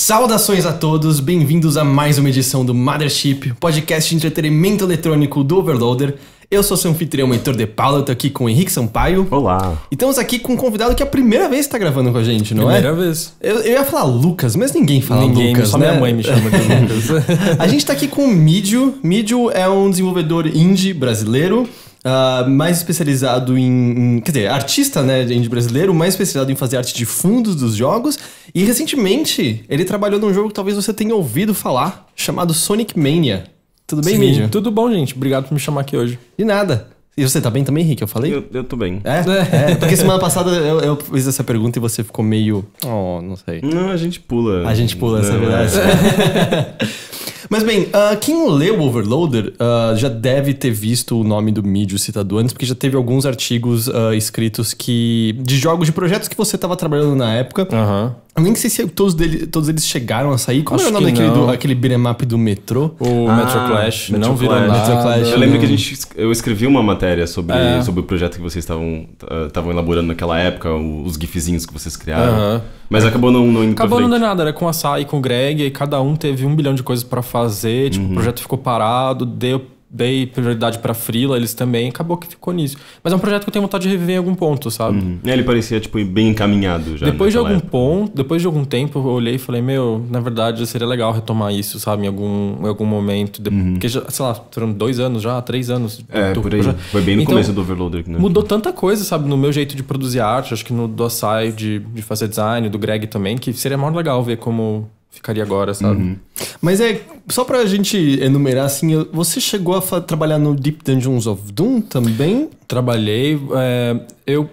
Saudações a todos, bem-vindos a mais uma edição do Mothership, podcast de entretenimento eletrônico do Overloader. Eu sou seu anfitrião Heitor de Paula, tô aqui com o Henrique Sampaio. Olá. E estamos aqui com um convidado que é a primeira vez que tá gravando com a gente, não Primeira é? vez. Eu, eu ia falar Lucas, mas ninguém fala Ninguém, Lucas, só né? minha mãe me chama de Lucas. A gente tá aqui com o Midio. Midio é um desenvolvedor indie brasileiro, ah, mais especializado em, em- Quer dizer, artista, né, de indie brasileiro, mais especializado em fazer arte de fundos dos jogos. E recentemente ele trabalhou num jogo que talvez você tenha ouvido falar, chamado Sonic Mania. Tudo bem, Sim, Midio? Tudo bom, gente? Obrigado por me chamar aqui hoje. De nada. E você tá bem também, Henrique? Eu falei? Eu, eu tô bem. É? é, porque semana passada eu, eu fiz essa pergunta e você ficou meio. Oh, não sei. Não, a gente pula. A gente pula, essa é Não, verdade. Mas bem, ah, quem leu o Overloader ah, já deve ter visto o nome do mídio citado antes, porque já teve alguns artigos ah, escritos que de jogos, de projetos que você estava trabalhando na época. Aham. Eu nem sei se todos, dele, todos eles chegaram a sair. Como Acho era o nome que daquele, do, aquele beat'em do metrô? O Ah, Metro Clash Metro não virou Clash. Metro Clash. Eu lembro que a gente, eu escrevi uma matéria sobre, É. sobre o projeto que vocês estavam estavam elaborando naquela época, os gifzinhos que vocês criaram. Aham. Mas acabou não, não indo Acabou pra não dando nada, era com a Sai e com o Greg, e cada um teve um bilhão de coisas pra fazer, tipo, o projeto ficou parado, deu, dei prioridade pra Freela, eles também, acabou que ficou nisso. Mas é um projeto que eu tenho vontade de reviver em algum ponto, sabe? Uhum. É, Ele parecia, tipo, bem encaminhado já. Depois de algum época. ponto, depois de algum tempo, eu olhei e falei, meu, na verdade seria legal retomar isso, sabe, em algum, em algum momento. De- Porque, já, sei lá, foram dois anos já, três anos. É, do por aí. Foi bem no Então, começo do Overloader. Né? Mudou tanta coisa, sabe, no meu jeito de produzir arte, acho que no do Asai de, de fazer design, do Greg também, que seria mais legal ver como ficaria agora, sabe? Uhum. Mas é, só pra gente enumerar assim, você chegou a trabalhar no Deep Dungeons of Doom também? Trabalhei, é, eu,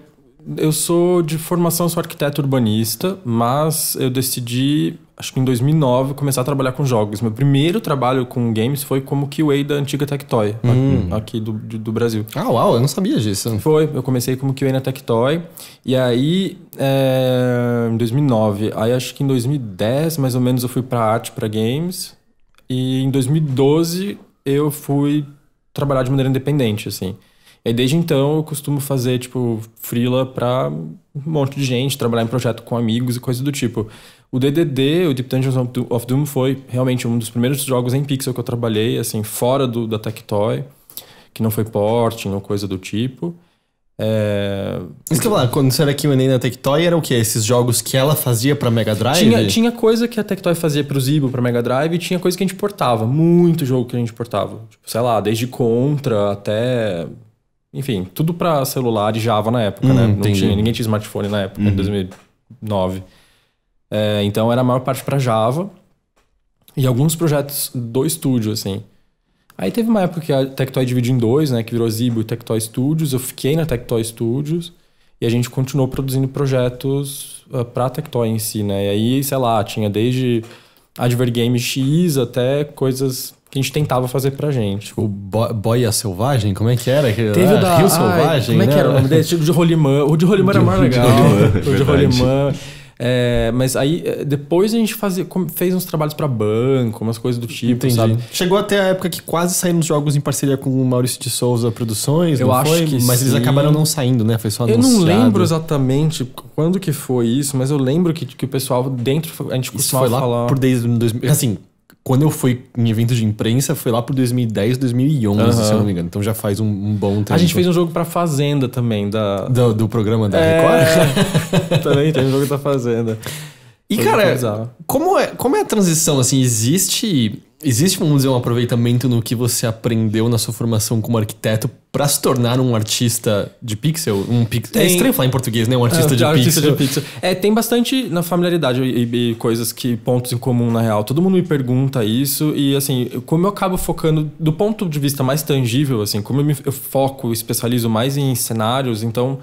eu sou de formação, sou arquiteto urbanista, mas eu decidi, acho que em 2009, começar a trabalhar com jogos. Meu primeiro trabalho com games foi como QA da antiga Tectoy, Hum. aqui do, de- do Brasil. Ah, uau, eu não sabia disso. Foi, eu comecei como QA na Tectoy. E aí, é, em 2009, aí acho que em 2010, mais ou menos, eu fui pra arte, pra games. E em 2012, eu fui trabalhar de maneira independente, assim. E aí, desde então, eu costumo fazer, tipo, freela pra um monte de gente, trabalhar em projeto com amigos e coisas do tipo. O DDD, o Deep Dungeons of Doom- foi realmente um dos primeiros jogos em pixel que eu trabalhei, assim, fora do, da Tectoy, que não foi porting ou coisa do tipo. É, Isso que eu falar, quando você era Q&A na Tectoy, era o quê? Esses jogos que ela fazia pra Mega Drive? Tinha, tinha coisa que a Tectoy fazia pro Zibo, pra Mega Drive, e tinha coisa que a gente portava. Muito jogo que a gente portava. Tipo, sei lá, desde Contra até. Enfim, tudo pra celular e Java na época, Hum, né? Não entendi. tinha, ninguém tinha smartphone na época, em 2009. É, então era a maior parte pra Java e alguns projetos do estúdio, assim. Aí teve uma época que a Tectoy dividiu em dois, né? Que virou Zibo e Tectoy Studios. Eu fiquei na Tectoy Studios e a gente continuou produzindo projetos uh, pra Tectoy em si, né? E aí, sei lá, tinha desde Advergame X até coisas que a gente tentava fazer pra gente. O Bo Boia Selvagem, como é que era? Teve Ah, o da. Rio Selvagem, Como é que né? era o nome dele? Tipo, de Rolimã. O de Rolimã era mais legal. O de. Rolimã. É, mas aí, eh, depois a gente fazia, fez uns trabalhos pra banco, umas coisas do tipo, Entendi. sabe? Chegou até a época que quase saíram os jogos em parceria com o Maurício de Souza Produções, Eu não acho foi? que Mas eles sim. acabaram não saindo, né? Foi só Eu não anunciado. lembro exatamente quando que foi isso, mas eu lembro que, que o pessoal dentro, a gente Isso costumava foi lá falar... por desde 2000, assim, quando eu fui em evento de imprensa, foi lá por 2010, 2011, Aham. se eu não me engano. Então já faz um, um bom tempo. A gente fez um jogo pra Fazenda também, da... do, do programa da Record. É, também tem um jogo da Fazenda. E, Foi cara, como é, como é a transição, assim, existe... Existe, vamos dizer, um aproveitamento no que você aprendeu na sua formação como arquiteto pra se tornar um artista de pixel? Um pix... É Tem- estranho falar em português, né? Um artista, É, de, artista pixel. de pixel. É, tem bastante na familiaridade e, e coisas que, pontos em comum na real. Todo mundo me pergunta isso e, assim, como eu acabo focando do ponto de vista mais tangível, assim, como eu, me, eu foco, especializo mais em cenários, então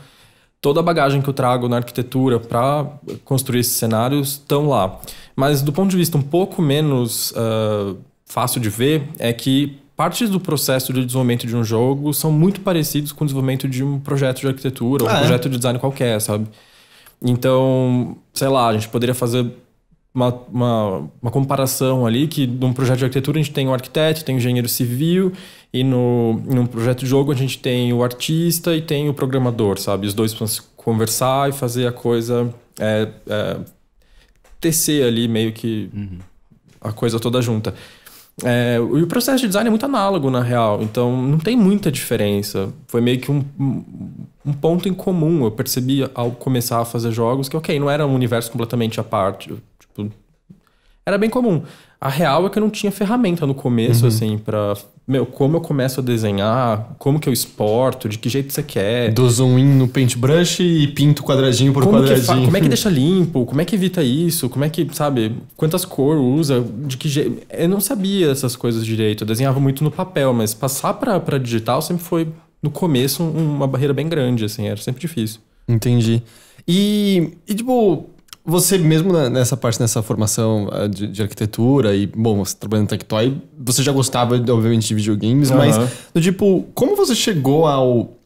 toda a bagagem que eu trago na arquitetura para construir esses cenários estão lá. Mas do ponto de vista um pouco menos ah, fácil de ver, é que partes do processo de desenvolvimento de um jogo são muito parecidos com o desenvolvimento de um projeto de arquitetura ou Ah, um é? projeto de design qualquer, sabe? Então, sei lá, a gente poderia fazer uma, uma, uma comparação ali que num projeto de arquitetura a gente tem o arquiteto, tem o engenheiro civil e no, num projeto de jogo a gente tem o artista e tem o programador, sabe? Os dois precisam se conversar e fazer a coisa é, é, tecer ali meio que a coisa toda junta. É, e o processo de design é muito análogo, na real, então não tem muita diferença. Foi meio que um, um, ponto em comum. Eu percebi ao começar a fazer jogos que, ok, não era um universo completamente à parte. tipo, era bem comum. A real é que eu não tinha ferramenta no começo, assim, pra. Meu, como eu começo a desenhar, como que eu exporto, de que jeito você quer. Do zoom in no paintbrush e pinto quadradinho por Como, que quadradinho. como é que deixa limpo? Como é que evita isso? Como é que, sabe, quantas cores usa? De que jeito? Eu não sabia essas coisas direito. Eu desenhava muito no papel, mas passar pra, pra digital sempre foi, no começo, um- uma barreira bem grande, assim, era sempre difícil. Entendi. E, e, tipo, você mesmo nessa parte, nessa formação ah, de, de arquitetura e, bom, você trabalhando no Tectoy, você já gostava, obviamente, de videogames, Aham. mas, do tipo, como você chegou ao...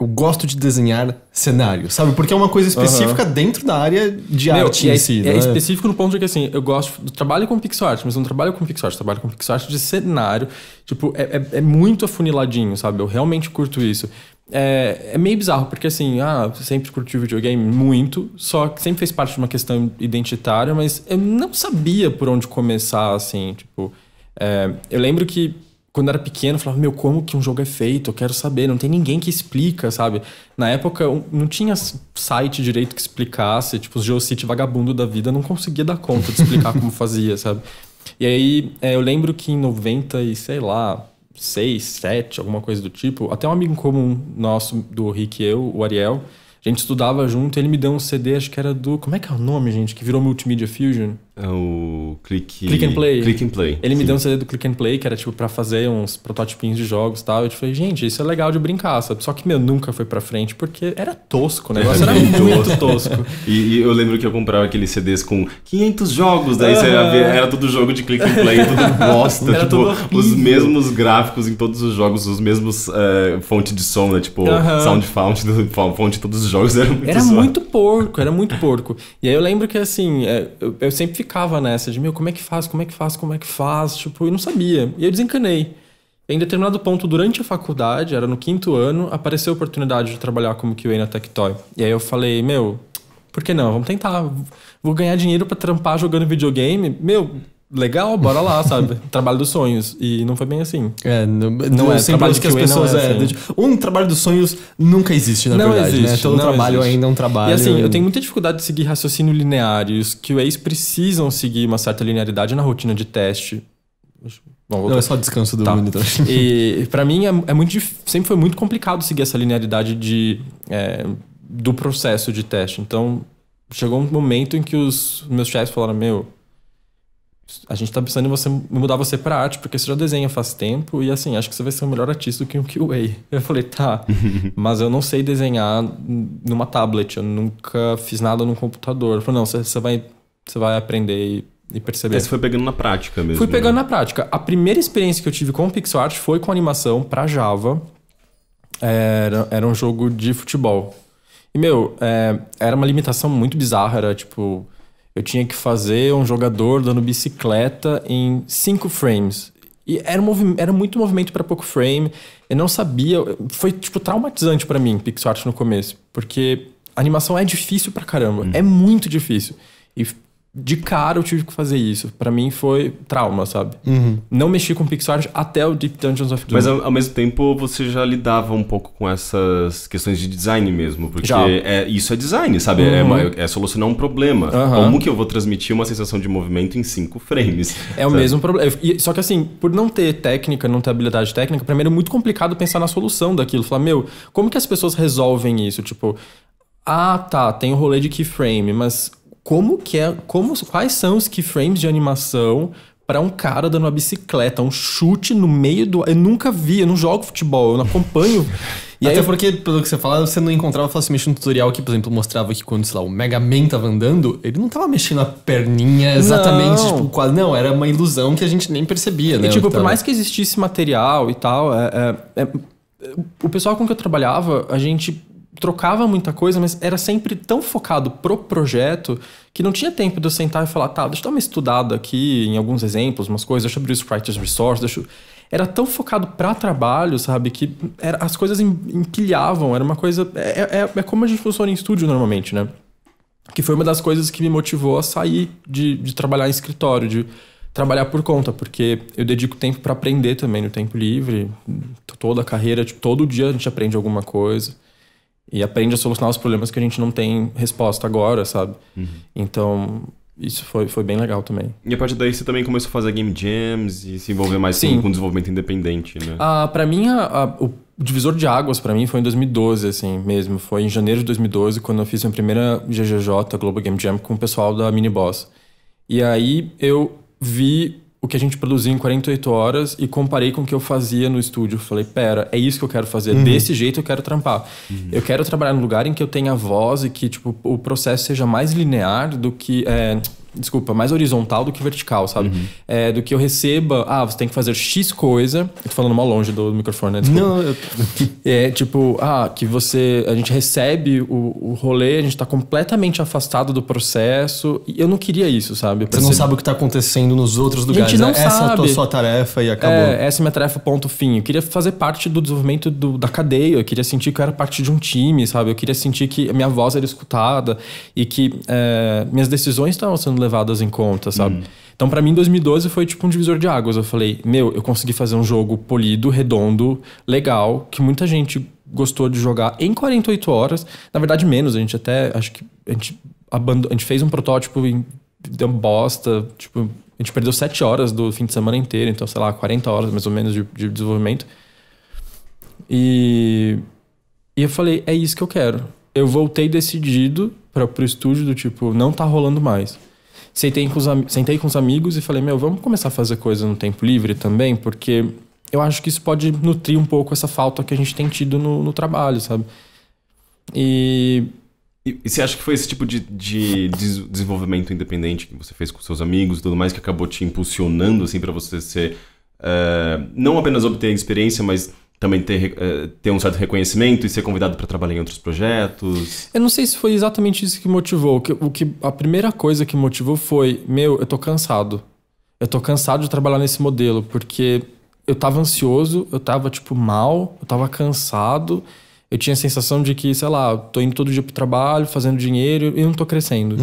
Eu gosto de desenhar cenário, sabe? Porque é uma coisa específica dentro da área de Meu, arte é, em si, é né? específico no ponto de que, assim, eu gosto... Eu trabalho com pixel art, mas não trabalho com pixel art. Trabalho com pixel art de cenário. Tipo, é, é, é muito afuniladinho, sabe? Eu realmente curto isso. É, é meio bizarro, porque assim, ah, sempre curti videogame muito, só que sempre fez parte de uma questão identitária, mas eu não sabia por onde começar, assim, tipo... é, eu lembro que quando era pequeno, eu falava, meu, como que um jogo é feito? Eu quero saber, não tem ninguém que explica, sabe? Na época, não tinha site direito que explicasse, tipo, os Geocity vagabundo da vida não conseguia dar conta de explicar como fazia, sabe? E aí, é, eu lembro que em 90 e, sei lá, 6, 7, alguma coisa do tipo, até um amigo comum nosso, do Rick e eu, o Ariel, a gente estudava junto, ele me deu um CD, acho que era do... Como é que é o nome, gente? Que virou Multimedia Fusion? É o click... Click and Play. Click and Play. Ele me sim. deu um CD do Click and Play, que era tipo pra fazer uns prototipinhos de jogos e tal. Eu falei, gente, isso é legal de brincar, sabe? Só que, meu, nunca foi pra frente, porque era tosco, o negócio era bem muito tosco. E, e eu lembro que eu comprava aqueles CDs com 500 jogos, daí ver, era tudo jogo de click and play, tudo bosta, Era tipo, os mesmos gráficos em todos os jogos, os mesmos eh, fonte de som, né, tipo, sound font, fonte de todos os jogos, era muito Era zoado. muito porco, era muito porco. E aí eu lembro que, assim, é, eu, eu sempre ficava nessa de, meu, como é que faz, como é que faz, como é que faz? Tipo, eu não sabia. E eu desencanei. Em determinado ponto, durante a faculdade, era no quinto ano, apareceu a oportunidade de trabalhar como QA na Tectoy. E aí eu falei, meu, por que não? Vamos tentar. Vou ganhar dinheiro pra trampar jogando videogame. Meu, legal, bora lá, sabe? Trabalho dos sonhos. E não foi bem assim. É, não, Não é, é. Sempre trabalho acho que as pessoas. é É, assim. de- um trabalho dos sonhos nunca existe, na não verdade, né? existe. Todo não trabalho existe. ainda é um trabalho. E assim, eu tenho muita dificuldade de seguir raciocínio linear. E os QAs precisam seguir uma certa linearidade na rotina de teste. Bom, Não, é só descanso do Tá. monitor. E pra mim é, é muito sempre foi muito complicado seguir essa linearidade de, é, do processo de teste. Então chegou um momento em que os meus chefes falaram: Meu, a gente tá pensando em você mudar você pra arte, porque você já desenha faz tempo e assim, acho que você vai ser um melhor artista do que um QA. Eu falei: Tá, mas eu não sei desenhar numa tablet, eu nunca fiz nada num computador. Ele falou: Não, você, vai, você vai aprender e, e perceber. Aí você foi pegando na prática mesmo. Fui pegando né? na prática. A primeira experiência que eu tive com pixel art foi com animação pra Java. Era, era um jogo de futebol. E, meu, é, era uma limitação muito bizarra. Era tipo, eu tinha que fazer um jogador dando bicicleta em cinco frames. E era, um era muito movimento para pouco frame. Eu não sabia. Foi, tipo, traumatizante pra mim, pixel art no começo. Porque animação é difícil pra caramba. É muito difícil. E de cara eu tive que fazer isso. Pra mim foi trauma, sabe? Não mexi com pixel art até o Deep Dungeons of Doom. Mas ao, ao mesmo tempo você já lidava um pouco com essas questões de design mesmo, porque Já. é, isso é design, sabe? É, uma- é solucionar um problema. Aham. Como que eu vou transmitir uma sensação de movimento em cinco frames? É o sabe? mesmo problema. Só que assim, por não ter técnica, não ter habilidade técnica, primeiro é muito complicado pensar na solução daquilo. Falar, meu, como que as pessoas resolvem isso? Tipo, ah, tá, tem o rolê de keyframe, mas como que é. Como, quais são os keyframes de animação pra um cara dando uma bicicleta, um chute no meio do. Eu nunca vi, eu não jogo futebol, eu não acompanho. E Até aí porque, pelo que você fala, você não encontrava facilmente um tutorial que, por exemplo, mostrava que quando, sei lá, o Mega Man tava andando, ele não tava mexendo a perninha exatamente, Não. tipo, quase. Não, era uma ilusão que a gente nem percebia, né? E, tipo, por tava- mais que existisse material e tal, é- é- é- o pessoal com que eu trabalhava, a gente trocava muita coisa, mas era sempre tão focado pro projeto que não tinha tempo de eu sentar e falar, tá, deixa eu dar uma estudada aqui em alguns exemplos, umas coisas, deixa eu abrir os Writers Resource, deixa eu... Era tão focado pra trabalho, sabe, que era, as coisas em- empilhavam, era uma coisa... É, é, é como a gente funciona em estúdio normalmente, né? que foi uma das coisas que me motivou a sair de, de trabalhar em escritório, de trabalhar por conta, porque eu dedico tempo para aprender também no tempo livre, toda a carreira, tipo, todo dia a gente aprende alguma coisa e aprende a solucionar os problemas que a gente não tem resposta agora, sabe? Uhum. Então, isso foi, foi bem legal também. E a partir daí você também começou a fazer game jams e se envolver mais Sim. com, com desenvolvimento independente, né? Ah, para mim, a- a- o divisor de águas para mim foi em 2012, assim, mesmo. Foi em janeiro de 2012, quando eu fiz minha primeira GGJ, Global Game Jam, com o pessoal da Mini Boss. E aí eu vi o que a gente produzia em 48 horas e comparei com o que eu fazia no estúdio. Falei, pera, é isso que eu quero fazer. Desse jeito eu quero trampar. Eu quero trabalhar num lugar em que eu tenha voz e que, tipo, o processo seja mais linear do que... é, desculpa, mais horizontal do que vertical, sabe? É, do que eu receba, ah, você tem que fazer X coisa. Eu tô falando mal longe do microfone, né? Desculpa. Não, eu- É tipo, ah, que você. A gente recebe o, o rolê, a gente tá completamente afastado do processo. E eu não queria isso, sabe? Você não sabe o que tá acontecendo nos outros gente lugares. não Essa é a tua sabe. sua tarefa e acabou. É, essa é a minha tarefa, ponto fim. Eu queria fazer parte do desenvolvimento do- da cadeia. Eu queria sentir que eu era parte de um time, sabe? Eu queria sentir que a minha voz era escutada e que é, minhas decisões estavam sendo levadas em conta, sabe? Então, pra mim, 2012 foi tipo um divisor de águas. Eu falei, meu, eu consegui fazer um jogo polido, redondo, legal, que muita gente gostou de jogar em 48 horas. Na verdade, menos. A gente até, acho que a gente, a gente fez um protótipo e deu bosta. Tipo, a gente perdeu 7 horas do fim de semana inteiro. Então, sei lá, 40 horas mais ou menos de, de desenvolvimento. E, e eu falei, é isso que eu quero. Eu voltei decidido para pro estúdio do tipo, não tá rolando mais. Sentei com, os, sentei com os amigos e falei, meu, vamos começar a fazer coisa no tempo livre também, porque eu acho que isso pode nutrir um pouco essa falta que a gente tem tido no, no trabalho, sabe? E E, você acha que foi esse tipo de, de des- desenvolvimento independente que você fez com seus amigos e tudo mais que acabou te impulsionando, assim, pra você ser. eh, não apenas obter experiência, mas também ter, eh, ter um certo reconhecimento e ser convidado pra trabalhar em outros projetos? Eu não sei se foi exatamente isso que motivou. O que, o que a primeira coisa que motivou foi, meu, eu tô cansado. Eu tô cansado de trabalhar nesse modelo, porque eu tava ansioso, eu tava tipo mal, eu tava cansado. Eu tinha a sensação de que, sei lá, eu tô indo todo dia pro trabalho, fazendo dinheiro e não tô crescendo.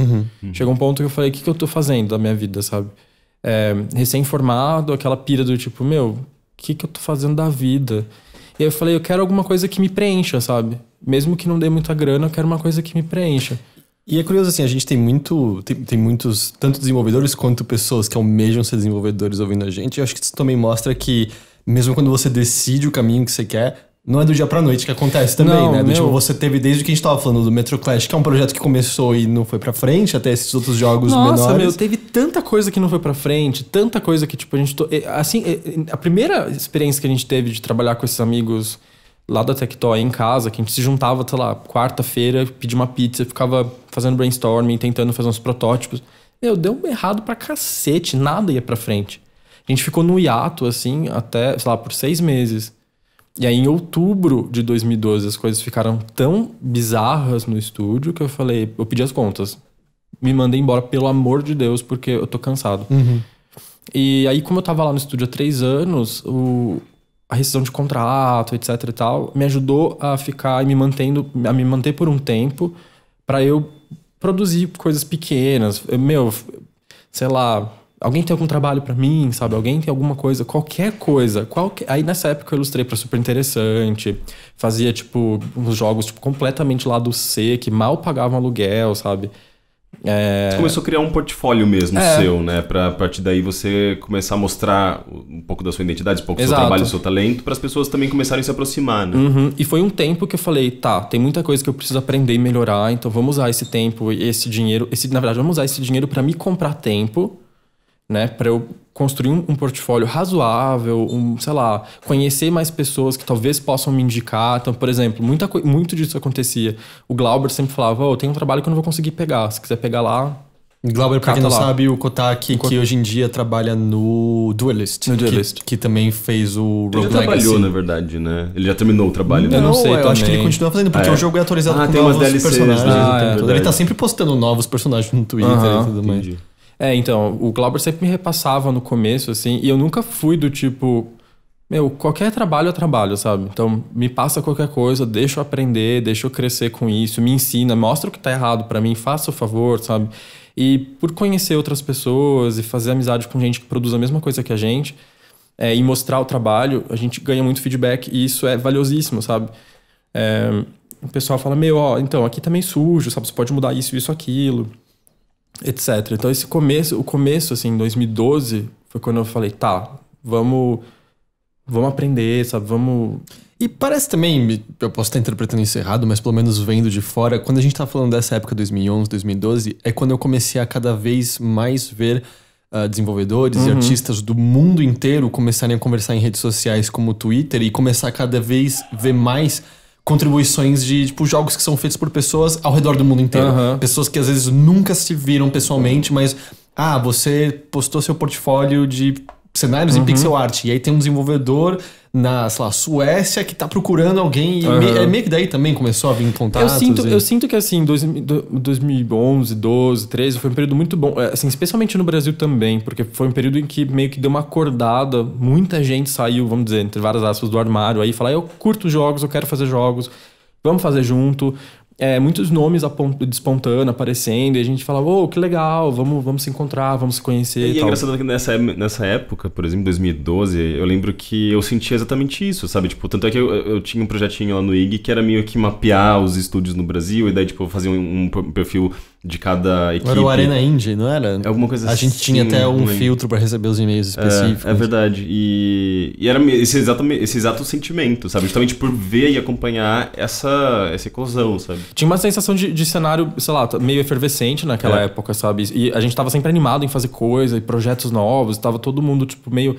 Chegou um ponto que eu falei, o que, que eu tô fazendo da minha vida, sabe? É, Recém-formado, aquela pira do tipo, meu, o que, que eu tô fazendo da vida? E aí eu falei, eu quero alguma coisa que me preencha, sabe? Mesmo que não dê muita grana, eu quero uma coisa que me preencha. E é curioso assim, a gente tem muito, tem, tem muitos, tanto desenvolvedores quanto pessoas que almejam ser desenvolvedores ouvindo a gente. E eu acho que isso também mostra que, mesmo quando você decide o caminho que você quer, não é do dia pra noite que acontece também, Não, né? Do meu- tipo, você teve desde que a gente tava falando do Metro Clash, que é um projeto que começou e não foi pra frente, até esses outros jogos Nossa, menores. meu, teve tanta coisa que não foi pra frente, tanta coisa que, tipo, a gente. to- eh, Assim, eh, a primeira experiência que a gente teve de trabalhar com esses amigos lá da Tectoy em casa, que a gente se juntava, sei lá, quarta-feira, pedia uma pizza, ficava fazendo brainstorming, tentando fazer uns protótipos. Meu, deu errado pra cacete, nada ia pra frente. A gente ficou no hiato, assim, até, sei lá, por seis meses. E aí, em outubro de 2012, as coisas ficaram tão bizarras no estúdio que eu falei, eu pedi as contas. Me mandei embora, pelo amor de Deus, porque eu tô cansado. E aí, como eu tava lá no estúdio há três anos, o, a rescisão de contrato, etc e tal, me ajudou a ficar me mantendo, a me manter por um tempo pra eu produzir coisas pequenas. Eu, Meu, sei lá, alguém tem algum trabalho pra mim, sabe? Alguém tem alguma coisa, qualquer coisa. Qualquer... Aí nessa época eu ilustrei pra super interessante, fazia tipo uns jogos tipo, completamente lá do C, que mal pagavam aluguel, sabe? É... Você começou a criar um portfólio mesmo É. seu, né? Pra a partir daí você começar a mostrar um pouco da sua identidade, um pouco do seu trabalho, do seu talento, para as pessoas também começarem a se aproximar, né? Uhum. E foi um tempo que eu falei, tá, tem muita coisa que eu preciso aprender e melhorar, então vamos usar esse tempo esse dinheiro, esse, na verdade, vamos usar esse dinheiro para me comprar tempo, né, para eu construir um, um portfólio razoável, um, sei lá, conhecer mais pessoas que talvez possam me indicar. Então, por exemplo, muita, muito disso acontecia. O Glauber sempre falava, oh, tem um trabalho que eu não vou conseguir pegar, se quiser pegar lá, Glauber, pra quem não lá. sabe, o Kotak, que hoje em dia trabalha no Duelist. No que- Duelist. Que, também fez o Ele já Rogue trabalhou, Legacy. na verdade, né? Ele já terminou o trabalho Eu dele. não sei eu acho que também. ele continua fazendo, porque Ah, é? o jogo é atualizado Ah, com tem umas novos DLCs, personagens. né? o Ah, tempo é todo. ele tá sempre postando novos personagens no Twitter Aham, e tudo mais. Entendi. É, então, o Glauber sempre me repassava no começo, assim, e eu nunca fui do tipo. Meu, qualquer trabalho é trabalho, sabe? Então, me passa qualquer coisa, deixa eu aprender, deixa eu crescer com isso, me ensina, mostra o que tá errado para mim, faça o favor, sabe? E por conhecer outras pessoas e fazer amizade com gente que produz a mesma coisa que a gente, é, e mostrar o trabalho, a gente ganha muito feedback e isso é valiosíssimo, sabe? É, o pessoal fala, meu, ó, então, aqui também tá sujo, sabe? Você pode mudar isso, isso, aquilo, etc. Então, esse começo, o começo, assim, em 2012, foi quando eu falei, tá, vamos vamos aprender, sabe? Vamos. E parece também, eu posso estar interpretando isso errado, mas pelo menos vendo de fora, quando a gente tá falando dessa época 2011, 2012, é quando eu comecei a cada vez mais ver uh, desenvolvedores uhum. e artistas do mundo inteiro começarem a conversar em redes sociais como o Twitter e começar a cada vez ver mais contribuições de tipo jogos que são feitos por pessoas ao redor do mundo inteiro. Uhum. Pessoas que às vezes nunca se viram pessoalmente, mas ah, você postou seu portfólio de cenários uhum. em pixel art. E aí tem um desenvolvedor na, sei lá, Suécia que tá procurando alguém. E uhum. me, é meio que daí também começou a vir contatos. Eu sinto, e... eu sinto que assim, dois, 2011, 12, 13 foi um período muito bom. É, assim, especialmente no Brasil também, porque foi um período em que meio que deu uma acordada. Muita gente saiu, vamos dizer, entre várias aspas, do armário aí falar: eu curto jogos, eu quero fazer jogos. Vamos fazer junto é, muitos nomes despontando, aparecendo, e a gente falava, ô, oh, que legal, vamos, vamos se encontrar, vamos se conhecer. E, e é engraçado que nessa, nessa época, por exemplo, 2012, eu lembro que eu sentia exatamente isso, sabe? Tipo, tanto é que eu, eu tinha um projetinho lá no IG que era meio que mapear os estúdios no Brasil, e daí, tipo, fazer um, um perfil de cada equipe. Era o Arena Indie, não era? Alguma coisa assim. A gente tinha até um filtro para receber os e-mails específicos. É, é verdade. E, e, era esse exato, esse exato sentimento, sabe? Justamente por ver e acompanhar essa, essa eclosão, sabe? Tinha uma sensação de, de cenário, sei lá, meio efervescente naquela é. época, sabe? E a gente tava sempre animado em fazer coisa e projetos novos, tava todo mundo, tipo, meio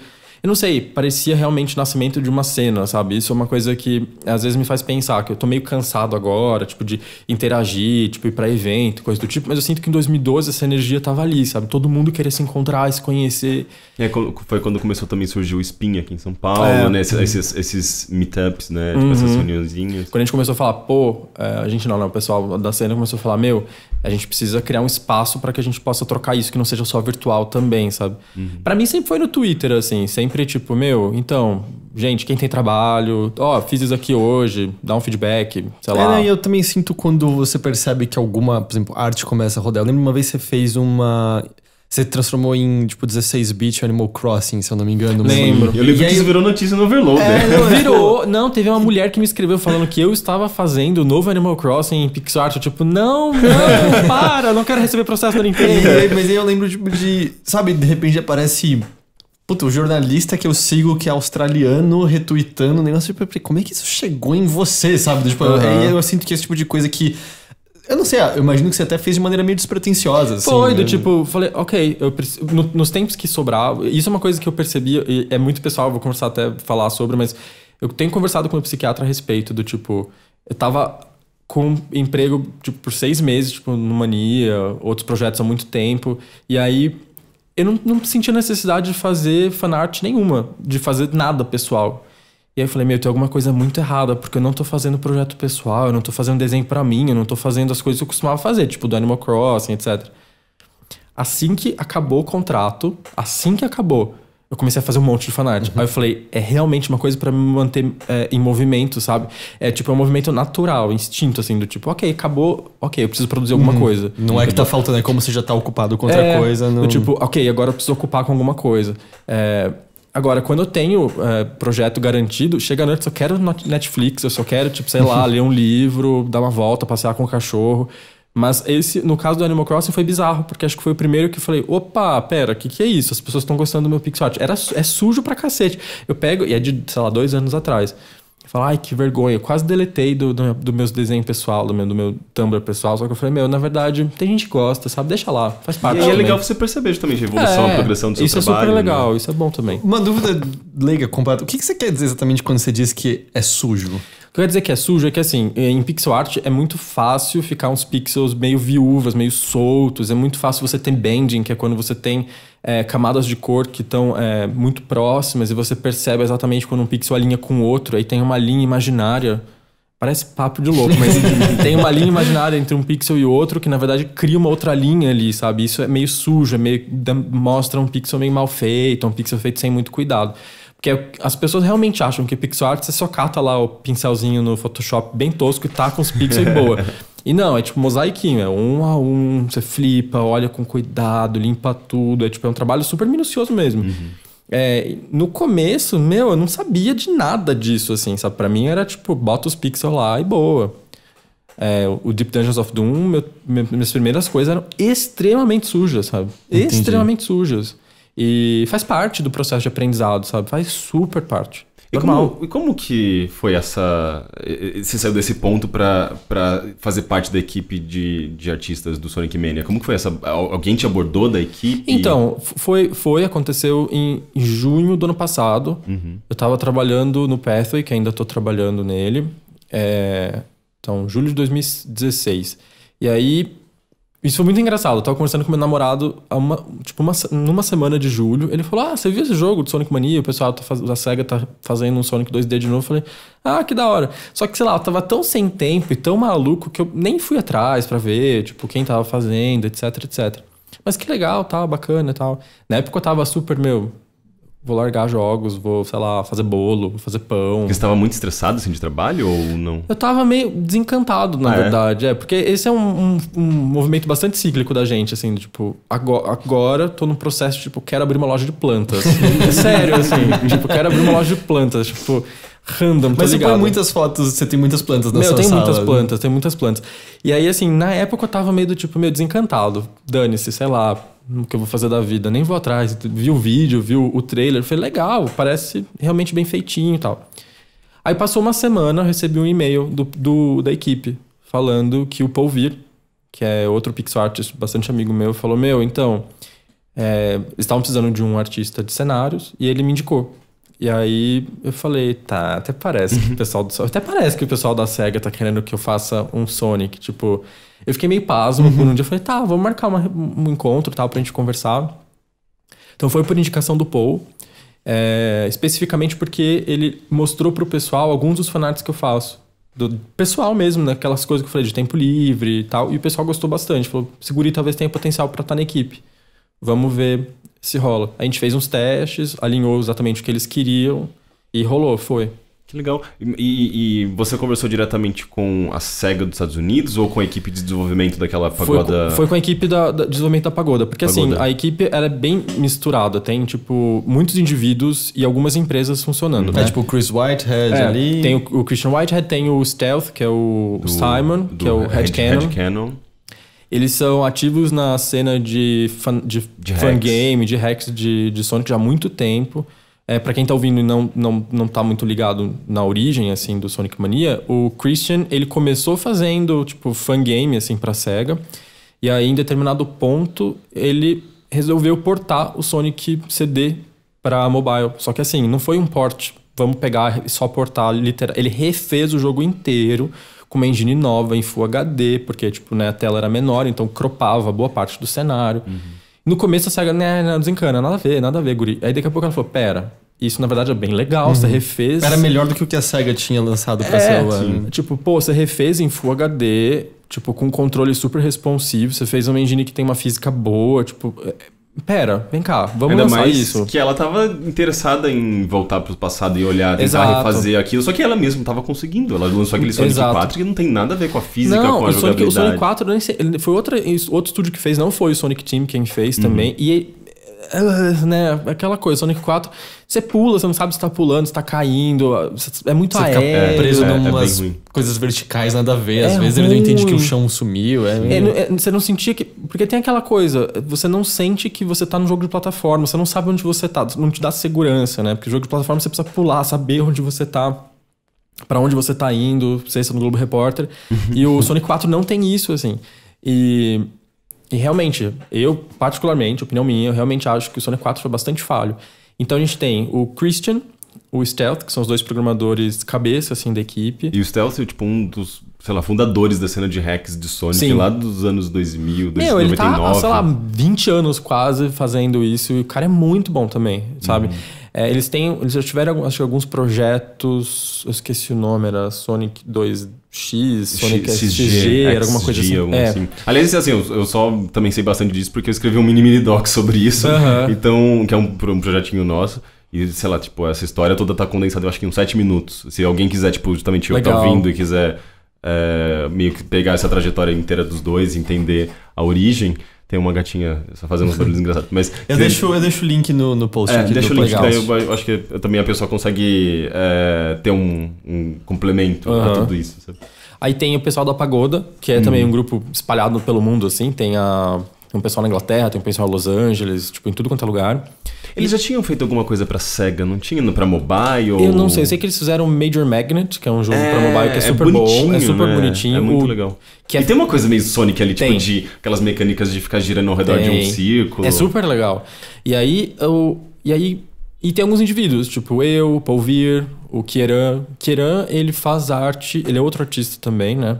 eu não sei, parecia realmente o nascimento de uma cena, sabe? Isso é uma coisa que às vezes me faz pensar que eu tô meio cansado agora, tipo, de interagir, tipo, ir pra evento, coisa do tipo, mas eu sinto que em 2012 essa energia tava ali, sabe? Todo mundo queria se encontrar, se conhecer. É, foi quando começou também a surgir o Spin aqui em São Paulo, é, né? Esses, esses, esses meetups, né? Tipo, uhum. essas reuniãozinhas. Quando a gente começou a falar, pô, é, a gente não, não, o pessoal da cena começou a falar, meu, a gente precisa criar um espaço para que a gente possa trocar isso, que não seja só virtual também, sabe? Uhum. para mim sempre foi no Twitter, assim, sempre sempre, tipo, meu, então, gente, quem tem trabalho, ó, oh, fiz isso aqui hoje, dá um feedback, sei é, lá. Né, eu também sinto quando você percebe que alguma, por exemplo, arte começa a rodar. Eu lembro uma vez você fez uma. Você transformou em, tipo, 16-bit Animal Crossing, se eu não me engano. Lembro. Eu lembro que isso virou notícia no Overload. É, né? não, virou. Não, teve uma mulher que me escreveu falando que eu estava fazendo o novo Animal Crossing em PixArt. Eu, tipo, não, não, para, não quero receber processo da Nintendo. Mas aí eu lembro, tipo, de... Sabe, de repente aparece Puta, o jornalista que eu sigo, que é australiano, retweetando o negócio, tipo, como é que isso chegou em você, sabe? Tipo, uhum. aí eu sinto que esse tipo de coisa que. Eu não sei, eu imagino que você até fez de maneira meio despretensiosa. Assim, Foi, do né? tipo, falei, ok, eu, no, nos tempos que sobrava, isso é uma coisa que eu percebi, e é muito pessoal, vou conversar até falar sobre, mas eu tenho conversado com o psiquiatra a respeito do tipo, eu tava com emprego tipo, por seis meses, tipo, no Mania, outros projetos há muito tempo, e aí eu não, não sentia necessidade de fazer fanart nenhuma, de fazer nada pessoal. E aí eu falei, meu, tem alguma coisa muito errada, porque eu não tô fazendo projeto pessoal, eu não tô fazendo desenho para mim, eu não tô fazendo as coisas que eu costumava fazer, tipo do Animal Crossing, etc. Assim que acabou o contrato, assim que acabou, eu comecei a fazer um monte de fanart. Uhum. Aí eu falei, é realmente uma coisa para me manter é, em movimento, sabe? É tipo, é um movimento natural, instinto, assim, do tipo, ok, acabou, ok, eu preciso produzir alguma uhum. coisa. Não é que tá faltando, é como você já tá ocupado com outra é, coisa. No... Do tipo, ok, agora eu preciso ocupar com alguma coisa. É, agora, quando eu tenho é, projeto garantido, chega a noite, eu só quero Netflix, eu só quero, tipo, sei lá, ler um livro, dar uma volta, passear com o cachorro. Mas esse, no caso do Animal Crossing, foi bizarro, porque acho que foi o primeiro que eu falei: opa, pera, o que, que é isso? As pessoas estão gostando do meu pixel art. Era, é sujo pra cacete. Eu pego, e é de, sei lá, dois anos atrás. Eu falo, ai, que vergonha. Eu quase deletei do, do, do meus desenhos pessoal, do meu, do meu Tumblr pessoal. Só que eu falei, meu, na verdade, tem gente que gosta, sabe? Deixa lá, faz parte. E aí é legal você perceber também a evolução, é, a progressão do seu isso trabalho. Isso é super legal, né? isso é bom também. Uma dúvida leiga, completa. O que, que você quer dizer exatamente quando você diz que é sujo? Que eu dizer que é sujo é que, assim, em pixel art é muito fácil ficar uns pixels meio viúvas, meio soltos. É muito fácil você ter bending, que é quando você tem é, camadas de cor que estão é, muito próximas e você percebe exatamente quando um pixel alinha com o outro. Aí tem uma linha imaginária. Parece papo de louco, mas tem uma linha imaginária entre um pixel e outro que na verdade cria uma outra linha ali, sabe? Isso é meio sujo, é meio mostra um pixel meio mal feito, um pixel feito sem muito cuidado. Porque as pessoas realmente acham que pixel art você só cata lá o pincelzinho no Photoshop bem tosco e tá com os pixels boa. E não, é tipo mosaiquinho, é um a um, você flipa, olha com cuidado, limpa tudo. É tipo, é um trabalho super minucioso mesmo. É, no começo, meu, eu não sabia de nada disso, assim, sabe? Pra mim era tipo, bota os pixels lá e boa. É, o Deep Dungeons of Doom, meu- minhas primeiras coisas eram extremamente sujas, sabe? Entendi. Extremamente sujas. E faz parte do processo de aprendizado, sabe? Faz super parte. E como, e como que foi essa. Você saiu desse ponto pra, pra fazer parte da equipe de, de artistas do Sonic Mania? Como que foi essa. al- Alguém te abordou da equipe? Então, foi, foi, aconteceu em junho do ano passado. Uhum. Eu tava trabalhando no Pathway, que ainda tô trabalhando nele. É, então, julho de 2016. E aí, isso foi muito engraçado. Eu tava conversando com meu namorado uma, tipo, uma, numa semana de julho. Ele falou: Ah, você viu esse jogo do Sonic Mania? O pessoal tá faz- da SEGA tá fazendo um Sonic 2D de novo. Eu falei: Ah, que da hora. Só que, sei lá, eu tava tão sem tempo e tão maluco que eu nem fui atrás pra ver, tipo, quem tava fazendo, etc, etc. Mas que legal, tal, bacana e tal. Na época eu tava super, meu, vou largar jogos, vou, sei lá, fazer bolo, vou fazer pão. Você estava muito estressado assim de trabalho ou não? Eu tava meio desencantado, na Ah, é? verdade. É, porque esse é um, um- um movimento bastante cíclico da gente, assim, tipo, agora, agora tô num processo, tipo, quero abrir uma loja de plantas. é sério, assim, tipo, quero abrir uma loja de plantas, tipo, random, Mas você põe muitas fotos, você tem muitas plantas na Meu, sua tem sala. muitas né? plantas, tem muitas plantas. E aí, assim, na época eu tava meio do tipo, meio desencantado. Dane-se, sei lá, o que eu vou fazer da vida. Nem vou atrás. Vi o vídeo, vi o, trailer, falei, legal, parece realmente bem feitinho e tal. Aí passou uma semana, eu recebi um e-mail do, do- da equipe falando que o Paul Vir, que é outro pixel artist bastante amigo meu, falou: Meu, então, é, estavam precisando de um artista de cenários e ele me indicou. E aí eu falei, tá, até parece que o pessoal do até parece que o pessoal da SEGA tá querendo que eu faça um Sonic, tipo, eu fiquei meio pasmo por um dia, eu falei, tá, vamos marcar uma- um encontro, tal, pra gente conversar. Então foi por indicação do Paul, é, especificamente porque ele mostrou pro pessoal alguns dos fanarts que eu faço. Do pessoal mesmo, né? Aquelas coisas que eu falei de tempo livre e tal. E o pessoal gostou bastante. Falou, Seguri talvez tenha potencial pra estar na equipe. Vamos ver se rola. A gente fez uns testes, alinhou exatamente o que eles queriam e rolou, foi. Que legal. E, e- você conversou diretamente com a SEGA dos Estados Unidos ou com a equipe de desenvolvimento daquela Foi, pagoda? com- foi com a equipe da, da desenvolvimento da Pagoda. Porque assim, Pagoda. a equipe ela é bem misturada. Tem, tipo, muitos indivíduos e algumas empresas funcionando. É né? tipo o Chris Whitehead É, ali. Tem o, o Christian Whitehead, tem o Stealth, que é o do- Simon, do que é o Headcanon. Headcanon. Eles são ativos na cena de, fan, de, De fan hacks. game, de hacks de, de Sonic já há muito tempo. É, para quem tá ouvindo e não, não, não tá muito ligado na origem, assim, do Sonic Mania, o Christian, ele começou fazendo, tipo, fan game, assim, pra SEGA. E aí, em determinado ponto, ele resolveu portar o Sonic CD pra mobile. Só que, assim, não foi um port, vamos pegar e só portar, literal. Ele refez o jogo inteiro com uma engine nova em Full HD, porque, tipo, né, a tela era menor, então cropava boa parte do cenário. No começo a SEGA, né, não desencana, nada a ver, nada a ver, guri. Aí daqui a pouco ela falou, pera, isso na verdade é bem legal, você refez... Era melhor do que o que a SEGA tinha lançado pra É, celular. né? Tipo, pô, você refez em Full HD, tipo, com controle super responsivo, você fez uma engine que tem uma física boa, tipo... é, Pera, vem cá, vamos Ainda lançar mais isso. que ela tava interessada em voltar pro passado e olhar, tentar refazer aquilo, só que ela mesma tava conseguindo. Ela lançou aquele Sonic Exato. 4 que não tem nada a ver com a física, não, com a o Sonic, o. Sonic 4 nem sei, ele foi outra, outro estúdio que fez, não foi o Sonic Team quem fez também. E é, né, aquela coisa, Sonic 4, você pula, você não sabe se tá pulando, se tá caindo, é muito Você fica aéreo. preso é, é bem numas ruim. coisas verticais, nada a ver. Às É vezes ele não entende que o ruim. chão sumiu. É, É, não- é, você não sentia que. Porque tem aquela coisa, você não sente que você tá num jogo de plataforma, você não sabe onde você tá, não te dá segurança, né? Porque jogo de plataforma você precisa pular, saber onde você tá, pra onde você tá indo, sei se é no Globo Repórter. e o Sonic 4 não tem isso, assim. E. E realmente, eu, particularmente, opinião minha, eu realmente acho que o Sonic 4 foi bastante falho. Então a gente tem o Christian, o Stealth, que são os dois programadores cabeça, assim, da equipe. E o Stealth é tipo um dos, sei lá, fundadores da cena de hacks de Sonic Sim. lá dos anos 2000, Meu, ele tá, 99. sei lá, 20 anos quase fazendo isso e o cara é muito bom também, sabe? Uhum. É, eles têm, eles já tiveram acho que alguns projetos, eu esqueci o nome, era Sonic 2X, Sonic SG, era alguma coisa assim. algum É. assim. Aliás, assim, eu, eu só também sei bastante disso porque eu escrevi um mini mini doc sobre isso. Aham. Então, que é um, um projetinho nosso. E, sei lá, tipo, essa história toda tá condensada, eu acho que em uns 7 minutos. Se alguém quiser, tipo, justamente eu que tá Legal. ouvindo e quiser é, meio que pegar essa trajetória inteira dos dois, entender a origem, tem uma gatinha só fazendo uns barulhos engraçados. Mas Eu deixo, eu deixo o link no, no post é, aqui deixa o link, daí eu, eu acho que também a pessoa consegue é, ter um, um complemento a Aham. tudo isso. sabe? Aí tem o pessoal da Pagoda, que é também um grupo espalhado pelo mundo, assim. Tem a, tem um pessoal na Inglaterra, tem um pessoal em Los Angeles, tipo, em tudo quanto é lugar. Eles já tinham feito alguma coisa pra SEGA, não tinha pra mobile? Eu não sei, eu sei que eles fizeram Major Magnet, que é um jogo pra mobile que é super bonitinho, bom, é super né? bonitinho. É muito O- legal. que e é- tem uma coisa meio Sonic ali, tipo, Tem. de aquelas mecânicas de ficar girando ao redor de um Tem. círculo. É super legal. E aí, eu, e aí, e tem alguns indivíduos, tipo eu, Paul Vir, o Kieran. Kieran, ele faz arte, ele é outro artista também, né?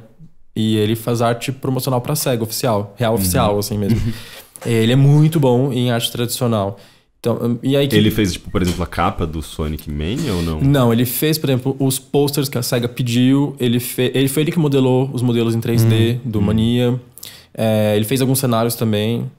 E ele faz arte promocional pra SEGA, oficial, real Uhum. oficial, assim mesmo. ele é muito bom em arte tradicional. Então, e aí que- Ele fez, tipo, por exemplo, a capa do Sonic Mania ou não? Não, ele fez, por exemplo, os posters que a SEGA pediu. Ele, fe... ele foi ele que modelou os modelos em 3D do Mania. É, ele fez alguns cenários também.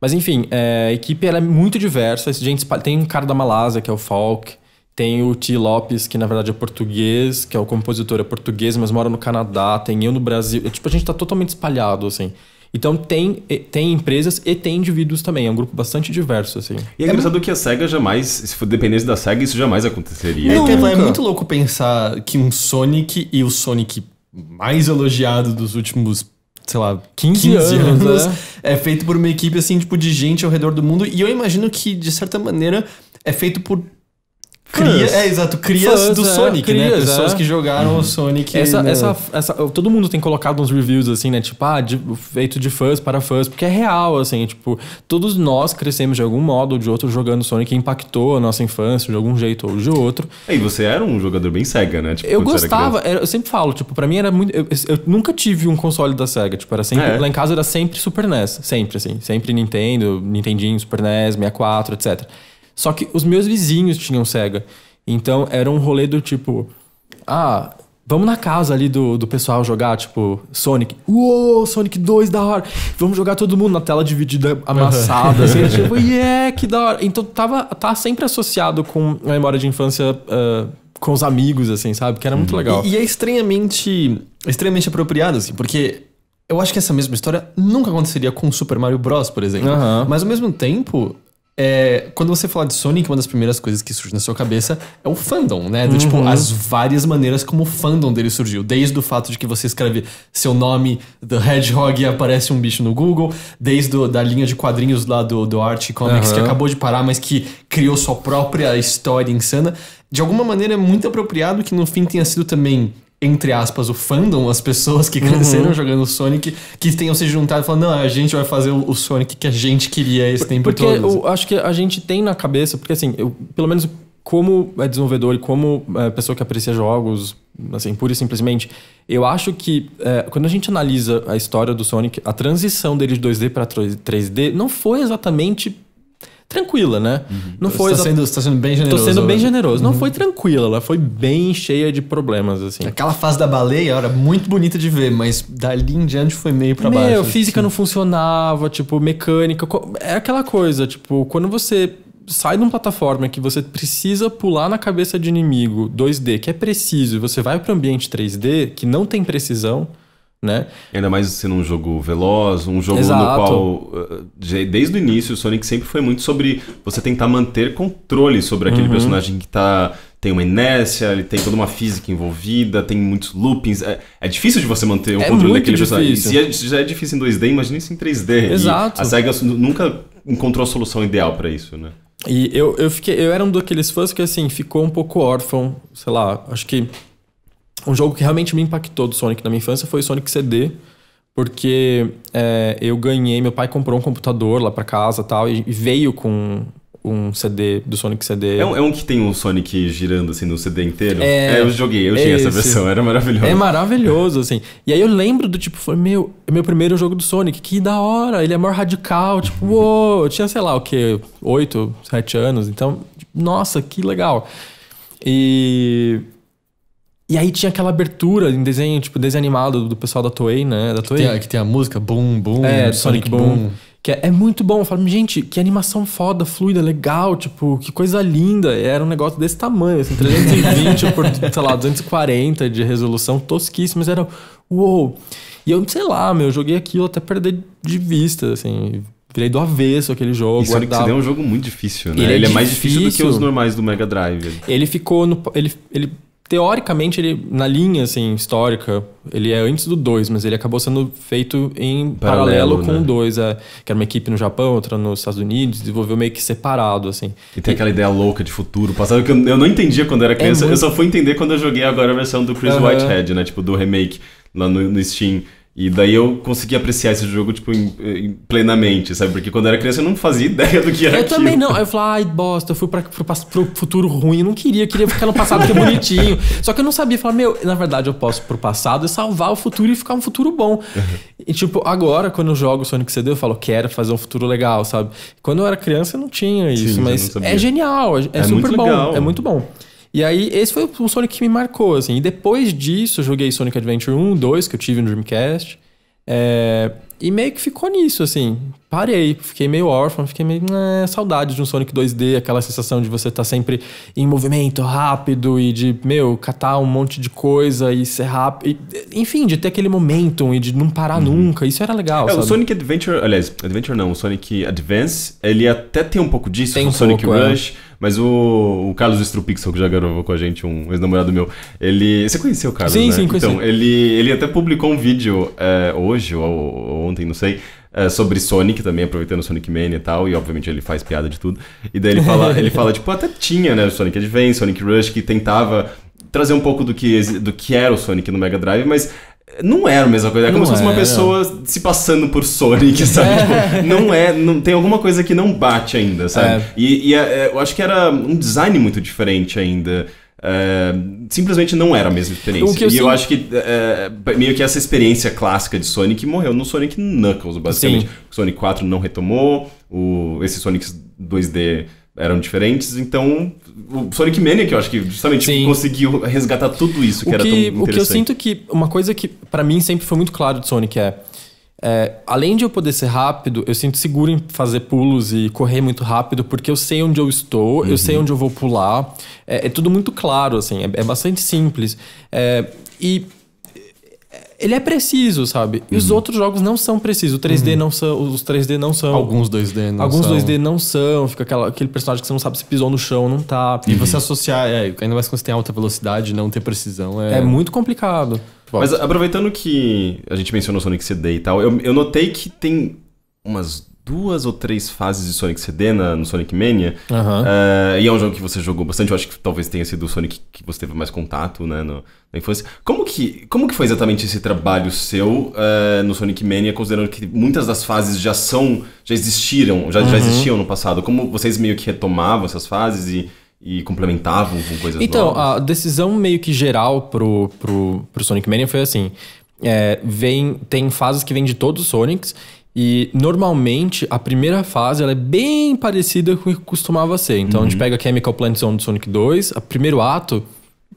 Mas enfim, é, a equipe é muito diversa. Gente tem um cara da Malásia, que é o Falk. Tem o T. Lopes, que na verdade é português, que é o compositor, é português, mas mora no Canadá. Tem eu no Brasil. É, tipo, a gente tá totalmente espalhado, assim. Então tem, tem empresas e tem indivíduos também. É um grupo bastante diverso, assim. E é engraçado que a SEGA jamais, se for dependesse da SEGA, isso jamais aconteceria. É, que é Nunca. muito louco pensar que um Sonic e o Sonic mais elogiado dos últimos, sei lá, 15 anos, é feito por uma equipe assim, tipo, de gente ao redor do mundo. E eu imagino que, de certa maneira, é feito por. Cria, é, exato, crias Fãs, do é, Sonic, né? crias, Pessoas é. que jogaram o Sonic. Essa, né? essa, essa, todo mundo tem colocado uns reviews assim, né? Tipo, ah, de- feito de fãs para fãs, porque é real, assim, tipo, todos nós crescemos de algum modo ou de outro jogando Sonic, impactou a nossa infância de algum jeito ou de outro. É, E você era um jogador bem SEGA, né? Tipo, Eu gostava, era- eu sempre falo, tipo, pra mim era muito. Eu, eu nunca tive um console da Sega, tipo, era sempre. É. Lá em casa era sempre Super NES, sempre, assim. Sempre Nintendo, Nintendinho, Super NES, 64, etc. Só que os meus vizinhos tinham Sega. Então era um rolê do tipo. Ah. Vamos na casa ali do, do pessoal jogar, tipo, Sonic. Uou, Sonic 2, da hora. Vamos jogar todo mundo na tela dividida, amassada, assim. tipo, yeah, que da hora. Então tava, tá sempre associado com a memória de infância ah, com os amigos, assim, sabe? Que era muito legal. E, e é estranhamente, extremamente apropriado, assim, porque eu acho que essa mesma história nunca aconteceria com Super Mario Bros, por exemplo. Aham. Mas ao mesmo tempo, é, quando você fala de Sonic, uma das primeiras coisas que surge na sua cabeça é o fandom, né? Do tipo, as várias maneiras como o fandom dele surgiu. Desde o fato de que você escreve seu nome, The Hedgehog, e aparece um bicho no Google, desde o, da linha de quadrinhos lá do, do Art Comics, que Aham. acabou de parar, mas que criou sua própria história insana. De alguma maneira é muito apropriado que no fim tenha sido também, entre aspas, o fandom, as pessoas que cresceram jogando Sonic, que tenham se juntado e falado, não, a gente vai fazer o, Sonic que a gente queria esse tempo Porque todo. eu acho que a gente tem na cabeça, porque assim, eu, pelo menos como é, desenvolvedor e como é, pessoa que aprecia jogos, assim, pura e simplesmente, eu acho que é, quando a gente analisa a história do Sonic, a transição dele de 2D para 3D não foi exatamente tranquila, né? Não Você foi tá sendo, você tá sendo bem Tô generoso. sendo bem generoso. Não foi tranquila, ela foi bem cheia de problemas, assim. Aquela fase da baleia era muito bonita de ver, mas dali em diante foi meio pra baixo. Meu, física não funcionava, tipo, mecânica. É aquela coisa, tipo, quando você sai de uma plataforma que você precisa pular na cabeça de inimigo 2D, que é preciso, e você vai para ambiente 3D, que não tem precisão, né? Ainda mais sendo um jogo veloz, um jogo Exato. no qual, de- desde o início, o Sonic sempre foi muito sobre você tentar manter controle sobre aquele Uhum. personagem que tá, tem uma inércia, ele tem toda uma física envolvida, tem muitos loopings. É, é difícil de você manter o É controle daquele personagem. difícil. Se é- já é difícil em 2D, imagina isso em 3D. E Exato. a SEGA nunca encontrou a solução ideal pra isso, né? E eu, eu fiquei. Eu era um daqueles fãs que, assim, ficou um pouco órfão, sei lá, acho que. Um jogo que realmente me impactou do Sonic na minha infância foi o Sonic CD. Porque é, eu ganhei, meu pai comprou um computador lá pra casa e tal, e e veio com um CD do Sonic CD. É um, é um que tem o Sonic girando assim no CD inteiro? É, eu joguei, eu tinha essa esse. versão, era maravilhoso. É maravilhoso, assim. E aí eu lembro do tipo, foi meu, é meu primeiro jogo do Sonic, que da hora, ele é maior radical, tipo, uou, eu tinha, sei lá, o quê, 8, 7 anos, então, nossa, que legal. E. E aí tinha aquela abertura em desenho, tipo, desenho animado do pessoal da Toei, né? Da Toei. Tem a, que tem a música Boom Boom, É, Sonic Boom. Que é, é muito bom. Eu falo, gente, que animação foda, fluida, legal, tipo, que coisa linda. E era um negócio desse tamanho, assim, 320 por, sei lá, 240 de resolução, tosquíssimo, mas era uou. E eu, sei lá, meu, eu joguei aquilo até perder de vista, assim. Virei do avesso aquele jogo. Sonic guardava. CD é um jogo muito difícil, né? Ele Ele é é, mais difícil do que os normais do Mega Drive. Ele ficou no. Ele, ele, teoricamente, ele, na linha assim, histórica, ele é antes do 2, mas ele acabou sendo feito em paralelo, Paralelo, com né? o 2. É, que era uma equipe no Japão, outra nos Estados Unidos, desenvolveu meio que separado, assim. E tem aquela ideia louca de futuro, passado, que eu, eu não entendia quando era criança. É muito- Eu só fui entender quando eu joguei agora a versão do Chris Aham. Whitehead, né? Tipo, do remake lá no, no Steam. E daí eu consegui apreciar esse jogo, tipo, em- em- plenamente, sabe? Porque quando eu era criança eu não fazia ideia do que era Eu aquilo. também não. Aí eu falei, ai, bosta, eu fui pra, pro, pro futuro ruim. Eu não queria, eu queria ficar no passado que é bonitinho. Só que eu não sabia. Falar, meu, na verdade eu posso pro passado e salvar o futuro e ficar um futuro bom. E tipo, agora, quando eu jogo Sonic CD, eu falo, quero fazer um futuro legal, sabe? Quando eu era criança eu não tinha isso, Sim, mas não é genial, é, é super bom. É muito bom. E aí, esse foi o Sonic que me marcou, assim. E depois disso, eu joguei Sonic Adventure 1, 2, que eu tive no Dreamcast. É, e meio que ficou nisso, assim. Parei, fiquei meio órfão, fiquei meio. "Ah, saudade de um Sonic 2D, aquela sensação de você estar sempre em movimento rápido e de, meu, catar um monte de coisa e ser rápido. e, enfim, de ter aquele momentum e de não parar nunca. Isso era legal. É, o sabe? Sonic Adventure, aliás, Adventure não, o Sonic Advance, ele até tem um pouco disso, Tem o um Sonic pouco, é. Mas o, o Carlos Strupixel, que já gravou com a gente, um ex-namorado meu, ele... Você conheceu o Carlos, Sim, né? sim, conheci. Então, ele, ele até publicou um vídeo é, hoje ou, ou ontem, não sei, é, sobre Sonic também, aproveitando Sonic Mania e tal, e obviamente ele faz piada de tudo. E daí ele fala, ele fala tipo, até tinha, né, Sonic Advance, Sonic Rush, que tentava trazer um pouco do que, do que era o Sonic no Mega Drive, mas não era a mesma coisa. É como Não se fosse uma era. pessoa se passando por Sonic, sabe? Tipo, não é, não, tem alguma coisa que não bate ainda, sabe? É. E, e, é, eu acho que era um design muito diferente ainda. É, simplesmente não era a mesma experiência. Eu e eu acho que é, meio que essa experiência clássica de Sonic morreu no Sonic Knuckles, basicamente. Sim. O Sonic 4 não retomou, o, esses Sonics 2D eram diferentes, então o Sonic Mania que eu acho que justamente Sim. conseguiu resgatar tudo isso que, o era que, tão o que eu interessante. sinto que uma coisa que pra mim sempre foi muito claro de Sonic é, é, além de eu poder ser rápido, eu sinto seguro em fazer pulos e correr muito rápido porque eu sei onde eu estou, eu sei onde eu vou pular. É, é tudo muito claro, assim, é, é bastante simples. É, e ele é preciso, sabe? E os outros jogos não são precisos. O 3D não são, os 3D não são. Alguns 2D não Alguns são. 2D não são, fica aquela, aquele personagem que você não sabe se pisou no chão, não tá. E você associar, é, ainda mais quando você tem alta velocidade não ter precisão, é... É muito complicado. Mas aproveitando que a gente mencionou Sonic CD e tal, eu, eu notei que tem umas duas ou três fases de Sonic CD na- no Sonic Mania. Aham. Eh, e é um jogo que você jogou bastante. Eu acho que talvez tenha sido o Sonic que você teve mais contato né, no- na infância. Como que, como que foi exatamente esse trabalho seu eh, no Sonic Mania, considerando que muitas das fases já são. já existiram, já, Uhum. já existiam no passado? Como vocês meio que retomavam essas fases e, e complementavam com coisas Então, novas? a decisão meio que geral pro, pro, pro Sonic Mania foi assim: é, vem, tem fases que vêm de todos os Sonics. E normalmente a primeira fase ela é bem parecida com o que costumava ser. Então a gente pega Chemical Plant Zone do Sonic 2, o primeiro ato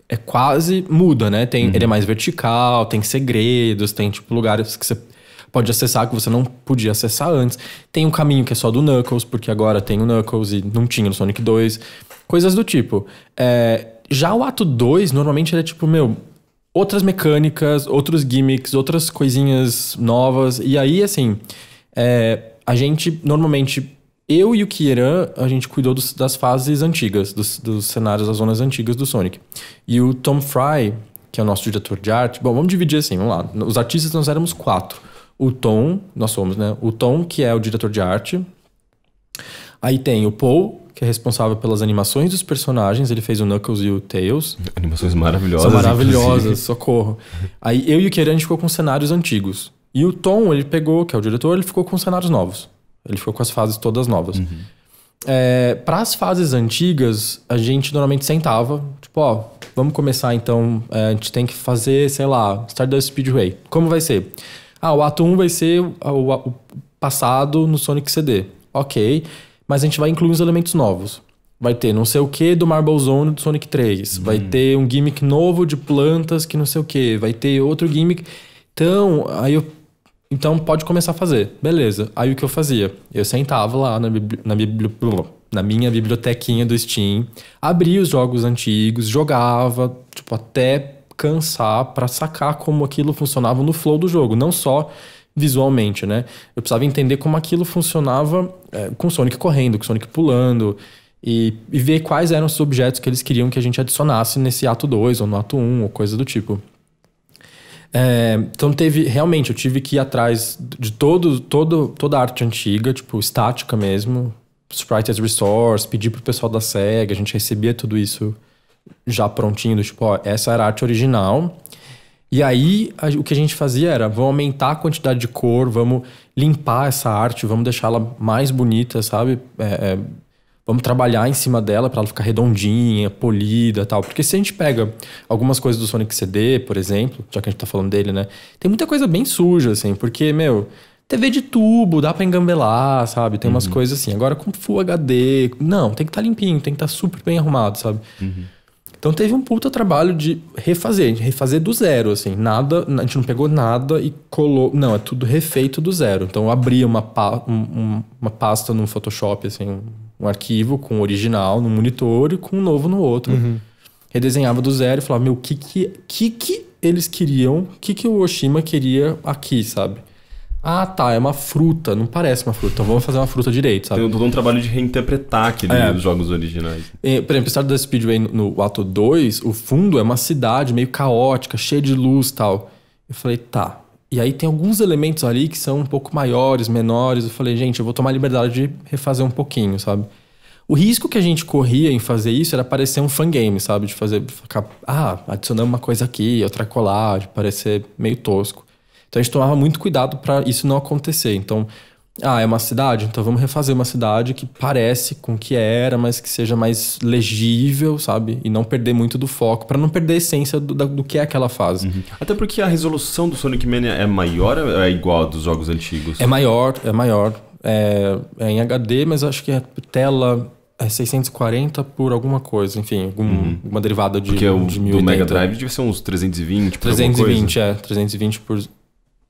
é quase muda, né? Tem, Ele é mais vertical, tem segredos, tem tipo lugares que você pode acessar que você não podia acessar antes. Tem um caminho que é só do Knuckles, porque agora tem o Knuckles e não tinha no Sonic 2. Coisas do tipo. É, já o ato 2, normalmente ele é tipo, meu, outras mecânicas, outros gimmicks, outras coisinhas novas. E aí, assim, é, a gente normalmente. Eu e o Kieran, a gente cuidou dos- das fases antigas, dos, dos cenários, das zonas antigas do Sonic. E o Tom Fry, que é o nosso diretor de arte. Bom, vamos dividir assim, vamos lá. Os artistas nós éramos quatro. O Tom, nós somos, né? O Tom, que é o diretor de arte. Aí tem o Paul, que é responsável pelas animações dos personagens. Ele fez o Knuckles e o Tails. Animações maravilhosas. São maravilhosas, inclusive. socorro. Aí eu e o Kieran, a gente ficou com cenários antigos. E o Tom, ele pegou, que é o diretor, ele ficou com cenários novos. Ele ficou com as fases todas novas. É, para as fases antigas, a gente normalmente sentava, tipo, ó, vamos começar então, é, a gente tem que fazer, sei lá, Stardust Speedway. Como vai ser? Ah, o ato 1 vai ser o, o- o passado no Sonic CD. Ok, mas a gente vai incluir os elementos novos. Vai ter não sei o que do Marble Zone do Sonic 3. Vai ter um gimmick novo de plantas que não sei o que. Vai ter outro gimmick. Então, aí eu Então pode começar a fazer. Beleza. Aí o que eu fazia? Eu sentava lá na, bibli- na, bibli- na minha bibliotequinha do Steam, abria os jogos antigos, jogava, tipo, até cansar pra sacar como aquilo funcionava no flow do jogo, não só visualmente, né? Eu precisava entender como aquilo funcionava é, com o Sonic correndo, com o Sonic pulando e, e ver quais eram os objetos que eles queriam que a gente adicionasse nesse ato 2 ou no ato 1 ou coisa do tipo. É, então teve realmente eu tive que ir atrás de todo, todo toda a arte antiga, tipo estática mesmo, sprite as resource, pedir pro pessoal da Sega, a gente recebia tudo isso já prontinho, do tipo, ó, essa era a arte original. E aí a- o que a gente fazia era, vamos aumentar a quantidade de cor, vamos limpar essa arte, vamos deixá-la mais bonita, sabe? É, é, vamos trabalhar em cima dela para ela ficar redondinha, polida e tal. Porque se a gente pega algumas coisas do Sonic CD, por exemplo, já que a gente tá falando dele, né? Tem muita coisa bem suja, assim, porque, meu, TV de tubo, dá pra engambelar, sabe? Tem umas coisas assim. Agora com Full HD, não, tem que estar limpinho, tem que estar super bem arrumado, sabe? Então teve um puta trabalho de refazer, de refazer do zero, assim. Nada, a gente não pegou nada e colou. Não, é tudo refeito do zero. Então eu abria uma, pa- um- um- uma pasta no Photoshop, assim, um, um arquivo com o original no monitor e com o novo no outro. Redesenhava do zero e falava, meu, o que que, que que eles queriam, o que que o Oshima queria aqui, sabe? Ah, tá, é uma fruta, não parece uma fruta, então vamos fazer uma fruta direito, sabe? Tem todo um trabalho de reinterpretar aqueles É. jogos originais. E, por exemplo, Start da Speedway no, no ato 2, o fundo é uma cidade meio caótica, cheia de luz e tal. Eu falei, tá. E aí tem alguns elementos ali que são um pouco maiores, menores. Eu falei, gente, eu vou tomar a liberdade de refazer um pouquinho, sabe? O risco que a gente corria em fazer isso era parecer um fangame, sabe? De fazer, ficar, ah, adicionando uma coisa aqui, outra colar, de parecer meio tosco. Então a gente tomava muito cuidado para isso não acontecer. Então, ah, é uma cidade? Então vamos refazer uma cidade que parece com o que era, mas que seja mais legível, sabe? E não perder muito do foco, para não perder a essência do, do que é aquela fase. Até porque a resolução do Sonic Mania é maior ou é igual a dos jogos antigos? É maior, é maior. É, é em HD, mas acho que é tela é 640 por alguma coisa, enfim, algum, alguma derivada de, Porque o de do 1080. Mega Drive devia ser uns 320 por alguma 320, é, 320 por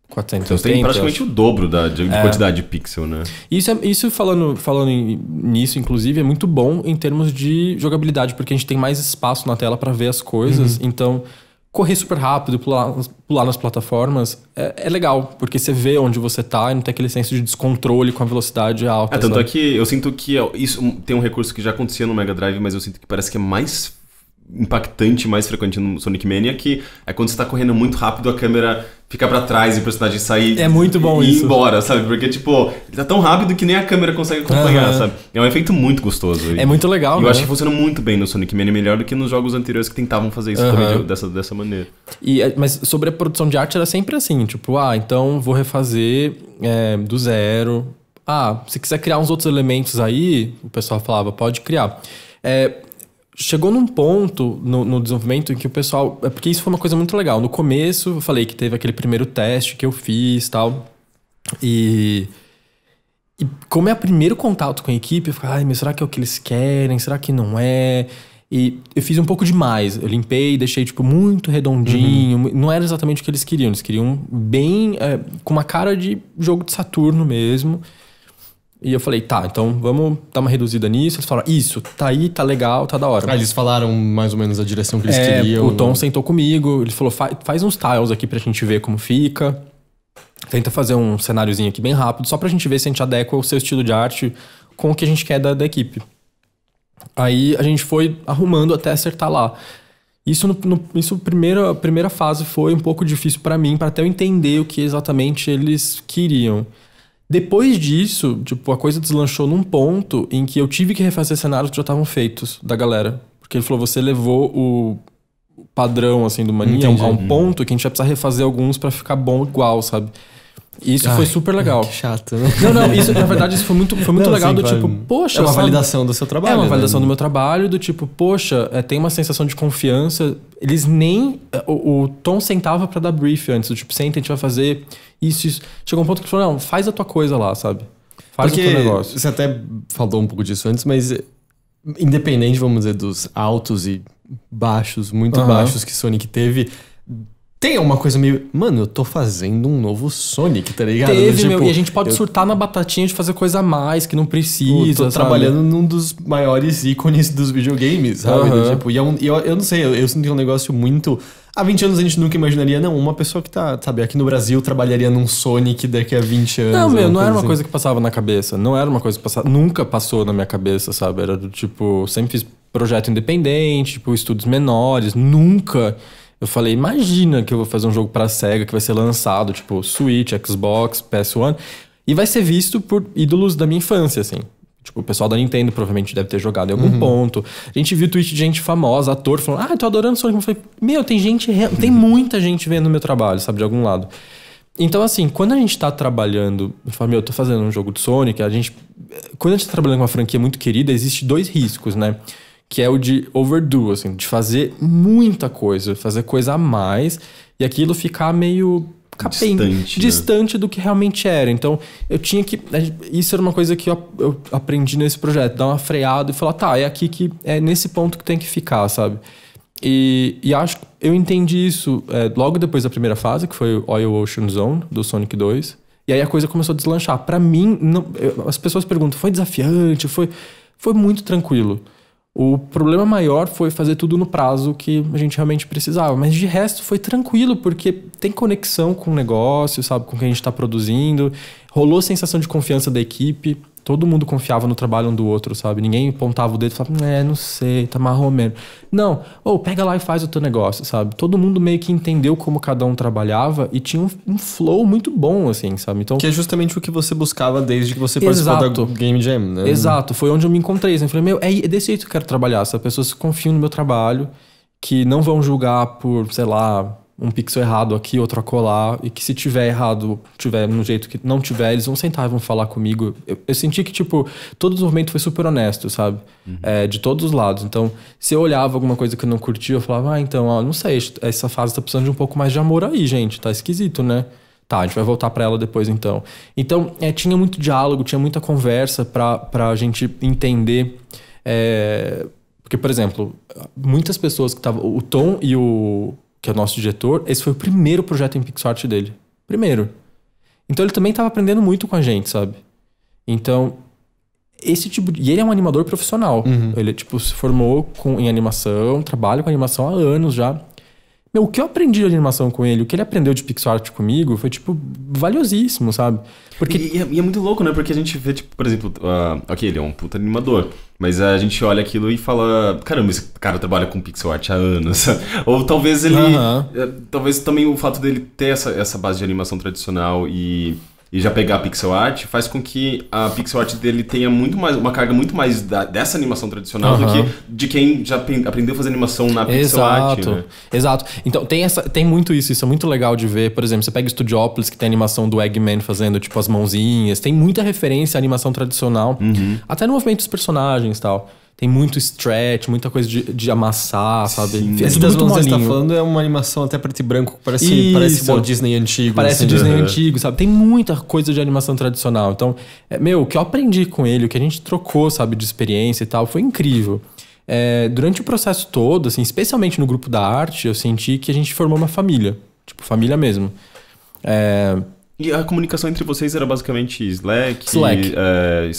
480. Então tem praticamente o dobro da, de, de quantidade de pixel, né? Isso, é- isso falando, falando nisso, inclusive, é muito bom em termos de jogabilidade, porque a gente tem mais espaço na tela para ver as coisas. Então, correr super rápido, pular, pular nas plataformas é, é legal, porque você vê onde você tá e não tem aquele senso de descontrole com a velocidade alta. É, tanto sabe? é que eu sinto que é- isso tem um recurso que já acontecia no Mega Drive, mas eu sinto que parece que é mais impactante, mais frequente no Sonic Mania, que é quando você tá correndo muito rápido, a câmera fica pra trás e o personagem sair É muito bom e ir isso. embora, sabe? Porque, tipo, ele tá tão rápido que nem a câmera consegue acompanhar, Aham. sabe? É um efeito muito gostoso. É muito legal, Eu né? acho que funciona muito bem no Sonic Mania, melhor do que nos jogos anteriores que tentavam fazer isso Aham. também de- dessa, dessa maneira. E, é, mas sobre a produção de arte era sempre assim, tipo, ah, então vou refazer é, do zero. Ah, se quiser criar uns outros elementos aí, o pessoal falava, pode criar. É, chegou num ponto no, no desenvolvimento em que o pessoal. É porque isso foi uma coisa muito legal. No começo, eu falei que teve aquele primeiro teste que eu fiz tal. E. E como é o primeiro contato com a equipe, eu fico, ai, mas será que é o que eles querem? Será que não é? E eu fiz um pouco demais. Eu limpei, deixei, tipo, muito redondinho. Não era exatamente o que eles queriam. Eles queriam bem... é, com uma cara de jogo de Saturno mesmo. E eu falei, tá, então vamos dar uma reduzida nisso. Eles falaram, isso, tá aí, tá legal, tá da hora. Ah, eles falaram mais ou menos a direção que eles É, queriam. O Tom sentou comigo, ele falou: "Fa- faz uns tiles aqui pra gente ver como fica. Tenta fazer um cenáriozinho aqui bem rápido, só pra gente ver se a gente adequa o seu estilo de arte com o que a gente quer da, da equipe. Aí a gente foi arrumando até acertar lá. Isso, no, no- isso primeira, a primeira fase foi um pouco difícil pra mim, pra até eu entender o que exatamente eles queriam. Depois disso, tipo, a coisa deslanchou num ponto em que eu tive que refazer cenários que já estavam feitos da galera. Porque ele falou, você levou o padrão, assim, do Mania Entendi. a um ponto que a gente vai precisar refazer alguns pra ficar bom igual, sabe? Isso foi Ai, super legal. Que chato, né? Não, não, isso, na verdade, isso foi muito, foi muito Não, legal sim, do claro. tipo, poxa... É uma sabe? validação do seu trabalho. É uma né? validação do meu trabalho, do tipo, poxa, é, tem uma sensação de confiança. Eles nem. é, O, o Tom sentava pra dar brief antes, do tipo, senta, a gente vai fazer isso, isso. Chegou um ponto que ele falou: não, faz a tua coisa lá, sabe? Faz Porque o teu negócio. você até falou um pouco disso antes, mas eh, independente, vamos dizer, dos altos e baixos, muito Aham. baixos que Sonic teve, tem uma coisa meio. Mano, eu tô fazendo um novo Sonic, tá ligado? Teve, Tipo, meu, e a gente pode eu surtar na batatinha de fazer coisa a mais, que não precisa. tô sabe? trabalhando num dos maiores ícones dos videogames, sabe? Aham. Tipo, e é um- eu, eu não sei, eu, eu sinto que é um negócio muito. Há 20 anos a gente nunca imaginaria, não, uma pessoa que tá, sabe, aqui no Brasil trabalharia num Sonic daqui a 20 anos. Não, meu, não era uma assim. coisa que passava na cabeça. Não era uma coisa que passava. Nunca passou na minha cabeça, sabe? Era do tipo, sempre fiz projeto independente, tipo, estudos menores. Nunca. Eu falei, imagina que eu vou fazer um jogo pra SEGA que vai ser lançado, tipo, Switch, Xbox, PS1, e vai ser visto por ídolos da minha infância, assim. Tipo, o pessoal da Nintendo provavelmente deve ter jogado em algum ponto. A gente viu tweet de gente famosa, ator, falando, ah, eu tô adorando Sonic. Eu falei, meu, tem gente, tem muita gente vendo o meu trabalho, sabe, de algum lado. Então, assim, quando a gente tá trabalhando, gente fala, meu, eu tô fazendo um jogo de Sonic, a gente. Quando a gente tá trabalhando com uma franquia muito querida, existe dois riscos, né? Que é o de overdo, assim, de fazer muita coisa, fazer coisa a mais, e aquilo ficar meio capenga, Distante, né? distante do que realmente era. Então, eu tinha que. Isso era uma coisa que eu, eu aprendi nesse projeto, dar uma freada e falar, tá, é aqui que. É nesse ponto que tem que ficar, sabe? E, e acho que eu entendi isso é, logo depois da primeira fase, que foi o Oil Ocean Zone, do Sonic 2. E aí a coisa começou a deslanchar. Pra mim, não- eu- as pessoas perguntam, foi desafiante? Foi, foi muito tranquilo. O problema maior foi fazer tudo no prazo que a gente realmente precisava. Mas de resto foi tranquilo, porque tem conexão com o negócio, sabe? Com o que a gente está produzindo. Rolou sensação de confiança da equipe. Todo mundo confiava no trabalho um do outro, sabe? Ninguém apontava o dedo e falava, é, não sei, tá marromeno. Não, ou pega lá e faz o teu negócio, sabe? Todo mundo meio que entendeu como cada um trabalhava e tinha um, um flow muito bom, assim, sabe? Então, Que é justamente o que você buscava desde que você participou Exato. da Game Jam, né? Exato, foi onde eu me encontrei. assim, Eu falei, meu, é desse jeito que eu quero trabalhar. As pessoas confiam no meu trabalho, que não vão julgar por, sei lá, um pixel errado aqui, outro acolá, e que se tiver errado, tiver no jeito que não tiver, eles vão sentar e vão falar comigo. Eu, eu senti que, tipo, todo o desenvolvimento foi super honesto, sabe? É, de todos os lados. Então, se eu olhava alguma coisa que eu não curtia, eu falava, ah, então, ó, não sei, essa fase tá precisando de um pouco mais de amor aí, gente. Tá esquisito, né? Tá, a gente vai voltar pra ela depois então. Então, é, tinha muito diálogo, tinha muita conversa pra, pra gente entender. é, porque, por exemplo, muitas pessoas que estavam. O Tom e o. que é o nosso diretor, esse foi o primeiro projeto em PixArt dele. Primeiro. Então ele também estava aprendendo muito com a gente, sabe? Então, esse tipo de... E ele é um animador profissional. Ele, tipo, se formou com, em animação, trabalha com animação há anos já. Meu, o que eu aprendi de animação com ele, o que ele aprendeu de pixel art comigo, foi, tipo, valiosíssimo, sabe? Porque... E, e é, e é muito louco, né? Porque a gente vê, tipo, por exemplo, ah, ok, ele é um puta animador, mas a gente olha aquilo e fala, caramba, esse cara trabalha com pixel art há anos. Ou talvez ele. Aham. eh, Talvez também o fato dele ter essa, essa base de animação tradicional e, e já pegar a pixel art faz com que a pixel art dele tenha muito mais, uma carga muito mais da- dessa animação tradicional do Aham. que de quem já apren- aprendeu a fazer animação na pixel art. Exato, Né? exato. Então tem, essa, tem muito isso, isso é muito legal de ver. Por exemplo, você pega o Studiopolis, que tem a animação do Eggman fazendo tipo as mãozinhas, tem muita referência à animação tradicional, Uhum. até no movimento dos personagens e tal. Tem muito stretch, muita coisa de, de amassar, sabe? Sim. É Esse das muito você tá molinho. falando é uma animação até preto e branco, parece, Isso. parece Walt Disney antigo. Parece assim, Disney né? antigo, sabe? Tem muita coisa de animação tradicional. Então, é, meu, o que eu aprendi com ele, o que a gente trocou, sabe, de experiência e tal, foi incrível. É, durante o processo todo, assim, especialmente no grupo da arte, eu senti que a gente formou uma família. Tipo, família mesmo. É, E a comunicação entre vocês era basicamente Slack, Slack. eh,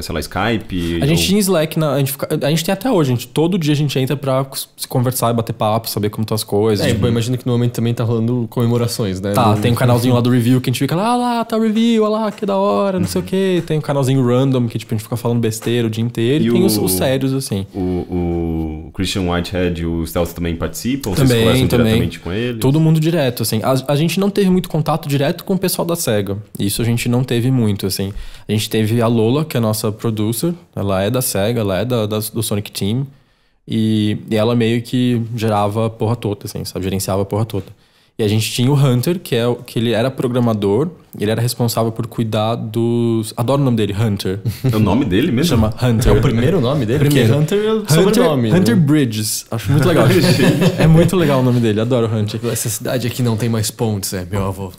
sei lá, Skype. a gente ou- tinha Slack, na, a, gente fica- a gente tem até hoje. A gente, todo dia a gente entra pra se conversar e bater papo, saber como estão as coisas. É, eu imagino que no momento também tá rolando comemorações, né? Tá, No- tem um canalzinho lá do review que a gente fica lá, ah lá, tá o review, olha lá, que da hora, não sei o quê. Tem um canalzinho random que tipo, a gente fica falando besteira o dia inteiro. E, E tem o- os, os sérios, assim. O, o Christian Whitehead e o Stealth também participam? Também, vocês conversam também. diretamente com ele? Todo mundo direto, assim. A, a gente não teve muito contato direto com o pessoal da SEGA. Isso a gente não teve muito, assim. A gente teve a Lola, que é a nossa producer. Ela é da SEGA, ela é da, da- do Sonic Team. E, e ela meio que gerava a porra toda, assim, sabe? Gerenciava a porra toda. E a gente tinha o Hunter, que, é, o- que ele era programador. Ele era responsável por cuidar dos... Adoro o nome dele, Hunter. É o nome dele mesmo? Chama Hunter. É o primeiro nome dele? Primeiro. Porque Hunter é o Hunter, sobrenome. Hunter né? Bridges. Acho muito legal. é muito legal o nome dele. Adoro o Hunter. Essa cidade aqui não tem mais pontes, é meu avô.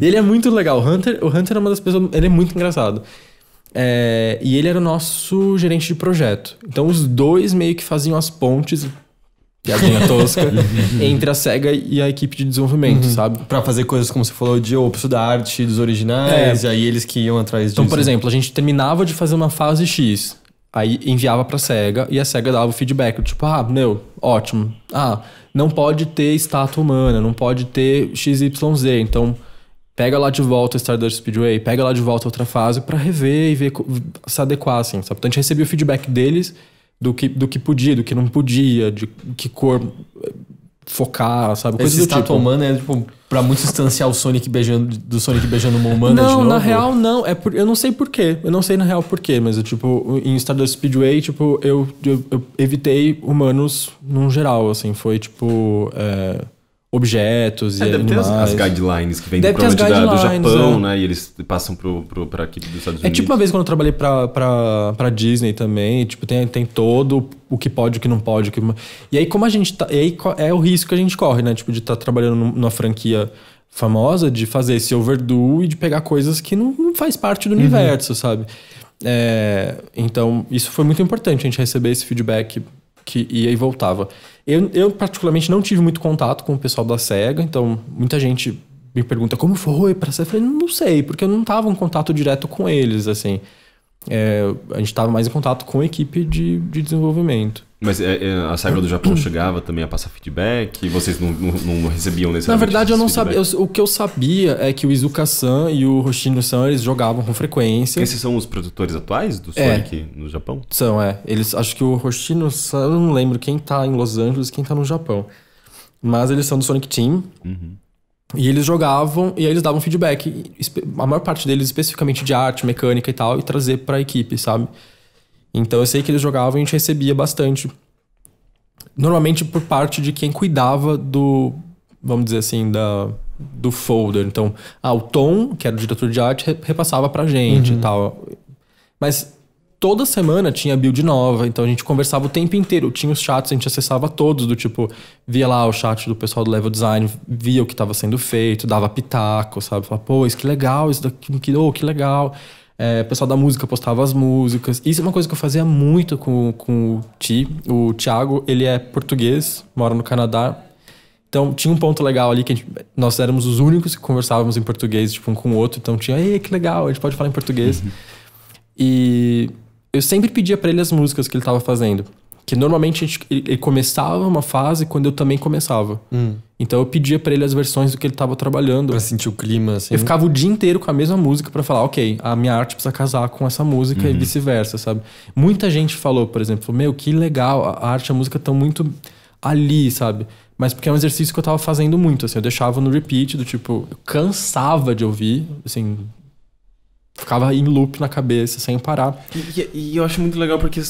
E ele é muito legal. O Hunter, o Hunter é uma das pessoas. Ele é muito engraçado. É, e ele era o nosso gerente de projeto. Então os dois meio que faziam as pontes piadinha tosca, entre a SEGA e a equipe de desenvolvimento, sabe? Pra fazer coisas, como você falou, de opus da arte, dos originais, É. e aí eles que iam atrás Então, disso. por exemplo, a gente terminava de fazer uma fase X, aí enviava pra SEGA e a SEGA dava o feedback, tipo, ah, meu, ótimo. Ah, não pode ter estátua humana, não pode ter XYZ, então pega lá de volta o Stardust Speedway, pega lá de volta outra fase pra rever e ver se adequar, assim, sabe? Então a gente recebia o feedback deles do que, do que podia, do que não podia, de que cor focar, sabe? Coisas Esse do tipo. estátua humana é, tipo, pra muito distanciar o Sonic beijando, do Sonic beijando uma humana de Não, na real não. É por, eu não sei porquê. Eu não sei na real porquê, mas eu, tipo, em Stardust Speedway, tipo, eu, eu, eu evitei humanos num geral, assim. Foi tipo. é, objetos É, e deve ter as, animais. as guidelines que vêm provavelmente da- do Japão, é. né? E eles passam pro, pro, pra equipe dos Estados É Unidos. tipo uma vez quando eu trabalhei pra, pra, pra Disney também, tipo, tem, tem todo o que pode o que não pode. o que- E aí, como a gente tá. E aí é o risco que a gente corre, né? Tipo, de estar trabalhando num- numa franquia famosa, de fazer esse overdo e de pegar coisas que não, não faz parte do universo, sabe? É, então, isso foi muito importante a gente receber esse feedback que ia e voltava. Eu, eu, particularmente, não tive muito contato com o pessoal da SEGA, então muita gente me pergunta como foi pra SEGA. Eu falei, não sei, porque eu não tava em contato direto com eles, assim. É, a gente tava mais em contato com a equipe de, de desenvolvimento. Mas é, é, a SEGA do Japão chegava também a passar feedback e vocês não, não, não recebiam necessariamente Na verdade, eu não sabia. eu- o que eu sabia é que o Izuka-san e o Hoshino-san, eles jogavam com frequência. Esses são os produtores atuais do É. Sonic no Japão? São, é. Eles, acho que o Hoshino-san, eu não lembro quem tá em Los Angeles e quem tá no Japão. Mas eles são do Sonic Team. E eles jogavam e aí eles davam feedback. A maior parte deles especificamente de arte, mecânica e tal, e trazer pra equipe, sabe? Então eu sei que eles jogavam e a gente recebia bastante. Normalmente por parte de quem cuidava do, vamos dizer assim, da, do folder. Então, ah, o Tom, que era o diretor de arte, re- repassava pra gente e tal. Mas toda semana tinha build nova, então a gente conversava o tempo inteiro. Tinha os chats, a gente acessava todos, do tipo, via lá o chat do pessoal do level design, via o que estava sendo feito, dava pitaco, sabe? Falava, pô, isso que legal, isso daqui, que, oh, que legal. É, o pessoal da música postava as músicas. Isso é uma coisa que eu fazia muito com, com o Ti. O Thiago, ele é português, mora no Canadá. Então tinha um ponto legal ali que gente- nós éramos os únicos que conversávamos em português, tipo, um com o outro. Então tinha, ei, que legal, a gente pode falar em português. E eu sempre pedia pra ele as músicas que ele tava fazendo. Que normalmente a gente- ele, começava uma fase quando eu também começava. Então eu pedia pra ele as versões do que ele tava trabalhando. Pra sentir o clima, assim. Eu ficava o dia inteiro com a mesma música pra falar, ok, a minha arte precisa casar com essa música e vice-versa, sabe? Muita gente falou, por exemplo, falou, meu, que legal, a arte e a música estão muito ali, sabe? Mas porque é um exercício que eu tava fazendo muito, assim, eu deixava no repeat, do tipo, eu cansava de ouvir, assim, ficava em loop na cabeça, sem parar. E, e- e eu acho muito legal porque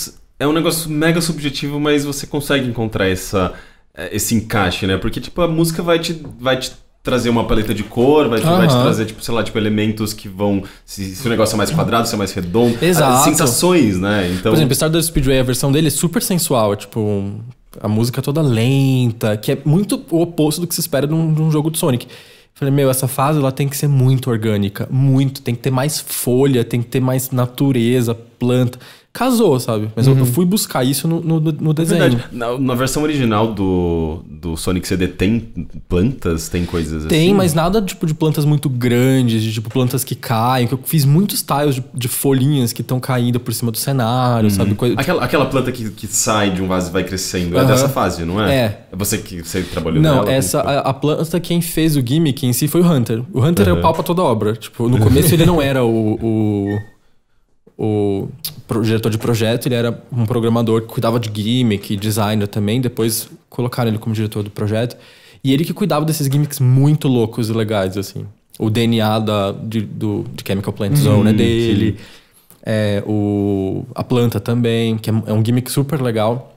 é um negócio mega subjetivo, mas você consegue encontrar essa, eh, esse encaixe, né? Porque, tipo, a música vai te, vai te trazer uma paleta de cor, vai te, vai te trazer, tipo, sei lá, tipo, elementos que vão... Se, se o negócio é mais quadrado, se é mais redondo. Exato. Sensações, né? Então... Por exemplo, Stardust Speedway, a versão dele é super sensual, é tipo, a música toda lenta, que é muito o oposto do que se espera de um, de um jogo de Sonic. Falei, meu, essa fase ela tem que ser muito orgânica, muito, tem que ter mais folha, tem que ter mais natureza, planta. Casou, sabe? Mas eu- eu fui buscar isso no, no, no É desenho. verdade. Na, na versão original do, do Sonic CD tem plantas, tem coisas Tem, assim? mas nada tipo de plantas muito grandes, de tipo plantas que caem. Que eu fiz muitos tiles de, de folhinhas que estão caindo por cima do cenário, sabe? Coisa, Aquela, aquela planta que, que sai de um vaso e vai crescendo, é Aham. dessa fase, não é? É. É você que você trabalhou Não, nela? essa, a, a planta, quem fez o gimmick em si foi o Hunter. O Hunter é o Uhum. pau pra toda obra. Tipo, no começo ele não era o, o, o diretor de projeto, ele era um programador que cuidava de gimmick, designer também. Depois colocaram ele como diretor do projeto. E ele que cuidava desses gimmicks muito loucos e legais, assim. O DNA da, de, do, de Chemical Plant Zone é dele. É, o, a planta também, que é, é um gimmick super legal.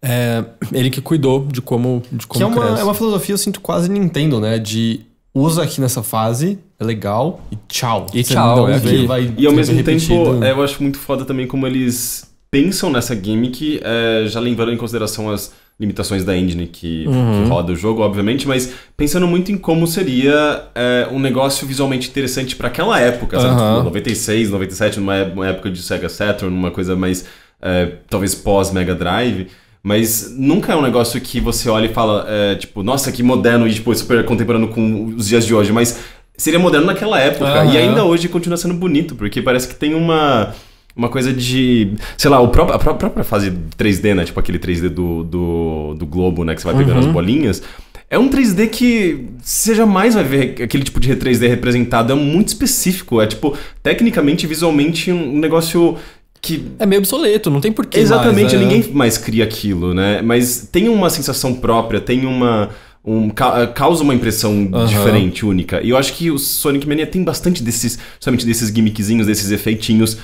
É, ele que cuidou de como, de como Que é uma, cresce. é uma filosofia, eu sinto quase Nintendo, né? De usa aqui nessa fase, é legal, e tchau. E Você tchau, é vê, vai E ao mesmo tempo, é, eu acho muito foda também como eles pensam nessa gimmick, é, já levando em consideração as limitações da engine que, Uhum. que roda o jogo, obviamente, mas pensando muito em como seria é, um negócio visualmente interessante pra aquela época, sabe? Tipo, 96, 97, numa uma época de Sega Saturn, uma coisa mais, é, talvez pós-Mega Drive. Mas nunca é um negócio que você olha e fala, é, tipo, nossa, que moderno e tipo, super contemporâneo com os dias de hoje. Mas seria moderno naquela época. Aham. E ainda hoje continua sendo bonito, porque parece que tem uma. Uma coisa de. Sei lá, o próprio, a pró- própria fase 3D, né? Tipo aquele 3D do, do, do Globo, né? Que você vai pegando as bolinhas. É um 3D que você jamais vai ver aquele tipo de 3D representado. É muito específico. É tipo, tecnicamente, visualmente, um negócio que É meio obsoleto, não tem porquê. Exatamente, mais, é. ninguém mais cria aquilo, né? Mas tem uma sensação própria, tem uma. Um, ca- causa uma impressão Aham. diferente, única. E eu acho que o Sonic Mania tem bastante desses, somente desses gimmickzinhos, desses efeitinhos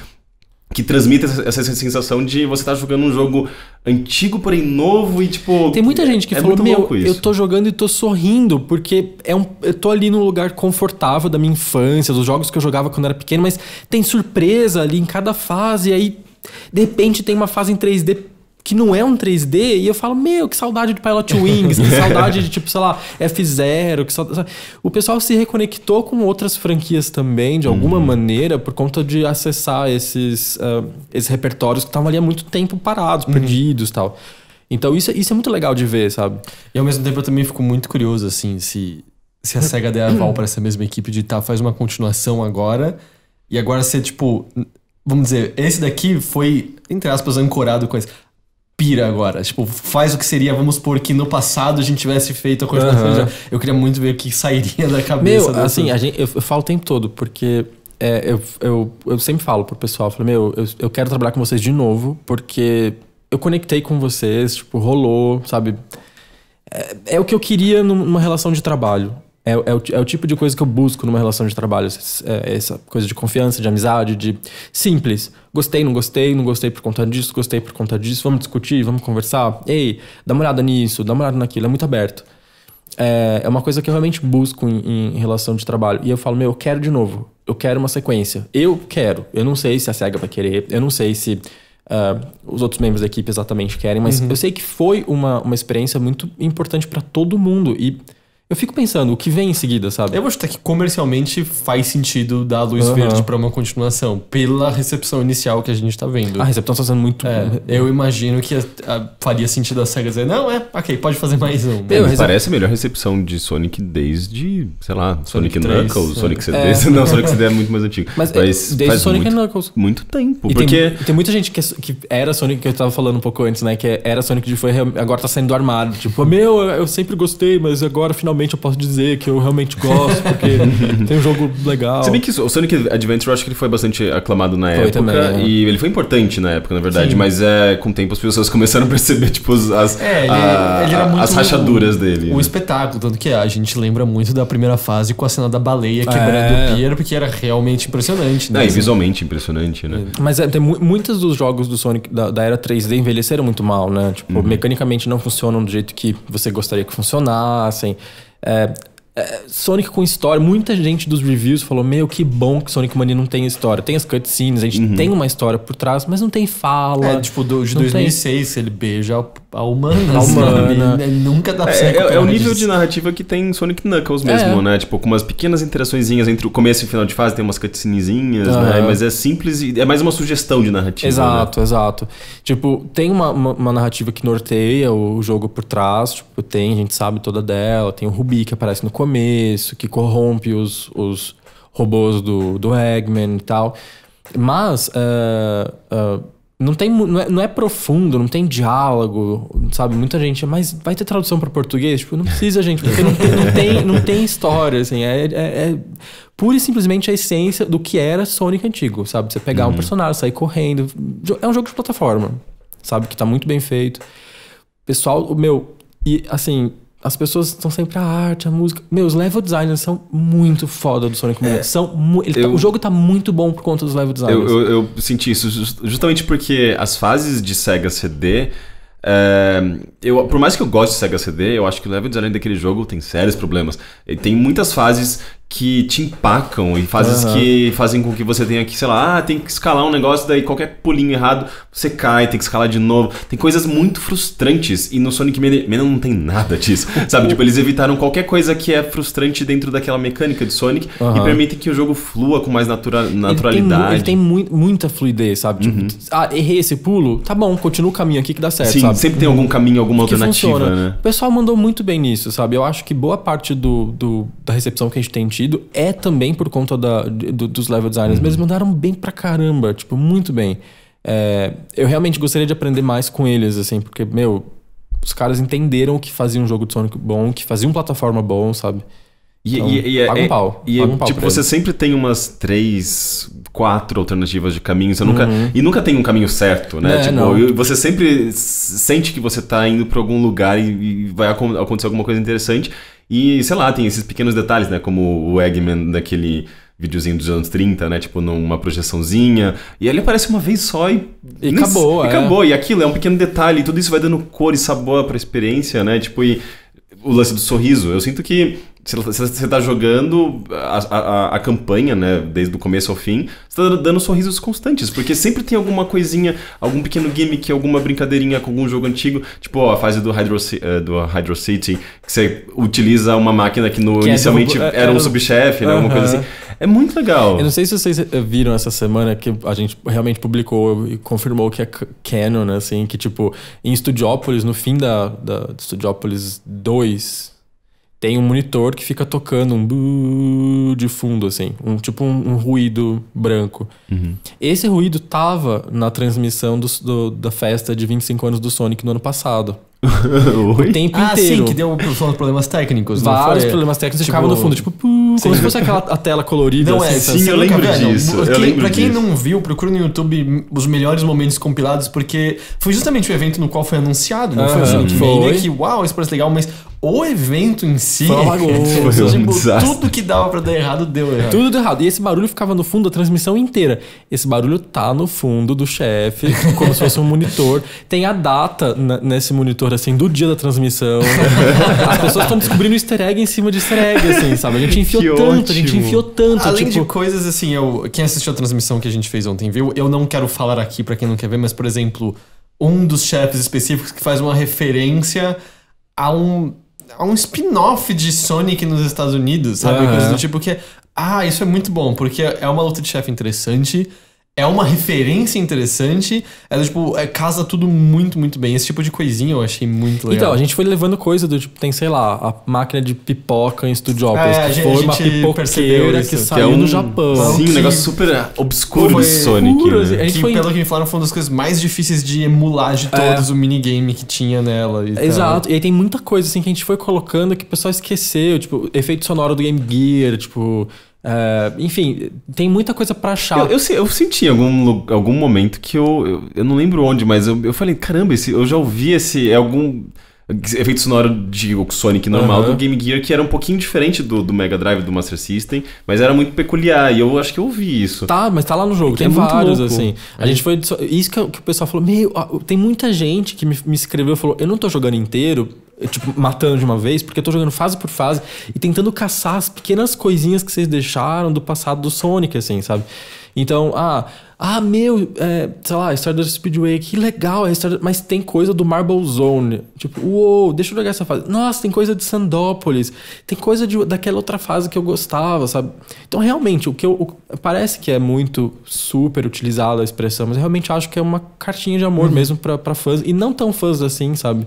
que transmitem essa, essa sensação de você estar jogando um jogo antigo, porém novo e tipo. Tem muita gente que é falou, meu, eu tô jogando e tô sorrindo, porque é um, eu tô ali num lugar confortável da minha infância, dos jogos que eu jogava quando era pequeno, mas tem surpresa ali em cada fase, e aí, de repente, tem uma fase em 3D que não é um 3D, e eu falo, meu, que saudade de Pilot Wings, que saudade de, tipo, sei lá, F0, que saudade... O pessoal se reconectou com outras franquias também, de alguma Uhum. maneira, por conta de acessar esses, ah, esses repertórios que estavam ali há muito tempo parados, Uhum. perdidos e tal. Então isso, é- isso é muito legal de ver, sabe? E ao mesmo tempo eu também fico muito curioso, assim, se, se a SEGA der aval pra essa mesma equipe de tá, faz uma continuação agora, e agora ser, tipo, vamos dizer, esse daqui foi, entre aspas, ancorado com esse. Pira agora. Tipo, faz o que seria, vamos supor, que no passado a gente tivesse feito a. Aham. já. Eu queria muito ver o que sairia da Meu, cabeça dessa- assim, a gente, eu, eu falo o tempo todo, porque é, eu, eu, eu sempre falo pro pessoal, eu falo, meu, eu, eu quero trabalhar com vocês de novo, porque eu conectei com vocês, tipo, rolou, sabe? É, é o que eu queria num- numa relação de trabalho. É, é, o, é o tipo de coisa que eu busco numa relação de trabalho. é, essa coisa de confiança, de amizade, de simples. Gostei, não gostei, não gostei por conta disso, gostei por conta disso. Vamos discutir, vamos conversar. Ei, dá uma olhada nisso, dá uma olhada naquilo. É muito aberto. É, é uma coisa que eu realmente busco em, em relação de trabalho. E eu falo, meu, eu quero de novo. Eu quero uma sequência. Eu quero. Eu não sei se a SEGA vai querer. Eu não sei se ah, os outros membros da equipe exatamente querem. Mas eu sei que foi uma, uma experiência muito importante pra todo mundo. E eu fico pensando, o que vem em seguida, sabe? Eu vou chutar que comercialmente faz sentido dar a luz Aham. verde pra uma continuação, pela recepção inicial que a gente tá vendo. A recepção está sendo muito... É, eu imagino que a- a- faria sentido a SEGA dizer, não, é, ok, pode fazer mais um. Me recep- parece a melhor recepção de Sonic desde, sei lá, Sonic, Sonic 3, Knuckles, é. Sonic CD. É. Não, Sonic CD é muito mais antigo. Mas, é, desde faz Sonic muito, Knuckles. muito tempo. E porque. tem, tem muita gente que, é- que era Sonic, que eu tava falando um pouco antes, né? Que era Sonic de foi agora tá saindo do armário. Tipo, meu, eu, eu sempre gostei, mas agora finalmente eu posso dizer que eu realmente gosto, porque tem um jogo legal. Se bem que o Sonic Adventure eu acho que ele foi bastante aclamado na Foi época. também, é. E ele foi importante na época, na verdade. Sim. Mas é, com o tempo as pessoas começaram a perceber, tipo, as, as, É, ele, a- ele era muito as rachaduras dele. O né? espetáculo, tanto que a gente lembra muito da primeira fase com a cena da baleia quebrando É. o pier, porque era realmente impressionante, né? É, e visualmente impressionante, né? Mas é, tem mu muitos dos jogos do Sonic da, da era 3D envelheceram muito mal, né? Tipo, mecanicamente não funcionam do jeito que você gostaria que funcionassem. uh, É, é, Sonic com história, muita gente dos reviews falou: Meu, que bom que Sonic Mania não tem história. Tem as cutscenes, a gente tem uma história por trás, mas não tem fala. É, tipo, do, de Não 2006, ele beija a, humana, A humana. sabe? Ele nunca dá pra É, é- é o nível disso. de narrativa que tem Sonic Knuckles mesmo, É. né? Tipo, com umas pequenas interaçõezinhas entre o começo e o final de fase, tem umas cutscenezinhas, Aham. né? Mas é simples e é mais uma sugestão de narrativa. Exato, exato. Tipo, tem uma, uma, uma narrativa que norteia o jogo por trás. Tipo, tem, a gente sabe toda dela. Tem o Rubi que aparece no começo, que corrompe os, os robôs do, do Eggman e tal. Mas, é, é, não, tem, não, é, não é profundo, não tem diálogo, sabe? Muita gente, mas vai ter tradução para português? Tipo, não precisa, gente, porque não tem, não tem, não tem história, assim. É, é, é pura e simplesmente a essência do que era Sonic antigo, sabe? Você pegar um personagem, sair correndo. É um jogo de plataforma, sabe? Que tá muito bem feito. Pessoal, o meu. E assim, as pessoas estão sempre a arte, a música. Meu, os level designers são muito foda do Sonic Mania. São mu- ele tá- eu- o jogo tá muito bom por conta dos level designers. Eu, eu, eu senti isso just- justamente porque as fases de Sega CD. é, eu, por mais que eu goste de Sega CD, eu acho que o level design daquele jogo tem sérios problemas. Ele tem muitas fases que te empacam e fases Aham. que fazem com que você tenha que, sei lá, ah, tem que escalar um negócio, daí qualquer pulinho errado, você cai, tem que escalar de novo. Tem coisas muito frustrantes e no Sonic Mania não tem nada disso. sabe? Tipo, eles evitaram qualquer coisa que é frustrante dentro daquela mecânica de Sonic e Aham. permitem que o jogo flua com mais natura- Ele tem, mu- naturalidade. ele tem mui- muita fluidez, sabe? Tipo, ah, errei esse pulo, tá bom, continua o caminho aqui que dá certo, Sim, sabe? sempre tem algum caminho, alguma que alternativa, funciona. né? O pessoal mandou muito bem nisso, sabe? Eu acho que boa parte do, do- da recepção que a gente tem tido é também por conta da, do- dos level designers, mas eles mandaram bem pra caramba, tipo, muito bem. É, eu realmente gostaria de aprender mais com eles, assim, porque, meu, os caras entenderam o que fazia um jogo de Sonic bom, que fazia um plataforma bom, sabe? E, Então, e- e é- paga um é- pau, E paga um pau tipo, você eles. sempre tem umas três, quatro alternativas de caminho. Você nunca, Uhum. E nunca tem um caminho certo, né? É, tipo, não. você sempre sente que você tá indo pra algum lugar e, vai acon- acontecer alguma coisa interessante. E, sei lá, tem esses pequenos detalhes, né? Como o Eggman daquele videozinho dos anos 30, né? Tipo, numa projeçãozinha. E ele aparece uma vez só e... E acabou, E é. acabou. E aquilo é um pequeno detalhe. E tudo isso vai dando cor e sabor pra experiência, né? Tipo, e o lance do sorriso. Eu sinto que se você tá jogando a, a, a campanha, né, desde o começo ao fim, você tá dando sorrisos constantes, porque sempre tem alguma coisinha, algum pequeno gimmick, alguma brincadeirinha com algum jogo antigo, tipo ó, a fase do Hydro, eh, do Hydro City, que você utiliza uma máquina que no, Que é inicialmente do- é- era um subchefe, né, alguma coisa assim. É muito legal. Eu não sei se vocês eh, viram essa semana que a gente realmente publicou e confirmou que é canon, né, assim, que tipo, em Studiópolis, no fim da, da Studiópolis 2, tem um monitor que fica tocando um bu de fundo, assim, um tipo um, um ruído branco. Uhum. Esse ruído tava na transmissão do- do- da festa de 25 anos do Sonic no ano passado. Oi? O tempo Ah, inteiro. sim, que deu problemas técnicos. Vários problemas técnicos Tipo- ficavam no fundo, tipo, pu, como se fosse aquela a tela colorida. Não é, assim, sim, você eu lembro vê, não. disso, eu Quem- lembro pra quem disso. não viu, procura no YouTube os melhores momentos compilados, porque foi justamente o evento no qual foi anunciado, não foi o Sonic. Mania, que uau, isso parece legal, mas o evento em si. Foi. Foi um tipo, desastre. tudo que dava pra dar errado deu errado. Tudo deu errado. E esse barulho ficava no fundo da transmissão inteira. Esse barulho tá no fundo do chefe, como se fosse um monitor. Tem a data nesse monitor, assim, do dia da transmissão. As pessoas estão descobrindo easter egg em cima de easter egg, assim, sabe? A gente enfiou Que tanto, a gente ótimo. enfiou tanto. Além tipo, de coisas assim, eu, quem assistiu a transmissão que a gente fez ontem viu, eu não quero falar aqui pra quem não quer ver, mas por exemplo, um dos chefes específicos que faz uma referência a um a um spin-off de Sonic nos Estados Unidos, sabe? Aham. Coisa do tipo que ah, isso é muito bom, porque é uma luta de chefe interessante. É uma referência interessante. Ela, tipo, é, casa tudo muito, muito bem. Esse tipo de coisinha eu achei muito legal. Então, a gente foi levando coisa do tipo, tem, sei lá, a máquina de pipoca em Studiópolis, É, a que gente- foi uma pipoqueira que Que é saiu um- no Japão. Sim, que- um negócio super obscuro Foi de Sonic. escuro, né? assim, a gente que, foi- pelo que me falaram, foi uma das coisas mais difíceis de emular de todos o minigame que tinha nela. E tal. Exato, e aí tem muita coisa assim que a gente foi colocando que o pessoal esqueceu, tipo, efeito sonoro do Game Gear, tipo. É, enfim, tem muita coisa pra achar. Eu, eu, eu senti em algum, algum momento que eu, eu. eu não lembro onde, mas eu, eu falei, caramba, esse, eu já ouvi esse. É algum. Efeito sonoro de Sonic normal Aham. do Game Gear, que era um pouquinho diferente do, do Mega Drive do Master System, mas era muito peculiar, e eu acho que eu ouvi isso. Tá, mas tá lá no jogo, Que tem é vários, louco. assim. A gente foi. Isso que, que o pessoal falou, meu, ah, tem muita gente que me, me escreveu e falou, eu não tô jogando inteiro, tipo, matando de uma vez, porque eu tô jogando fase por fase e tentando caçar as pequenas coisinhas que vocês deixaram do passado do Sonic, assim, sabe? Então, ah, ah, meu, é, sei lá, Stardust Speedway, que legal, é Stardust, mas tem coisa do Marble Zone. Tipo, uou, deixa eu jogar essa fase. Nossa, tem coisa de Sandópolis, tem coisa de, daquela outra fase que eu gostava, sabe? Então, realmente, o que eu. o- parece que é muito super utilizada a expressão, mas eu realmente acho que é uma cartinha de amor mesmo pra, pra fãs, e não tão fãs assim, sabe?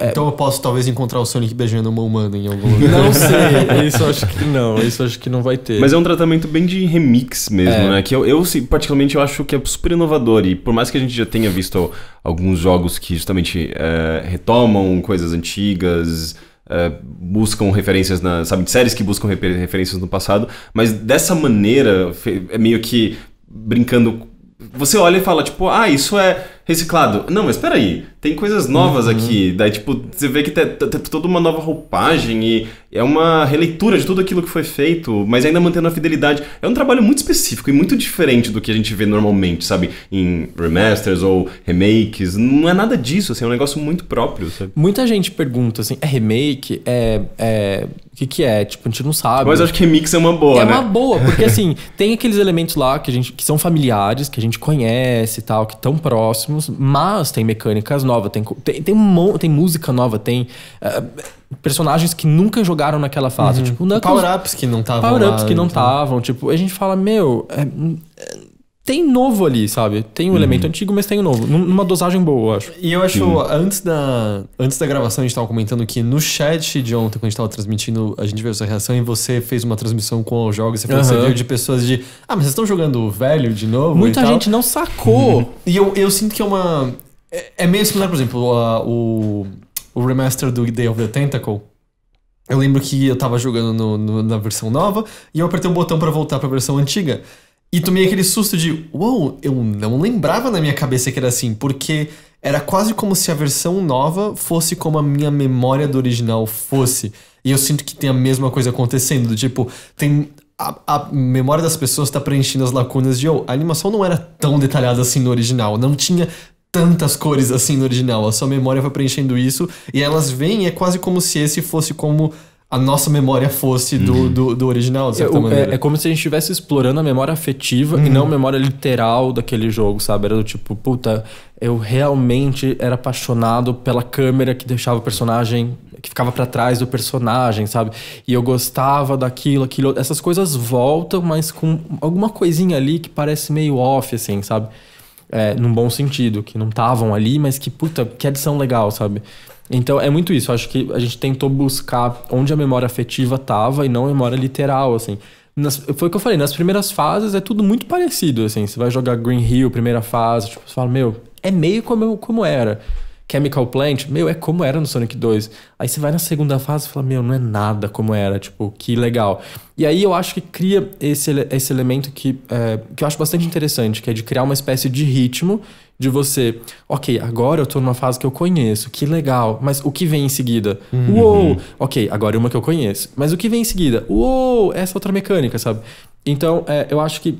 Então eu posso talvez encontrar o Sonic beijando uma humana em algum lugar. Não sei, isso eu acho que não, isso eu acho que não vai ter. Mas é um tratamento bem de remix mesmo, É. né? Que eu, eu, particularmente, eu acho que é super inovador. E por mais que a gente já tenha visto alguns jogos que justamente é, retomam coisas antigas, é, buscam referências na. Sabe, de séries que buscam refer- referências no passado, mas dessa maneira, é meio que brincando. Você olha e fala, tipo, ah, isso é reciclado. Não, mas peraí, tem coisas novas Uhum. aqui. Daí, tipo, você vê que tem toda uma nova roupagem e é uma releitura de tudo aquilo que foi feito, mas ainda mantendo a fidelidade. É um trabalho muito específico e muito diferente do que a gente vê normalmente, sabe? Em remasters ou remakes. Não é nada disso, assim, é um negócio muito próprio, sabe? Muita gente pergunta assim, é remake? É. é... O que, que é? Tipo, a gente não sabe. Mas eu acho que remix é uma boa, é né? uma boa, porque assim, tem aqueles elementos lá que, a gente, que são familiares, que a gente conhece e tal, que estão próximos, mas tem mecânicas novas, tem, tem, tem, um tem música nova, tem eh, personagens que nunca jogaram naquela fase. Tipo, o Knuckles, Power-ups que não estavam power-ups que não então. estavam. Tipo, a gente fala, meu, é, é, tem novo ali, sabe? Tem Uhum. um elemento antigo, mas tem o novo. Num- Numa dosagem boa, eu acho. E eu acho, antes da, antes da gravação, a gente tava comentando que no chat de ontem, quando a gente tava transmitindo, a gente viu essa reação e você fez uma transmissão com os jogos. Você que você viu de pessoas de. Ah, mas vocês estão jogando o velho de novo? Muita e tal?" gente não sacou. E eu, eu sinto que é uma. É, é meio similar, por exemplo, a- o, o remaster do Day of the Tentacle. Eu lembro que eu tava jogando no- no- na versão nova e eu apertei o botão pra voltar pra versão antiga. E tomei aquele susto de, uou, eu não lembrava na minha cabeça que era assim, porque era quase como se a versão nova fosse como a minha memória do original fosse. E eu sinto que tem a mesma coisa acontecendo, do tipo, tem. A, a memória das pessoas tá preenchendo as lacunas de, oh, a animação não era tão detalhada assim no original, não tinha tantas cores assim no original, a sua memória vai preenchendo isso, e elas vêm, é quase como se esse fosse como a nossa memória fosse do, do, do original, de certa É, maneira. é, é como se a gente estivesse explorando a memória afetiva e não a memória literal daquele jogo, sabe? Era do tipo, puta, eu realmente era apaixonado pela câmera que deixava o personagem, que ficava pra trás do personagem, sabe? E eu gostava daquilo, aquilo. Essas coisas voltam, mas com alguma coisinha ali que parece meio off, assim, sabe? É, num bom sentido, que não estavam ali, mas que, puta, que adição legal, sabe? Então é muito isso. Acho que a gente tentou buscar onde a memória afetiva tava e não a memória literal, assim. Nas- foi o que eu falei, nas primeiras fases é tudo muito parecido, assim. Você vai jogar Green Hill, primeira fase, tipo, você fala, meu, é meio como, como era. Chemical Plant, meu, é como era no Sonic 2. Aí você vai na segunda fase e fala, meu, não é nada como era, tipo, que legal. E aí eu acho que cria esse, esse elemento que, é, que eu acho bastante interessante, que é de criar uma espécie de ritmo de você, ok, agora eu tô numa fase que eu conheço, que legal, mas o que vem em seguida? Uou! Ok, agora é uma que eu conheço. Mas o que vem em seguida? Uou! Essa outra mecânica, sabe? Então, é, eu acho que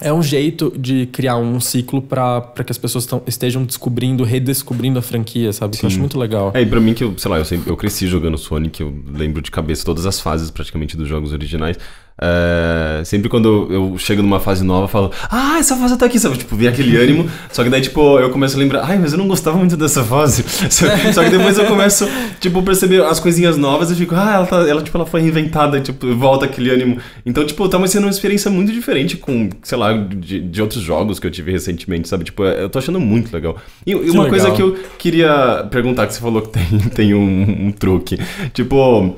é um jeito de criar um ciclo pra que as pessoas tão- estejam descobrindo, redescobrindo a franquia, sabe? Que eu acho muito legal. É, e pra mim que eu, sei lá, eu, sempre, eu cresci jogando Sonic, eu lembro de cabeça todas as fases praticamente dos jogos originais. É, sempre quando eu, eu chego numa fase nova, eu falo, ah, essa fase tá aqui, sabe? Tipo, vi aquele ânimo. Só que daí, tipo, eu começo a lembrar, ai, mas eu não gostava muito dessa fase. Só, que depois eu começo, tipo, perceber as coisinhas novas e fico, ah, ela, tá, ela, tipo, ela foi reinventada, tipo, volta aquele ânimo. Então, tipo, tá sendo uma experiência muito diferente com, sei lá, de, de outros jogos que eu tive recentemente, sabe? Tipo, eu tô achando muito legal. E, e uma legal. coisa que eu queria perguntar, que você falou que tem, tem um, um truque. Tipo,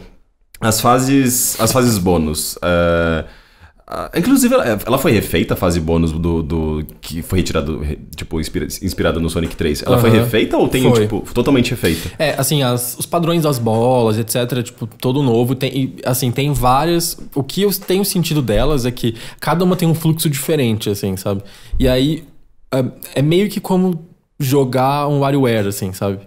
as fases, as fases bônus. é, ah, inclusive, ela, ela foi refeita, a fase bônus do, do que foi retirado, re- tipo, inspira- inspirada no Sonic 3. Ela foi Aham. refeita ou tem, Foi. tipo, totalmente refeita? É, assim, as- os padrões das bolas, etc, tipo, todo novo. Tem, e, assim, tem várias... O que eu tenho sentido delas é que cada uma tem um fluxo diferente, assim, sabe? E aí, é, é meio que como jogar um WarioWare, assim, sabe?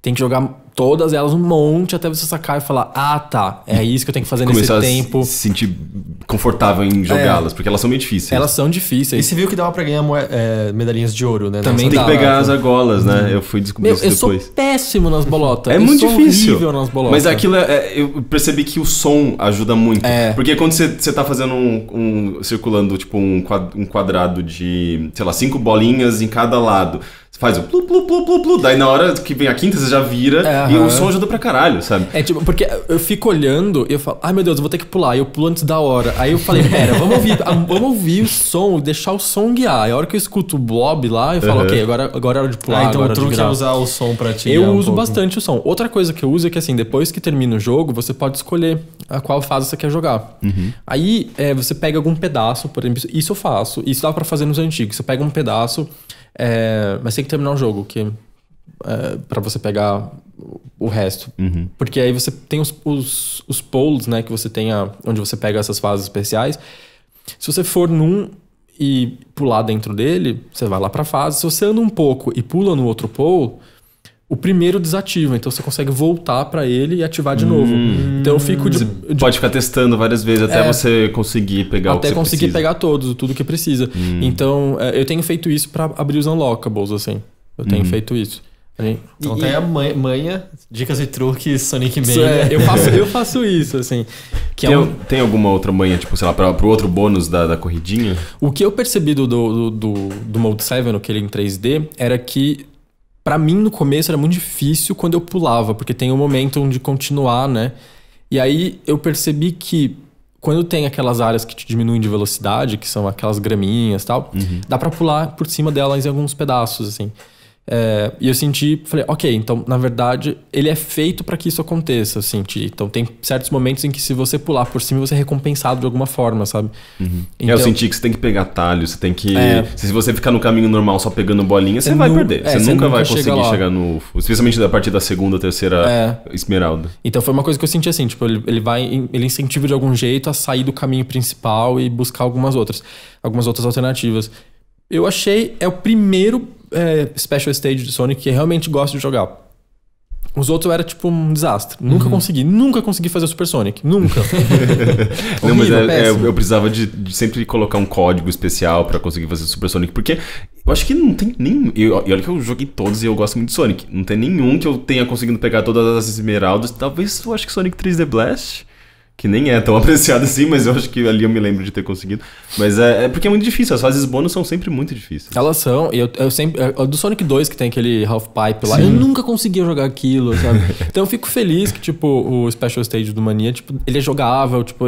Tem que jogar todas elas um monte até você sacar e falar, ah, tá, é isso que eu tenho que fazer nesse Começar tempo. a se sentir confortável em jogá-las, porque elas são meio difíceis. Elas são E difíceis. você viu que dava pra ganhar é, medalhinhas de ouro, né? Também Tem que pegar as argolas, né? Eu fui descobrir Meu, isso eu sou depois. péssimo nas bolotas. É eu muito sou difícil. horrível nas bolotas. Mas aquilo é, é- eu percebi que o som ajuda muito. É. Porque quando você, você tá fazendo um, um- circulando, tipo, um quad- um quadrado de, sei lá, cinco bolinhas em cada lado. Faz o plu, plu, plu, plu, plu. Daí na hora que vem a quinta, você já vira. É, e o som ajuda pra caralho, sabe? É tipo, porque eu fico olhando e eu falo, ai meu Deus, eu vou ter que pular. E eu pulo antes da hora. Aí eu falei, pera, vamos ouvir, a- vamos ouvir o som, deixar o som guiar. E a hora que eu escuto o blob lá, eu falo, Uhum. ok, agora, agora é hora de pular. Ah, então agora o é truque é usar o som pra te Eu um uso pouco. bastante o som. Outra coisa que eu uso é que, assim, depois que termina o jogo, você pode escolher a qual fase você quer jogar. Aí, é, você pega algum pedaço, por exemplo, isso eu faço, isso dá pra fazer nos antigos. Você pega um pedaço, é, mas tem que terminar o jogo, que é, para você pegar o- resto. Porque aí você tem os, os, os poles, né, que você tem a, onde você pega essas fases especiais. Se você for num e pular dentro dele, você vai lá pra fase. Se você anda um pouco e pula no outro pole, o primeiro desativa, então você consegue voltar pra ele e ativar de novo. Então eu fico de, Você de- pode ficar testando várias vezes até É. você conseguir pegar o que até você conseguir precisa. pegar todos, tudo que precisa. Então é, eu tenho feito isso pra abrir os unlockables, assim. Eu tenho feito isso. Então e- tem a manha, manha, dicas e truques, Sonic Mania. é, eu, faço, eu faço isso, assim. Que é Tem, um, tem alguma outra manha, tipo, sei lá, pra, pro outro bônus da, da corridinha? O que eu percebi do, do, do, do Mode 7, aquele em 3D, era que pra mim no começo era muito difícil quando eu pulava, porque tem um momento de continuar, né? E aí eu percebi que quando tem aquelas áreas que te diminuem de velocidade, que são aquelas graminhas e tal, dá pra pular por cima delas em alguns pedaços, assim. É, e eu senti, falei, ok, então na verdade ele é feito pra que isso aconteça, eu senti. Então tem certos momentos em que se você pular por cima você é recompensado de alguma forma, sabe? É, Então, eu senti que você tem que pegar talho, você tem que. É. Se você ficar no caminho normal só pegando bolinha, você, vai nu- perder. é, você, você nunca nunca vai conseguir lá. chegar no. Especialmente a partir da segunda, terceira É. esmeralda. Então foi uma coisa que eu senti assim, tipo, ele, ele vai, ele incentiva de algum jeito a sair do caminho principal e buscar algumas outras, algumas outras alternativas. Eu achei, é o primeiro é, Special Stage de Sonic que eu realmente gosto de jogar. Os outros era tipo um desastre. Nunca consegui, nunca consegui fazer o Super Sonic. Nunca. Não, mas é- é, eu precisava de, de sempre colocar um código especial pra conseguir fazer Super Sonic, porque eu acho que não tem nenhum. E e olha que eu joguei todos e eu gosto muito de Sonic. Não tem nenhum que eu tenha conseguido pegar todas as esmeraldas. Talvez eu acho que Sonic 3D Blast. Que nem é tão apreciado assim, mas eu acho que ali eu me lembro de ter conseguido. Mas é, é porque é muito difícil, as fases bônus são sempre muito difíceis. Elas são, e eu, eu sempre. é, Do Sonic 2, que tem aquele half pipe lá, eu nunca conseguia jogar aquilo, sabe? então eu fico feliz que, tipo, o Special Stage do Mania, tipo, ele é jogável, tipo,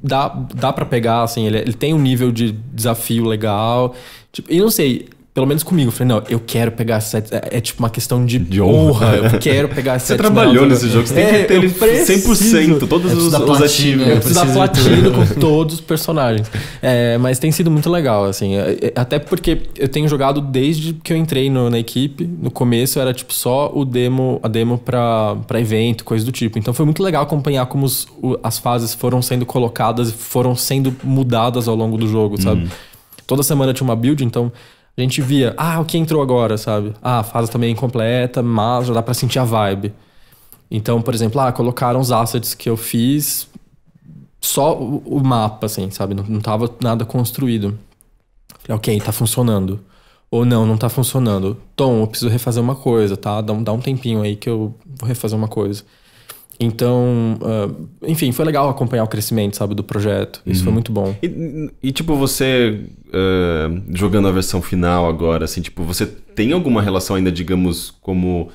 dá, dá pra pegar, assim, ele, ele tem um nível de desafio legal. Tipo, e não sei. Pelo menos comigo, eu falei, não, eu quero pegar sete. É, é tipo uma questão de, De honra. honra. Eu quero pegar Você sete trabalhou esmeraldas. nesse jogo, você tem É, que ter eu ele preciso. 100%, todos É os, da os é Eu preciso de platina com todos os personagens. É, mas tem sido muito legal, assim. É, é, Até porque eu tenho jogado desde que eu entrei no- na equipe. No começo era tipo só o demo, a demo pra, pra evento, coisa do tipo. Então foi muito legal acompanhar como os- as fases foram sendo colocadas e foram sendo mudadas ao longo do jogo, sabe? Toda semana tinha uma build, então a gente via, ah, o que entrou agora, sabe? Ah, a fase também é incompleta, mas já dá pra sentir a vibe. Então, por exemplo, ah, colocaram os assets que eu fiz só o, mapa, assim, sabe? Não, não tava nada construído. Falei, ok, tá funcionando. Ou não, não tá funcionando. Tom, eu preciso refazer uma coisa, tá? Dá, um- dá um tempinho aí que eu vou refazer uma coisa. Então, ah, enfim, foi legal acompanhar o crescimento, sabe, do projeto. Isso foi muito bom. E, e, tipo, você eh, jogando a versão final agora, assim, tipo, você tem alguma relação ainda, digamos, como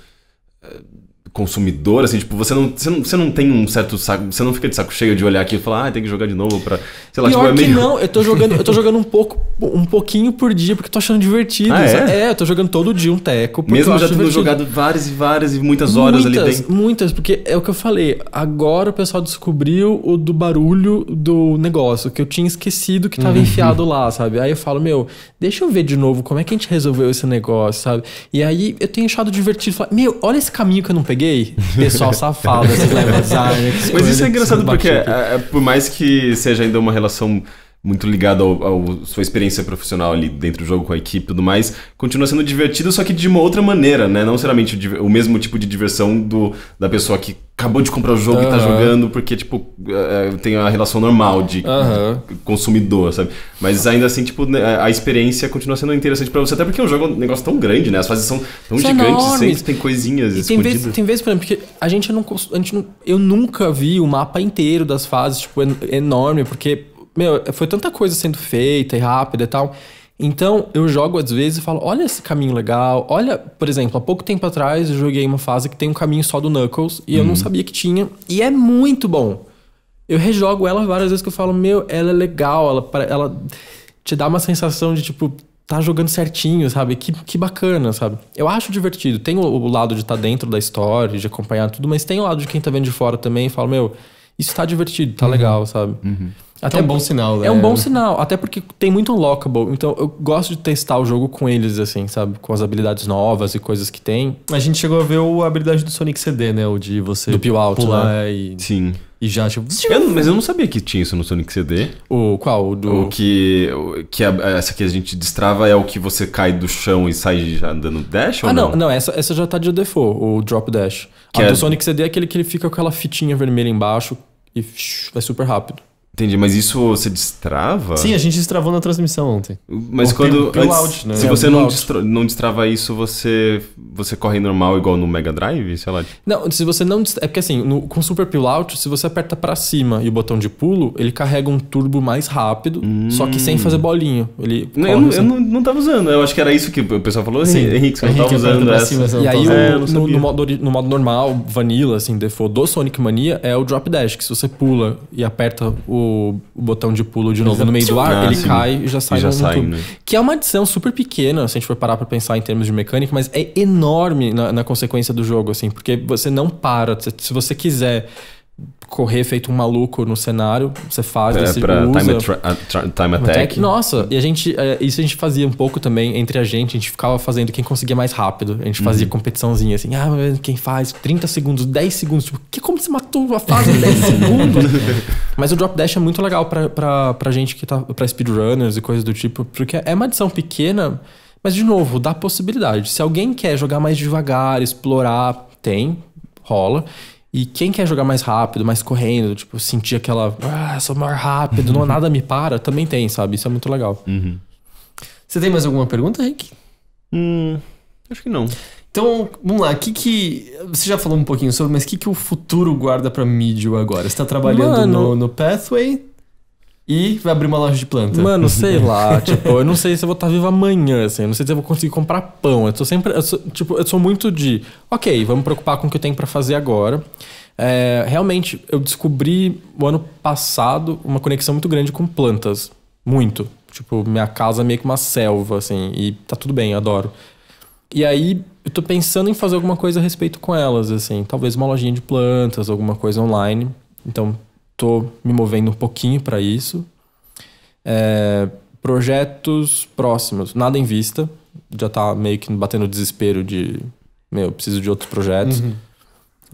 consumidor, assim, tipo, você não, você não, você não tem um certo saco, você não fica de saco cheio de olhar aqui e falar, ah, tem que jogar de novo pra, sei lá, Pior tipo, é que meio... não, eu tô jogando, eu tô jogando um pouco, um pouquinho por dia, porque eu tô achando divertido. Ah, é? sabe? eu tô jogando todo dia um teco. Mesmo já tendo jogado várias e várias e muitas horas ali muitas, dentro. Muitas, porque é o que eu falei. Agora o pessoal descobriu o do barulho do negócio, que eu tinha esquecido que Uhum. tava enfiado lá, sabe? Aí eu falo, meu, deixa eu ver de novo como é que a gente resolveu esse negócio, sabe? E aí eu tenho achado divertido. Falar, meu, olha esse caminho que eu não peguei. Pessoal safado, esses né? Que Mas isso é engraçado porque, é, é, por mais que seja ainda uma relação muito ligada ao, ao sua experiência profissional ali dentro do jogo com a equipe e tudo mais, continua sendo divertido, só que de uma outra maneira, né? Não necessariamente o, o mesmo tipo de diversão do, da pessoa que acabou de comprar o jogo e tá jogando, porque, tipo, é, tem a relação normal de consumidor, sabe? Mas ainda assim, tipo, né, a experiência continua sendo interessante pra você, até porque o jogo é um negócio tão grande, né? As fases são tão São gigantes, enormes. sempre tem coisinhas E tem vezes, tem vezes, por exemplo, porque a gente não, a gente não. Eu nunca vi o mapa inteiro das fases, tipo, en- enorme, porque, meu, foi tanta coisa sendo feita e rápida e tal. Então, eu jogo às vezes e falo: olha esse caminho legal. Olha, por exemplo, há pouco tempo atrás eu joguei uma fase que tem um caminho só do Knuckles e eu não sabia que tinha. E é muito bom. Eu rejogo ela várias vezes que eu falo: meu, ela é legal, ela, ela te dá uma sensação de tipo. Tá jogando certinho, sabe? Que, que bacana, sabe? Eu acho divertido. Tem o, o lado de estar dentro da história, de acompanhar tudo, mas tem o lado de quem tá vendo de fora também e fala, meu, isso tá divertido, tá legal, sabe? Até é um bom sinal, né? É um bom sinal, até porque tem muito unlockable. Então eu gosto de testar o jogo com eles, assim, sabe? Com as habilidades novas e coisas que tem. A gente chegou a ver o- a habilidade do Sonic CD, né? O de você Do peel out, pular né? e, Sim. e já, tipo... Eu mas eu não sabia que tinha isso no Sonic CD. O qual? O do. O que, o que a- essa que a gente destrava é o que você cai do chão e sai já dando dash ou Ah, não, não? não, essa, essa já tá de default, o Drop Dash. Que a é- do Sonic CD é aquele que ele fica com aquela fitinha vermelha embaixo e vai super rápido. Entendi, mas isso você destrava? Sim, a gente destravou na transmissão ontem. Mas O quando. peel- peel antes, out, né? Se É, você não, out. destra- não destrava isso, você, você corre normal igual no Mega Drive? Sei lá. Não, se você não. É porque assim, no- com Super Peel Out, se você aperta pra cima e o botão de pulo, ele carrega um turbo mais rápido, só que sem fazer bolinho. Ele Não, eu, não- assim. eu não, não tava usando. Eu acho que era isso que o pessoal falou. Sim. Henrique, você não tava usando essa. cima, não E aí. É, o- não no, no modo, no modo normal, vanilla, assim, default do Sonic Mania, é o Drop Dash, que se você pula e aperta o, o botão de pulo de novo no meio do ar, Ah, ele sim. cai e já sai E já no, sai, tubo. né? Que é uma adição super pequena, se a gente for parar pra pensar em termos de mecânica, mas é enorme na, na consequência do jogo, assim, porque você não para. Se você quiser correr feito um maluco no cenário, você faz, É, você pra usa. time, time Attack. Nossa, e a gente. é, isso a gente fazia um pouco também entre a gente. A gente ficava fazendo quem conseguia mais rápido. A gente fazia Uhum. competiçãozinha assim. Ah, mas quem faz 30 segundos, 10 segundos. Tipo, que como você matou a fase em 10 segundos? Mas o Drop Dash é muito legal pra, pra, pra gente que tá. pra speedrunners e coisas do tipo. Porque é uma adição pequena. Mas, de novo, dá possibilidade. Se alguém quer jogar mais devagar, explorar, tem, rola. E quem quer jogar mais rápido, mais correndo, tipo, sentir aquela. Ah, sou mais rápido, não nada me para, também tem, sabe? Isso é muito legal. Você tem mais alguma pergunta, Rick? Hum, acho que não. Então, vamos lá. O que que... Você já falou um pouquinho sobre, mas o que que o futuro guarda pra Midio agora? Você tá trabalhando Mano. no, no Pathway e vai abrir uma loja de planta. Mano, sei lá, tipo, eu não sei se eu vou estar vivo amanhã, assim, eu não sei se eu vou conseguir comprar pão. Eu tô sempre, eu sou, tipo, eu sou muito de, ok, vamos preocupar com o que eu tenho pra fazer agora. É, realmente, eu descobri o ano passado uma conexão muito grande com plantas, muito. Tipo, minha casa é meio que uma selva, assim, e tá tudo bem, eu adoro. E aí, eu tô pensando em fazer alguma coisa a respeito com elas, assim. Talvez uma lojinha de plantas, alguma coisa online. Então, tô me movendo um pouquinho para isso. É, projetos próximos, nada em vista. Já tá meio que batendo desespero de... Meu, preciso de outros projetos.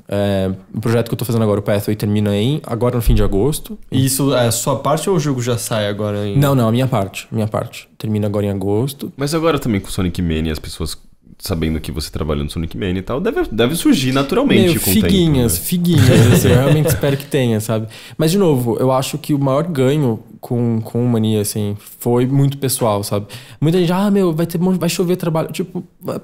É, o projeto que eu tô fazendo agora, o Pathway, termina em agora no fim de agosto. E isso é a sua parte ou o jogo já sai agora? Em... Não, não, a minha parte. Minha parte. Termina agora em agosto. Mas agora também com Sonic Mania, as pessoas sabendo que você trabalha no Sonic Mania e tal, deve, deve surgir naturalmente com figuinhas, tempo. né? figuinhas, assim, eu realmente espero que tenha, sabe? Mas, de novo, eu acho que o maior ganho com, com o Mania, assim, foi muito pessoal, sabe? Muita gente, ah, meu, vai, ter, vai chover trabalho. Tipo,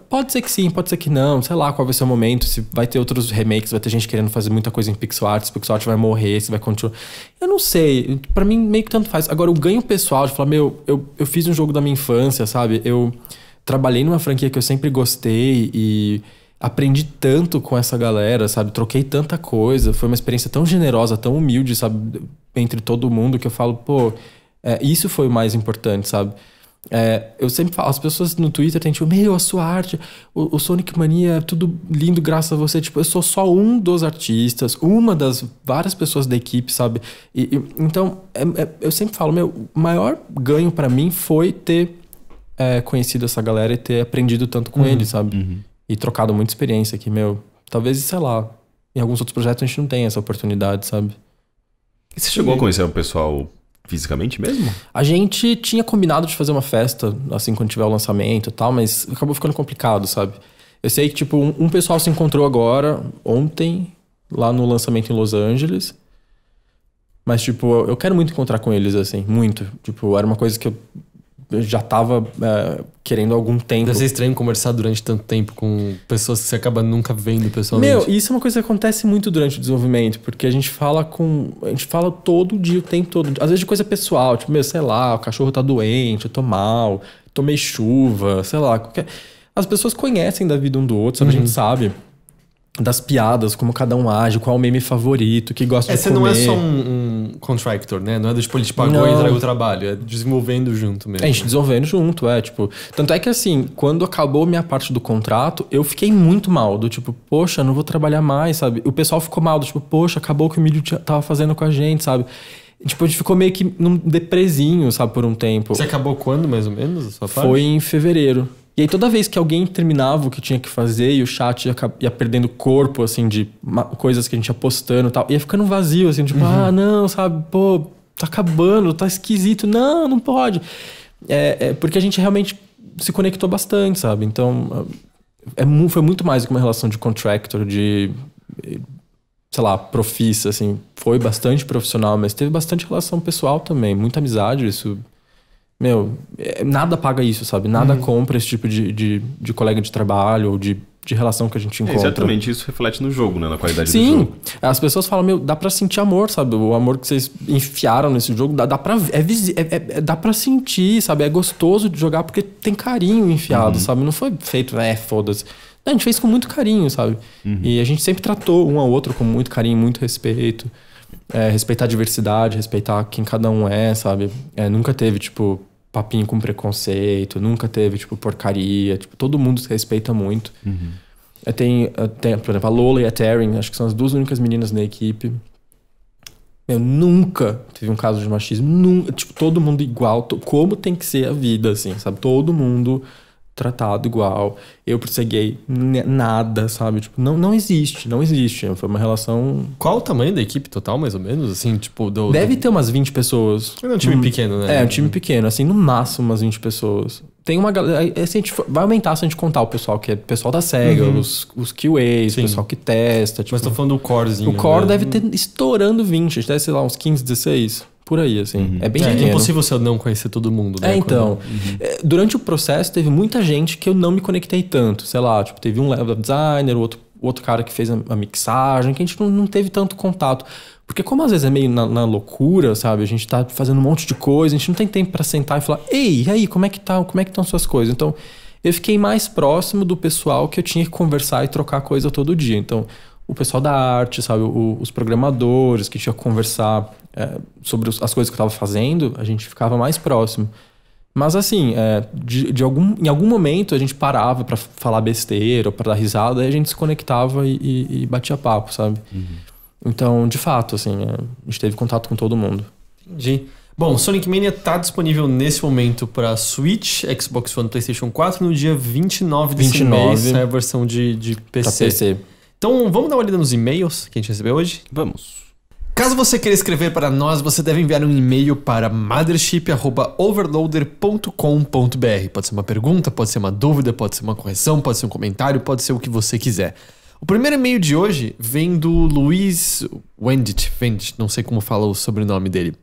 pode ser que sim, pode ser que não, sei lá qual vai ser o momento, se vai ter outros remakes, vai ter gente querendo fazer muita coisa em pixel art, se pixel art vai morrer, se vai continuar. Eu não sei, Pra mim meio que tanto faz. Agora, o ganho pessoal de falar, meu, eu, eu fiz um jogo da minha infância, sabe? Eu trabalhei numa franquia que eu sempre gostei e aprendi tanto com essa galera, sabe? Troquei tanta coisa. Foi uma experiência tão generosa, tão humilde, sabe? Entre todo mundo que eu falo, pô, é, isso foi o mais importante, sabe? É, eu sempre falo, as pessoas no Twitter têm tipo, meu, a sua arte, o, o Sonic Mania é tudo lindo graças a você. Tipo, eu sou só um dos artistas, uma das várias pessoas da equipe, sabe? E, e- então, é- é- eu sempre falo, meu, o maior ganho pra mim foi ter é, conhecido essa galera e ter aprendido tanto com eles, sabe? E trocado muita experiência aqui, meu. Talvez, sei lá, em alguns outros projetos a gente não tem essa oportunidade, sabe? E você chegou a conhecer o pessoal fisicamente mesmo? A gente tinha combinado de fazer uma festa, assim, quando tiver o lançamento e tal, mas acabou ficando complicado, sabe? Eu sei que, tipo, um, um pessoal se encontrou agora, ontem, lá no lançamento em Los Angeles. Mas, tipo, eu quero muito encontrar com eles, assim, muito. Tipo, era uma coisa que eu já tava é, querendo algum tempo. Deve ser estranho conversar durante tanto tempo com pessoas que você acaba nunca vendo pessoalmente. Meu, isso é uma coisa que acontece muito durante o desenvolvimento, porque a gente fala com. A gente fala todo dia, o tempo todo. Às vezes de coisa pessoal, tipo, meu, sei lá, o cachorro tá doente, eu tô mal, tomei chuva, sei lá. Qualquer... As pessoas conhecem da vida um do outro, sabe? A gente sabe das piadas, como cada um age, qual é o meme favorito, que gosta É, de você comer. não é só um, um contractor, né? Não é do tipo, ele te pagou e Não. entregou o trabalho. É desenvolvendo junto mesmo. É, a gente desenvolvendo junto, é, tipo. Tanto é que assim, quando acabou minha parte do contrato, eu fiquei muito mal, do tipo, poxa, não vou trabalhar mais, sabe? O pessoal ficou mal, do tipo, poxa, acabou o que o tinha- tava fazendo com a gente, sabe? Tipo, a gente ficou meio que num depresinho, sabe, por um tempo. Você acabou quando, mais ou menos, a sua parte? Foi em fevereiro. E aí toda vez que alguém terminava o que tinha que fazer e o chat ia, ia perdendo corpo, assim, de coisas que a gente ia postando e tal, ia ficando vazio, assim, tipo, ah, não, sabe, pô, tá acabando, tá esquisito, não, não pode. É, é porque a gente realmente se conectou bastante, sabe? Então, é, mu- foi muito mais do que uma relação de contractor, de, sei lá, profissa, assim. Foi bastante profissional, mas teve bastante relação pessoal também, muita amizade, isso meu, é, nada paga isso, sabe? Nada compra esse tipo de, de, de colega de trabalho ou de, de relação que a gente É, encontra. exatamente, isso reflete no jogo, né? Na qualidade do Sim, jogo. as pessoas falam, meu, dá pra sentir amor, sabe? O amor que vocês enfiaram nesse jogo, dá, dá pra. É, é, é- é- dá pra sentir, sabe? É gostoso de jogar porque tem carinho enfiado, sabe? Não foi feito, é, foda-se. Não, a gente fez com muito carinho, sabe? E a gente sempre tratou um ao outro com muito carinho, muito respeito. É, respeitar a diversidade, respeitar quem cada um é, sabe? É, nunca teve, tipo, papinho com preconceito, nunca teve, tipo, porcaria. Tipo, todo mundo se respeita muito. É, Tem, é, tem, por exemplo, a Lola e a Taryn, acho que são as duas únicas meninas na equipe. Eu nunca tive um caso de machismo, nunca, tipo, todo mundo igual, to- como tem que ser a vida, assim, sabe? Todo mundo tratado igual. Eu por ser gay, nada, sabe? Tipo, não, não existe, não existe. Foi uma relação. Qual o tamanho da equipe total, mais ou menos? Assim, tipo, do. Deve do... ter umas 20 pessoas. É um time Hum, pequeno, né? É, um time pequeno, assim, no máximo umas 20 pessoas. Tem uma galera. é, se a gente vai aumentar se a gente contar o pessoal que é o pessoal da SEGA, os, os QAs, Sim. o pessoal que testa. Tipo, Mas tô falando do corezinho. o core né? deve ter estourando 20, deve ser lá uns 15, 16. Por aí, assim. É bem É, pequeno. impossível você não conhecer todo mundo, né? É, então. Quando- é, Durante o processo, teve muita gente que eu não me conectei tanto. Sei lá, tipo, teve um level designer, o outro, outro cara que fez a, a mixagem, que a gente não, não teve tanto contato. Porque como às vezes é meio na, na loucura, sabe? A gente tá fazendo um monte de coisa, a gente não tem tempo pra sentar e falar, ei, e aí, como é que tá? Como é que estão suas coisas? Então, eu fiquei mais próximo do pessoal que eu tinha que conversar e trocar coisa todo dia. Então, o pessoal da arte, sabe? O- os programadores que tinha que conversar é, sobre os- as coisas que eu tava fazendo, a gente ficava mais próximo. Mas assim, é, de, de algum, em algum momento a gente parava pra falar besteira ou pra dar risada, aí a gente se conectava e, e- e batia papo, sabe? Então, de fato, assim, é, a gente teve contato com todo mundo. Entendi. Bom, Sonic Mania tá disponível nesse momento para Switch, Xbox One, PlayStation 4 no dia 29 desse 29. mês, é a versão de, de PC. PC. Então, vamos dar uma olhada nos e-mails que a gente recebeu hoje? Vamos. Caso você queira escrever para nós, você deve enviar um e-mail para mothership.overloader.com.br. Pode ser uma pergunta, pode ser uma dúvida, pode ser uma correção, pode ser um comentário, pode ser o que você quiser. O primeiro e-mail de hoje vem do Luiz Wendit, Wendit, não sei como fala o sobrenome dele.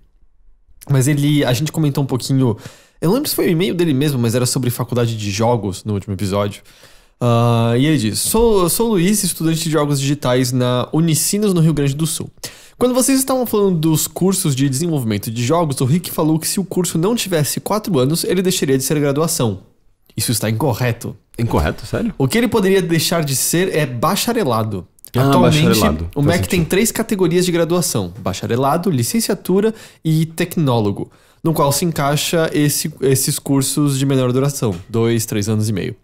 Mas ele, a gente comentou um pouquinho. Eu não lembro se foi o e-mail dele mesmo, mas era sobre faculdade de jogos no último episódio. Ah, e ele diz: sou, sou Luiz, estudante de jogos digitais na Unicinos, no Rio Grande do Sul. Quando vocês estavam falando dos cursos de desenvolvimento de jogos, o Rick falou que se o curso não tivesse 4 anos, ele deixaria de ser graduação. Isso está incorreto. Incorreto, sério? O que ele poderia deixar de ser é bacharelado. Ah, Atualmente, bacharelado. o MEC tem três categorias de graduação: bacharelado, licenciatura e tecnólogo, no qual se encaixa esse- esses cursos de menor duração, dois, três anos e meio.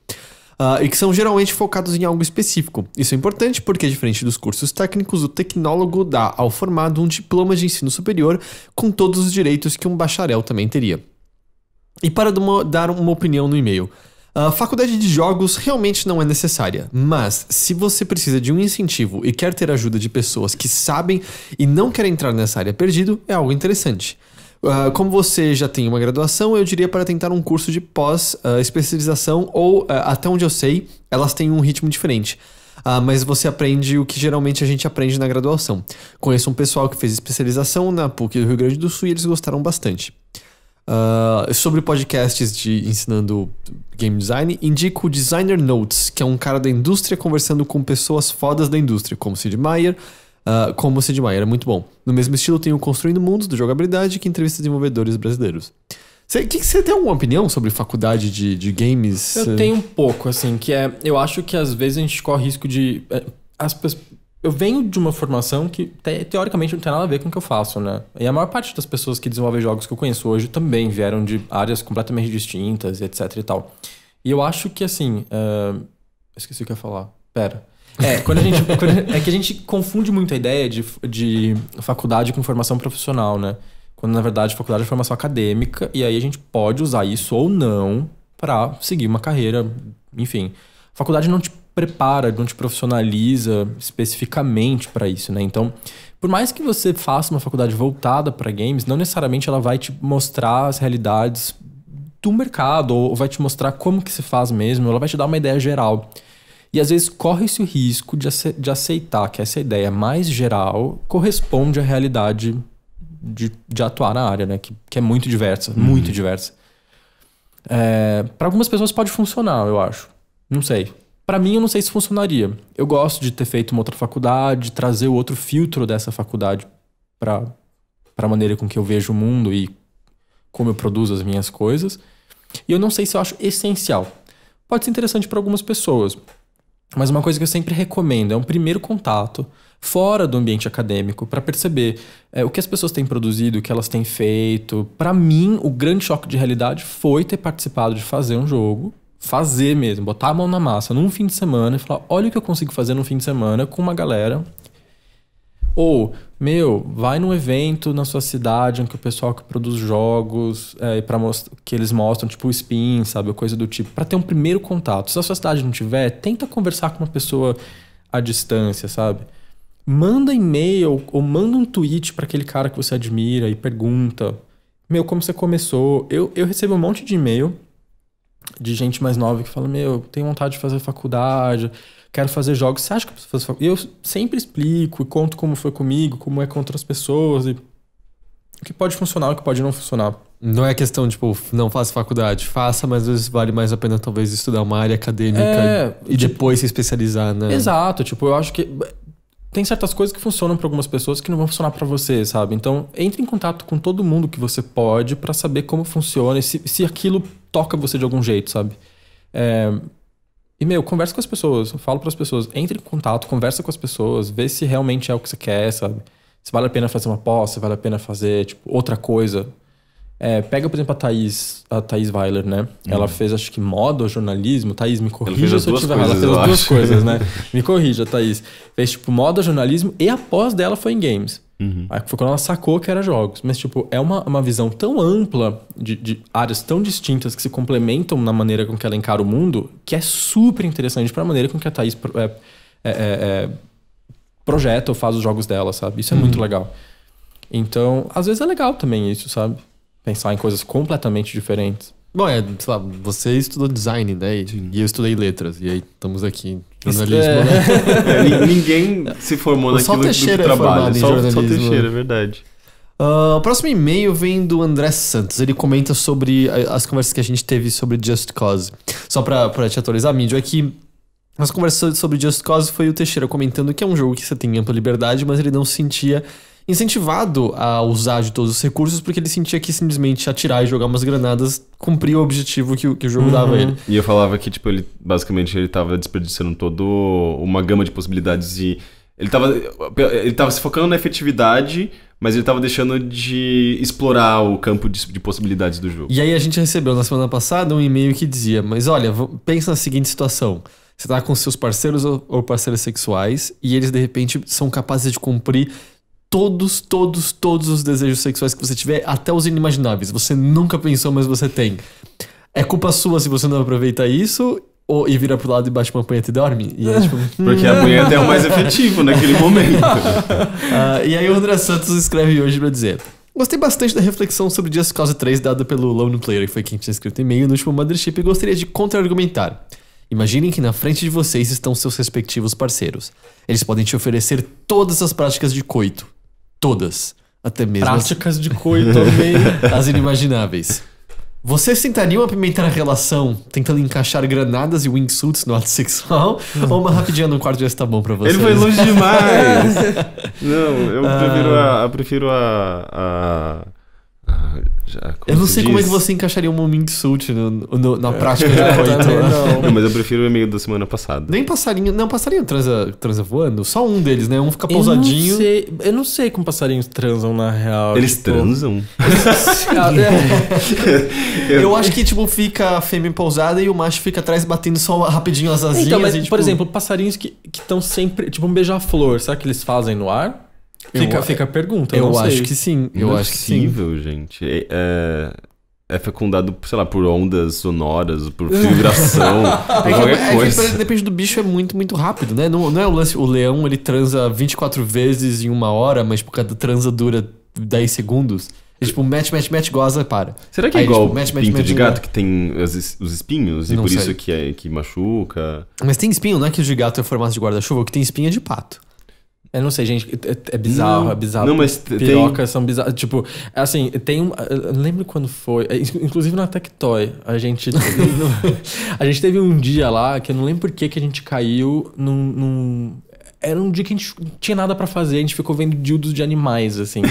Ah, e que são geralmente focados em algo específico. Isso é importante porque, diferente dos cursos técnicos, o tecnólogo dá ao formado um diploma de ensino superior com todos os direitos que um bacharel também teria. E para dar uma- opinião no e-mail. A faculdade de jogos realmente não é necessária, mas se você precisa de um incentivo e quer ter ajuda de pessoas que sabem e não querem entrar nessa área perdido, é algo interessante. Ah, como você já tem uma graduação, eu diria para tentar um curso de pós-especialização ou, ah, até onde eu sei, elas têm um ritmo diferente. Ah, mas você aprende o que geralmente a gente aprende na graduação. Conheço um pessoal que fez especialização na PUC do Rio Grande do Sul e eles gostaram bastante. Ah, sobre podcasts de ensinando game design, indico o Designer Notes, que é um cara da indústria conversando com pessoas fodas da indústria, como Sid Meier. Ah, como o Sid Meier, é muito bom. No mesmo estilo tem o Construindo Mundos, do Jogabilidade, que entrevista desenvolvedores brasileiros. Você que- você tem alguma opinião sobre faculdade de, de games? Eu tenho um pouco, assim, que é. Eu acho que às vezes a gente corre risco de. é, as pessoas. Eu venho de uma formação que te- teoricamente não tem nada a ver com o que eu faço, né? E a maior parte das pessoas que desenvolvem jogos que eu conheço hoje também vieram de áreas completamente distintas, etc e tal. E eu acho que assim. é, Esqueci o que eu ia falar. Pera. É, quando a gente. quando- é que a gente confunde muito a ideia de, de faculdade com formação profissional, né? Quando na verdade faculdade é formação acadêmica e aí a gente pode usar isso ou não para seguir uma carreira, enfim. A faculdade não te prepara, não te profissionaliza especificamente para isso, né? Então, por mais que você faça uma faculdade voltada para games, não necessariamente ela vai te mostrar as realidades do mercado ou vai te mostrar como que se faz mesmo, ela vai te dar uma ideia geral. E às vezes corre-se o risco de, ace de aceitar que essa ideia mais geral corresponde à realidade de, de atuar na área, né? Que, que é muito diversa, uhum. muito diversa. É, para algumas pessoas pode funcionar, eu acho. Não sei. Para mim, eu não sei se funcionaria. Eu gosto de ter feito uma outra faculdade, trazer o outro filtro dessa faculdade para a maneira com que eu vejo o mundo e como eu produzo as minhas coisas. E eu não sei se eu acho essencial. Pode ser interessante para algumas pessoas. Mas uma coisa que eu sempre recomendo é um primeiro contato fora do ambiente acadêmico para perceber é, o que as pessoas têm produzido, o que elas têm feito. Para mim, o grande choque de realidade foi ter participado de fazer um jogo, fazer mesmo, botar a mão na massa num fim de semana e falar: olha o que eu consigo fazer num fim de semana com uma galera ou, meu, vai num evento na sua cidade que o pessoal que produz jogos, é, para que eles mostram, tipo, spin, sabe? Coisa do tipo, para ter um primeiro contato. Se a sua cidade não tiver, tenta conversar com uma pessoa à distância, sabe? Manda e-mail ou manda um tweet para aquele cara que você admira e pergunta: Meu, como você começou? Eu, eu recebo um monte de e-mail de gente mais nova que fala: Meu, tenho vontade de fazer faculdade quero fazer jogos. Você acha que eu preciso fazer Eu sempre explico e conto como foi comigo, como é com outras pessoas e o que pode funcionar, o que pode não funcionar. Não é questão, tipo, não faça faculdade, faça, mas às vezes vale mais a pena talvez estudar uma área acadêmica é, e tipo, depois se especializar, né? Exato, tipo, eu acho que tem certas coisas que funcionam para algumas pessoas que não vão funcionar para você, sabe? Então, entre em contato com todo mundo que você pode para saber como funciona e se, se aquilo toca você de algum jeito, sabe? É, e, meu, conversa com as pessoas, fala para as pessoas, entre em contato, conversa com as pessoas, vê se realmente é o que você quer, sabe? Se vale a pena fazer uma pós, se vale a pena fazer, tipo, outra coisa. É, pega, por exemplo, a Thaís, a Thaís Weiler, né? Hum. Ela fez, acho que, moda, jornalismo. Thaís, me corrija se eu tiver errado. Ela fez as duas coisas, né? me corrija, Thaís. Fez, tipo, moda, jornalismo e a pós dela foi em games. Uhum. Aí foi quando ela sacou que era jogos. Mas, tipo, é uma, uma visão tão ampla de, de, áreas tão distintas que se complementam na maneira com que ela encara o mundo, que é super interessante para a maneira com que a Thaís é, é, é, é, projeta ou faz os jogos dela, sabe? Isso é uhum. muito legal. Então, às vezes é legal também isso, sabe? Pensar em coisas completamente diferentes. Bom, é, sei lá, você estudou design, né? E, eu estudei letras. E aí estamos aqui jornalismo, é. né? É, ninguém se formou naquilo do que é trabalha. É só, só Teixeira, é verdade. Uh, o próximo e-mail vem do André Santos. Ele comenta sobre as conversas que a gente teve sobre Just Cause. Só pra, pra te atualizar, mídia, é que as conversas sobre Just Cause foi o Teixeira comentando que é um jogo que você tem ampla liberdade, mas ele não se sentia incentivado a usar de todos os recursos porque ele sentia que simplesmente atirar e jogar umas granadas cumpria o objetivo que, que o jogo uhum. dava a ele. E eu falava que, tipo, ele basicamente ele tava desperdiçando toda uma gama de possibilidades e ele tava, ele tava se focando na efetividade, mas ele tava deixando de explorar o campo de, de, possibilidades do jogo. E aí a gente recebeu na semana passada um e-mail que dizia: Mas olha, pensa na seguinte situação. Você tá com seus parceiros ou parceiras sexuais e eles de repente são capazes de cumprir todos, todos, todos os desejos sexuais que você tiver, até os inimagináveis. Você nunca pensou, mas você tem. É culpa sua se você não aproveita isso ou, e vira pro lado e bate uma punheta e dorme. E é, tipo, Porque a punheta é o mais efetivo naquele momento. uh, e aí o André Santos escreve hoje pra dizer... Gostei bastante da reflexão sobre Just Cause 3 dada pelo Lone Player, que foi quem tinha escrito e-mail no último Mothership, e gostaria de contra-argumentar. Imaginem que na frente de vocês estão seus respectivos parceiros. Eles podem te oferecer todas as práticas de coito, Todas. Até mesmo. Práticas as... de coito as inimagináveis. Vocês tentariam apimentar a relação tentando encaixar granadas e wingsuits no ato sexual? ou uma rapidinha no quarto já está bom pra vocês? Ele foi longe demais! Não, eu prefiro a. Eu prefiro a, a já, eu não sei diz? como é que você encaixaria um momento suit no, no, na é. prática de coito. Não. não, mas eu prefiro o e-mail da semana passada. Nem passarinho. Não, passarinho transa, transa voando? Só um deles, né? Um fica pousadinho. Eu não sei, eu não sei como passarinhos transam na real. Eles tipo... transam? eu acho que, tipo, fica a fêmea pousada e o macho fica atrás batendo só rapidinho as asinhas. Então, mas, e, tipo... por exemplo, passarinhos que estão sempre. Tipo, um beija-flor, será que eles fazem no ar? Fica, Eu- fica a pergunta. Eu não sei. acho que sim. Eu Não é acho que sim. possível, gente. É, é, é fecundado, sei lá, por ondas sonoras, por vibração, por É que, qualquer é que coisa. depende do bicho, é muito, muito rápido, né? Não, não é o lance, o leão ele transa 24 vezes em uma hora, mas tipo, cada transa dura 10 segundos. E, tipo, match, match, match, goza, para. Será que é Aí, igual tipo, match, match, pinto match, de né? gato que tem as os espinhos e Não por sei. isso que, é, que machuca? Mas tem espinho, não é que o de gato é formato de guarda-chuva, o que tem espinha é de pato. Eu não sei, gente. É, é bizarro, Não, é bizarro. não, mas Pirocas são bizarras. Tipo, assim, tem um. Eu lembro quando foi. é, in- Inclusive na Tectoy. A gente. a gente teve um dia lá que eu não lembro por que que a gente caiu num. num- era um dia que a gente não tinha nada pra fazer, a gente ficou vendo dildos de animais, assim.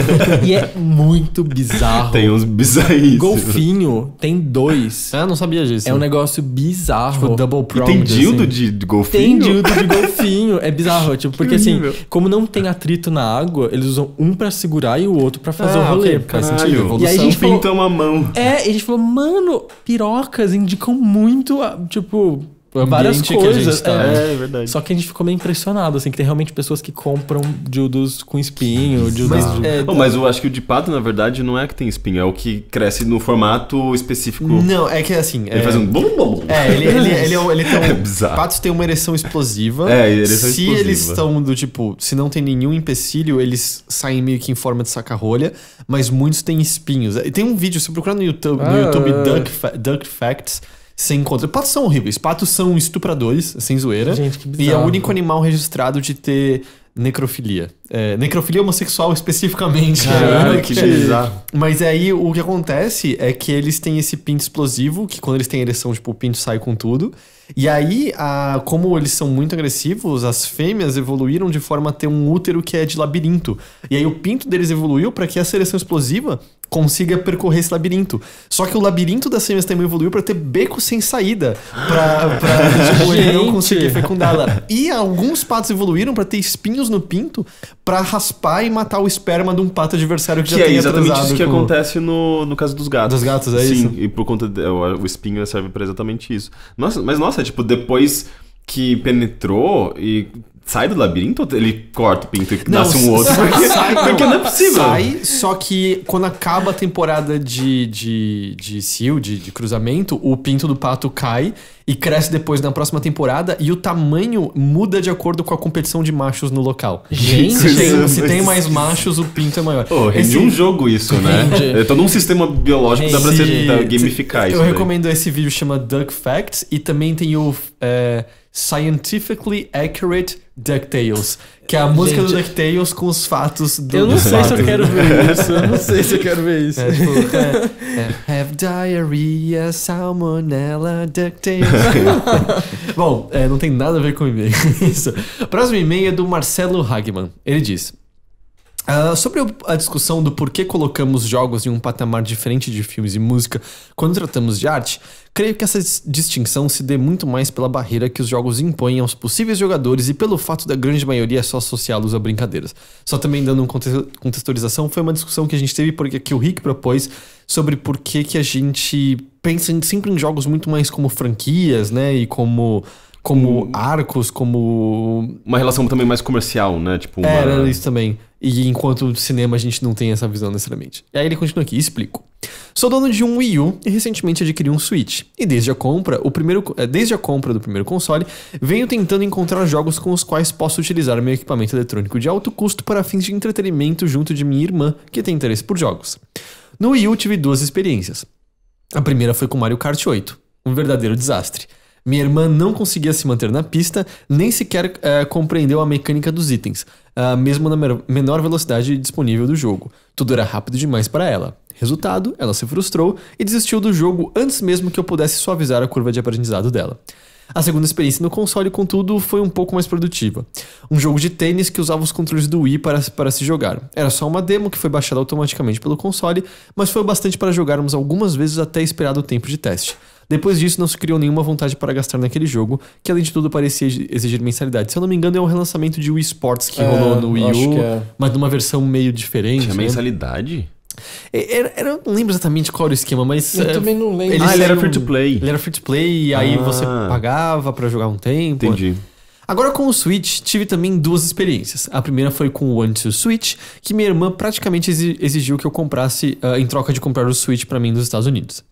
e é muito bizarro. Tem uns bizarríssimos. Golfinho tem dois. Ah, não sabia disso. É um negócio bizarro. Tipo, double E pronged, tem dildo assim. de, golfinho? Tem dildo de golfinho. É bizarro, tipo, porque assim, como não tem atrito na água, eles usam um pra segurar e o outro pra fazer Ah, o rolê. ok, faz Caralho, sentido, evolução. E aí a gente é uma mão. É, e a gente falou, mano, pirocas indicam muito, a- tipo, várias ambiente que a gente coisas. tá. é. É verdade. Só que a gente ficou meio impressionado, assim, que tem realmente pessoas que compram dildos com espinho, dildos Mas, de... é, Não, mas eu acho que o de pato, na verdade, não é que tem espinho, é o que cresce no formato específico. Não, é que assim. Ele é... faz um blum, blum. É, ele, ele, ele, é um- ele tem um, É bizarro. Patos têm uma ereção explosiva. É, ereção se explosiva. eles estão do tipo, se não tem nenhum empecilho, eles saem meio que em forma de saca-rolha, mas muitos têm espinhos. E Tem um vídeo, se procurar no YouTube, no Ah, YouTube é. Duck, Fa- Duck Facts, você encontra. Patos são horríveis. Patos são estupradores, sem zoeira. Gente, que E é o bizarro. único animal registrado de ter necrofilia. É, necrofilia homossexual especificamente. Caralho, né? que bizarro. Mas aí o que acontece é que eles têm esse pinto explosivo, que quando eles têm ereção, tipo, o pinto sai com tudo. E aí, a, como eles são muito agressivos, as fêmeas evoluíram de forma a ter um útero que é de labirinto. E aí o pinto deles evoluiu para que essa ereção explosiva consiga percorrer esse labirinto. Só que o labirinto das fêmeas também evoluiu para ter beco sem saída, pra, pra tipo, ele não conseguir fecundá-la. E alguns patos evoluíram para ter espinhos no pinto para raspar e matar o esperma de um pato adversário que, Que já é tenha exatamente isso que com- acontece no, no caso dos gatos. Dos gatos, é Sim, isso? e por conta de, o, o espinho serve pra exatamente isso. Nossa, mas nossa, tipo, depois que penetrou e sai do labirinto, ele corta o pinto e nasce um outro. Sai, Porque, sai, porque não é possível. Sai, só que quando acaba a temporada de, de, de seal, de, de cruzamento, o pinto do pato cai e cresce depois na próxima temporada e o tamanho muda de acordo com a competição de machos no local. Gente, se tem, se mais machos, o pinto é maior. Pô, rende Esse- um jogo isso, né? É todo um sistema biológico que dá pra você tá, gamificar isso. Eu daí. recomendo esse vídeo chama Duck Facts e também tem o é, Scientifically Accurate DuckTales, que é a música do Gente, DuckTales com os fatos do Eu não do sei se eu quero ver isso, eu não sei se eu quero ver isso. É, tipo, é, é, have diarrhea, salmonella, DuckTales. Bom, é, não tem nada a ver com o e-mail. Isso. Próximo e-mail é do Marcelo Hagman. Ele diz. Ah, sobre a discussão do porquê colocamos jogos em um patamar diferente de filmes e música quando tratamos de arte, creio que essa dis- distinção se dê muito mais pela barreira que os jogos impõem aos possíveis jogadores e pelo fato da grande maioria só associá-los a brincadeiras. Só também dando uma conte- contextualização, foi uma discussão que a gente teve porque que o Rick propôs sobre por que a gente pensa em- sempre em jogos muito mais como franquias, né, e como como arcos, como Uma relação também mais comercial, né? Tipo, uma... era isso também. E enquanto cinema a gente não tem essa visão necessariamente. E aí ele continua aqui, explico. Sou dono de um Wii U e recentemente adquiri um Switch. E desde a compra, o primeiro, eh, desde a compra do primeiro console, venho tentando encontrar jogos com os quais posso utilizar meu equipamento eletrônico de alto custo para fins de entretenimento junto de minha irmã, que tem interesse por jogos. No Wii U tive duas experiências. A primeira foi com Mario Kart 8, um verdadeiro desastre. Minha irmã não conseguia se manter na pista, nem sequer eh, compreendeu a mecânica dos itens, ah, mesmo na menor velocidade disponível do jogo. Tudo era rápido demais para ela. Resultado, ela se frustrou e desistiu do jogo antes mesmo que eu pudesse suavizar a curva de aprendizado dela. A segunda experiência no console, contudo, foi um pouco mais produtiva. Um jogo de tênis que usava os controles do Wii para, para se jogar. Era só uma demo que foi baixada automaticamente pelo console, mas foi bastante para jogarmos algumas vezes até esperado o tempo de teste. Depois disso, não se criou nenhuma vontade para gastar naquele jogo, que além de tudo parecia exigir mensalidade. Se eu não me engano, é um relançamento de Wii Sports que É, rolou no Wii acho U, que é. mas numa versão meio diferente. Tinha né? mensalidade? Era, era- eu não lembro exatamente qual era o esquema, mas. Eu é, também não lembro. eles ah, ele era free to play. Ele era free to play e aí Ah. você pagava pra jogar um tempo. Entendi. Agora com o Switch, tive também duas experiências. A primeira foi com o One to Switch, que minha irmã praticamente exi- exigiu que eu comprasse ah, em troca de comprar o Switch pra mim nos Estados Unidos.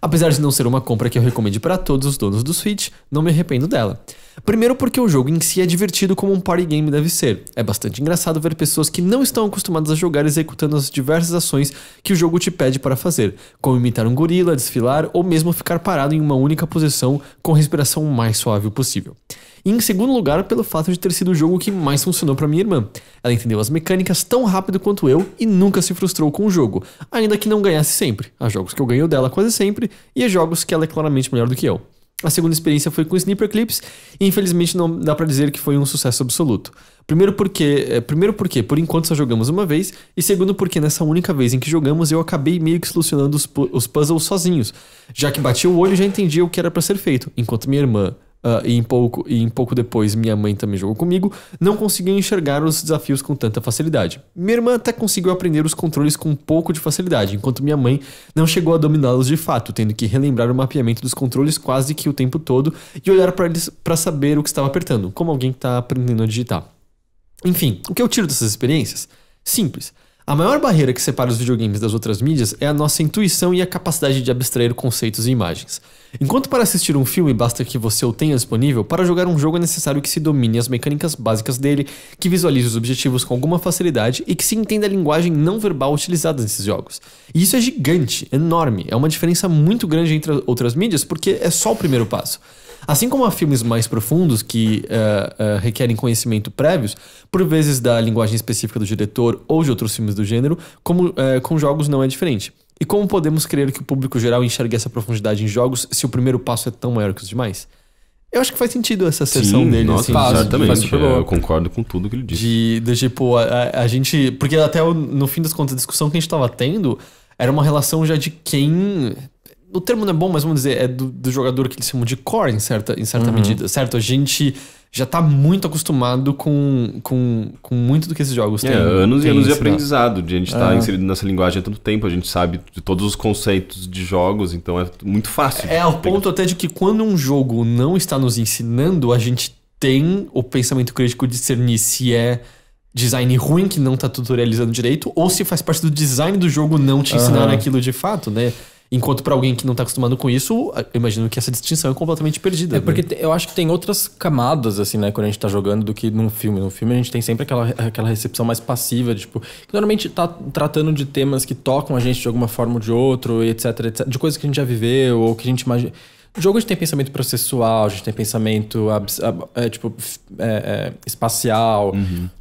Apesar de não ser uma compra que eu recomende para todos os donos do Switch, não me arrependo dela. Primeiro porque o jogo em si é divertido como um party game deve ser. É bastante engraçado ver pessoas que não estão acostumadas a jogar executando as diversas ações que o jogo te pede para fazer, como imitar um gorila, desfilar ou mesmo ficar parado em uma única posição com a respiração mais suave possível. E em segundo lugar, pelo fato de ter sido o jogo que mais funcionou para minha irmã. Ela entendeu as mecânicas tão rápido quanto eu e nunca se frustrou com o jogo, ainda que não ganhasse sempre. Há jogos que eu ganho dela quase sempre e há jogos que ela é claramente melhor do que eu. A segunda experiência foi com Sniper Clips e infelizmente não dá pra dizer que foi um sucesso absoluto. Primeiro porque, é, primeiro porque por enquanto só jogamos uma vez e segundo porque nessa única vez em que jogamos eu acabei meio que solucionando os, os puzzles sozinhos, já que bati o olho e já entendia o que era pra ser feito, enquanto minha irmã ah, e, em pouco, e em pouco depois minha mãe também jogou comigo, não conseguiam enxergar os desafios com tanta facilidade. Minha irmã até conseguiu aprender os controles com um pouco de facilidade, enquanto minha mãe não chegou a dominá-los de fato, tendo que relembrar o mapeamento dos controles quase que o tempo todo e olhar para eles para saber o que estava apertando, como alguém que está aprendendo a digitar. Enfim, o que eu tiro dessas experiências? Simples. A maior barreira que separa os videogames das outras mídias é a nossa intuição e a capacidade de abstrair conceitos e imagens. Enquanto para assistir um filme basta que você o tenha disponível, para jogar um jogo é necessário que se domine as mecânicas básicas dele, que visualize os objetivos com alguma facilidade e que se entenda a linguagem não verbal utilizada nesses jogos. E isso é gigante, enorme, é uma diferença muito grande entre outras mídias porque é só o primeiro passo. Assim como há filmes mais profundos que eh, eh, requerem conhecimento prévios, por vezes da linguagem específica do diretor ou de outros filmes do gênero, como eh, com jogos não é diferente. E como podemos crer que o público geral enxergue essa profundidade em jogos se o primeiro passo é tão maior que os demais? Eu acho que faz sentido essa sessão Sim, dele. nossa, assim, faz, de- certamente. faz super é, eu concordo com tudo que ele disse. de, de tipo, a, a- a gente. Porque até no fim das contas, a discussão que a gente tava tendo era uma relação já de quem. O termo não é bom, mas vamos dizer, é do, do jogador que eles chamam de core em certa, em certa medida, certo? A gente já tá muito acostumado com, com, com muito do que esses jogos É, têm. anos e têm anos de ensinar. aprendizado, de a gente estar É. inserido nessa linguagem há tanto tempo, a gente sabe de todos os conceitos de jogos, então é muito fácil. É ao ponto até de que quando um jogo não está nos ensinando, a gente tem o pensamento crítico de discernir se é design ruim que não tá tutorializando direito ou se faz parte do design do jogo não te ensinar Aham. aquilo de fato, né? Enquanto pra alguém que não tá acostumado com isso, eu imagino que essa distinção é completamente perdida. É porque né? te- eu acho que tem outras camadas, assim, né, quando a gente tá jogando do que num filme. No filme a gente tem sempre aquela, aquela recepção mais passiva, de, tipo, que normalmente tá tratando de temas que tocam a gente de alguma forma ou de outro, etc, etc, de coisas que a gente já viveu ou que a gente imagina. No jogo a gente tem pensamento processual, a gente tem pensamento é, tipo, é, é, espacial.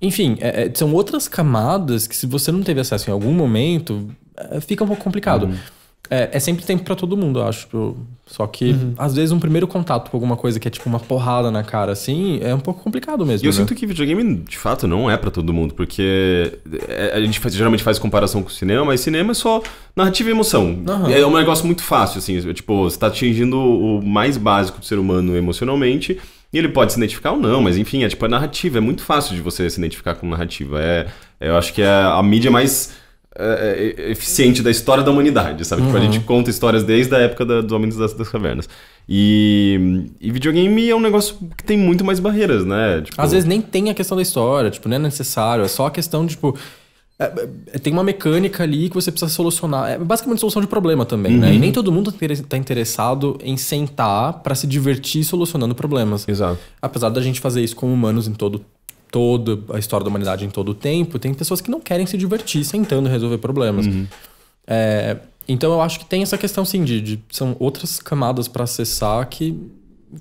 Enfim, é- é, são outras camadas que se você não teve acesso em algum momento, é, fica um pouco complicado. É, é sempre tempo pra todo mundo, eu acho. Tipo, Só que, às vezes, um primeiro contato com alguma coisa que é tipo uma porrada na cara, assim, é um pouco complicado mesmo. E eu né? sinto que videogame, de fato, não é pra todo mundo, porque é, a gente faz- geralmente faz comparação com o cinema, mas cinema é só narrativa e emoção. Aham. É um negócio muito fácil, assim, tipo, você tá atingindo o mais básico do ser humano emocionalmente, e ele pode se identificar ou não, mas enfim, é tipo, a narrativa, é muito fácil de você se identificar com narrativa. É, eu acho que é a mídia mais é, é, eficiente da história da humanidade, sabe? Tipo, a gente conta histórias desde a época da- dos Homens das, das Cavernas. E, e videogame é um negócio que tem muito mais barreiras, né? Tipo, Às vezes nem tem a questão da história, tipo, não é necessário, é só a questão de, tipo. é- é- tem uma mecânica ali que você precisa solucionar. É basicamente solução de problema também, né? E nem todo mundo tá inter- tá interessado em sentar pra se divertir solucionando problemas. Exato. Apesar da gente fazer isso com humanos em todo toda a história da humanidade em todo o tempo, tem pessoas que não querem se divertir sentando resolver problemas. É, então eu acho que tem essa questão sim de, de- são outras camadas pra acessar que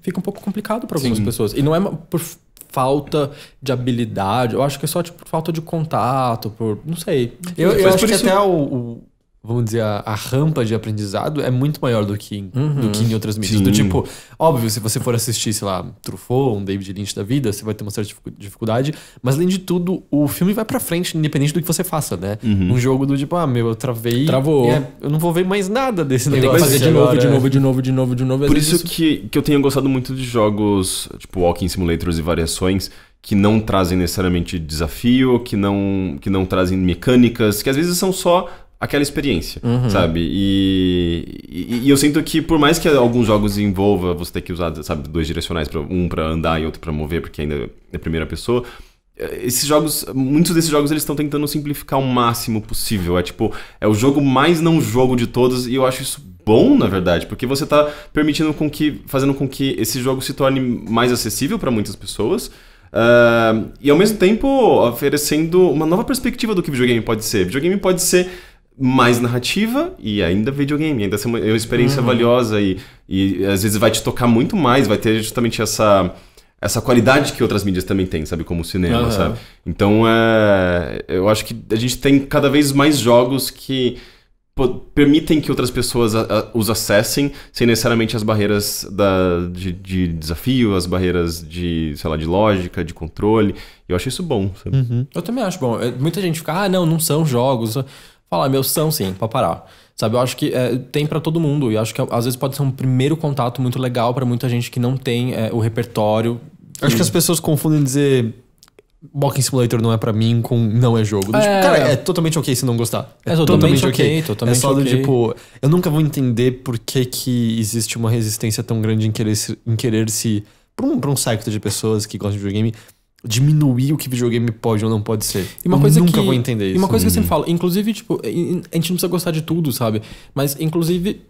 fica um pouco complicado pra algumas pessoas. E não é por falta de habilidade, eu acho que é só tipo por falta de contato, por não sei. Eu, eu acho por que isso- até o, o- vamos dizer, a, a rampa de aprendizado é muito maior do que, em- do que em outras mídias. Sim. Do tipo, óbvio, se você for assistir, sei lá, Truffaut, um David Lynch da vida, você vai ter uma certa dificu- dificuldade, mas além de tudo, o filme vai pra frente, independente do que você faça, né? Um jogo do tipo, ah, meu, eu travei. Travou. e é, eu não vou ver mais nada desse Tem que negócio. fazer de novo, agora. de novo, de novo, de novo, de novo. e às Por vezes isso que, que eu tenho gostado muito de jogos tipo Walking Simulators e variações que não trazem necessariamente desafio, que não, que não trazem mecânicas, que às vezes são só aquela experiência, sabe? E, e, e eu sinto que por mais que alguns jogos envolva você ter que usar, sabe, dois direcionais, um pra andar e outro pra mover, porque ainda é primeira pessoa, eh, esses jogos, muitos desses jogos eles estão tentando simplificar o máximo possível. É tipo, é o jogo mais não jogo de todos e eu acho isso bom, na verdade, porque você tá permitindo com que, fazendo com que esse jogo se torne mais acessível para muitas pessoas. Uh, e ao mesmo tempo oferecendo uma nova perspectiva do que videogame pode ser. Videogame pode ser mais narrativa e ainda videogame, ainda ser uma, uma experiência Uhum. valiosa e, e às vezes vai te tocar muito mais, vai ter justamente essa essa qualidade que outras mídias também têm, sabe, como o cinema, Aham. sabe? Então, é, eu acho que a gente tem cada vez mais jogos que permitem que outras pessoas a- a- os acessem sem necessariamente as barreiras da, de, de desafio, as barreiras de, sei lá, de lógica, de controle. Eu acho isso bom, sabe? Uhum. Eu também acho bom. É, Muita gente fica, ah, não, não são jogos. Fala, meu, são sim, pra parar. Sabe, eu acho que é, tem pra todo mundo. E acho que às vezes pode ser um primeiro contato muito legal pra muita gente que não tem é, o repertório. Acho que as pessoas confundem dizer Walking Simulator não é pra mim com não é jogo. É. Tipo, cara, é totalmente ok se não gostar. É totalmente ok, totalmente É só do tipo, eu nunca vou entender por que, que existe uma resistência tão grande em querer se, em querer se pra um, pra um secto de pessoas que gostam de videogame, diminuir o que videogame pode ou não pode ser. E uma eu coisa nunca que, vou entender E isso. uma coisa que eu sempre falo, inclusive, tipo, e- e a gente não precisa gostar de tudo, sabe? Mas, inclusive,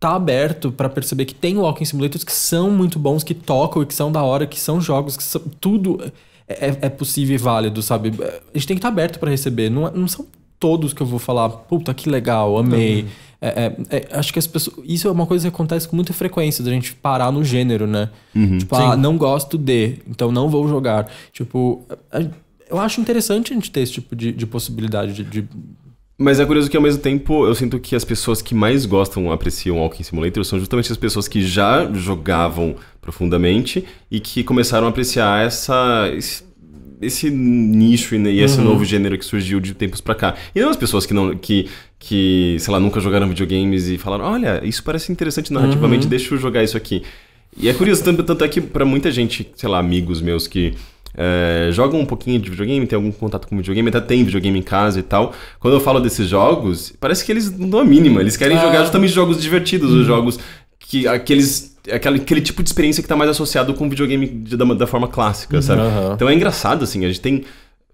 tá aberto pra perceber que tem walking simulators que são muito bons, que tocam e que são da hora, que são jogos, que são tudo é, é- é possível e válido, sabe? A gente tem que estar aberto pra receber. Não, é- não são todos que eu vou falar, puta, que legal, amei. É, é- é- acho que as pessoas. Isso é uma coisa que acontece com muita frequência, da gente parar no gênero, né? Tipo, ah, não gosto de, então não vou jogar. Tipo, a- eu acho interessante a gente ter esse tipo de, de possibilidade de, de- Mas é curioso que ao mesmo tempo eu sinto que as pessoas que mais gostam, apreciam Walking Simulator são justamente as pessoas que já jogavam profundamente e que começaram a apreciar essa esse, nicho e, e esse novo gênero que surgiu de tempos pra cá. E não as pessoas que não que que, sei lá, nunca jogaram videogames e falaram: "Olha, isso parece interessante narrativamente, deixa eu jogar isso aqui". E é curioso tanto, tanto é que pra muita gente, sei lá, amigos meus que é, jogam um pouquinho de videogame, tem algum contato com videogame, até tem videogame em casa e tal. Quando eu falo desses jogos, parece que eles não dão a mínima. Eles querem Ah. jogar justamente jogos divertidos, os jogos que aqueles aquele, aquele tipo de experiência que tá mais associado com videogame de- da, da forma clássica, sabe? Aham. Então é engraçado assim, a gente tem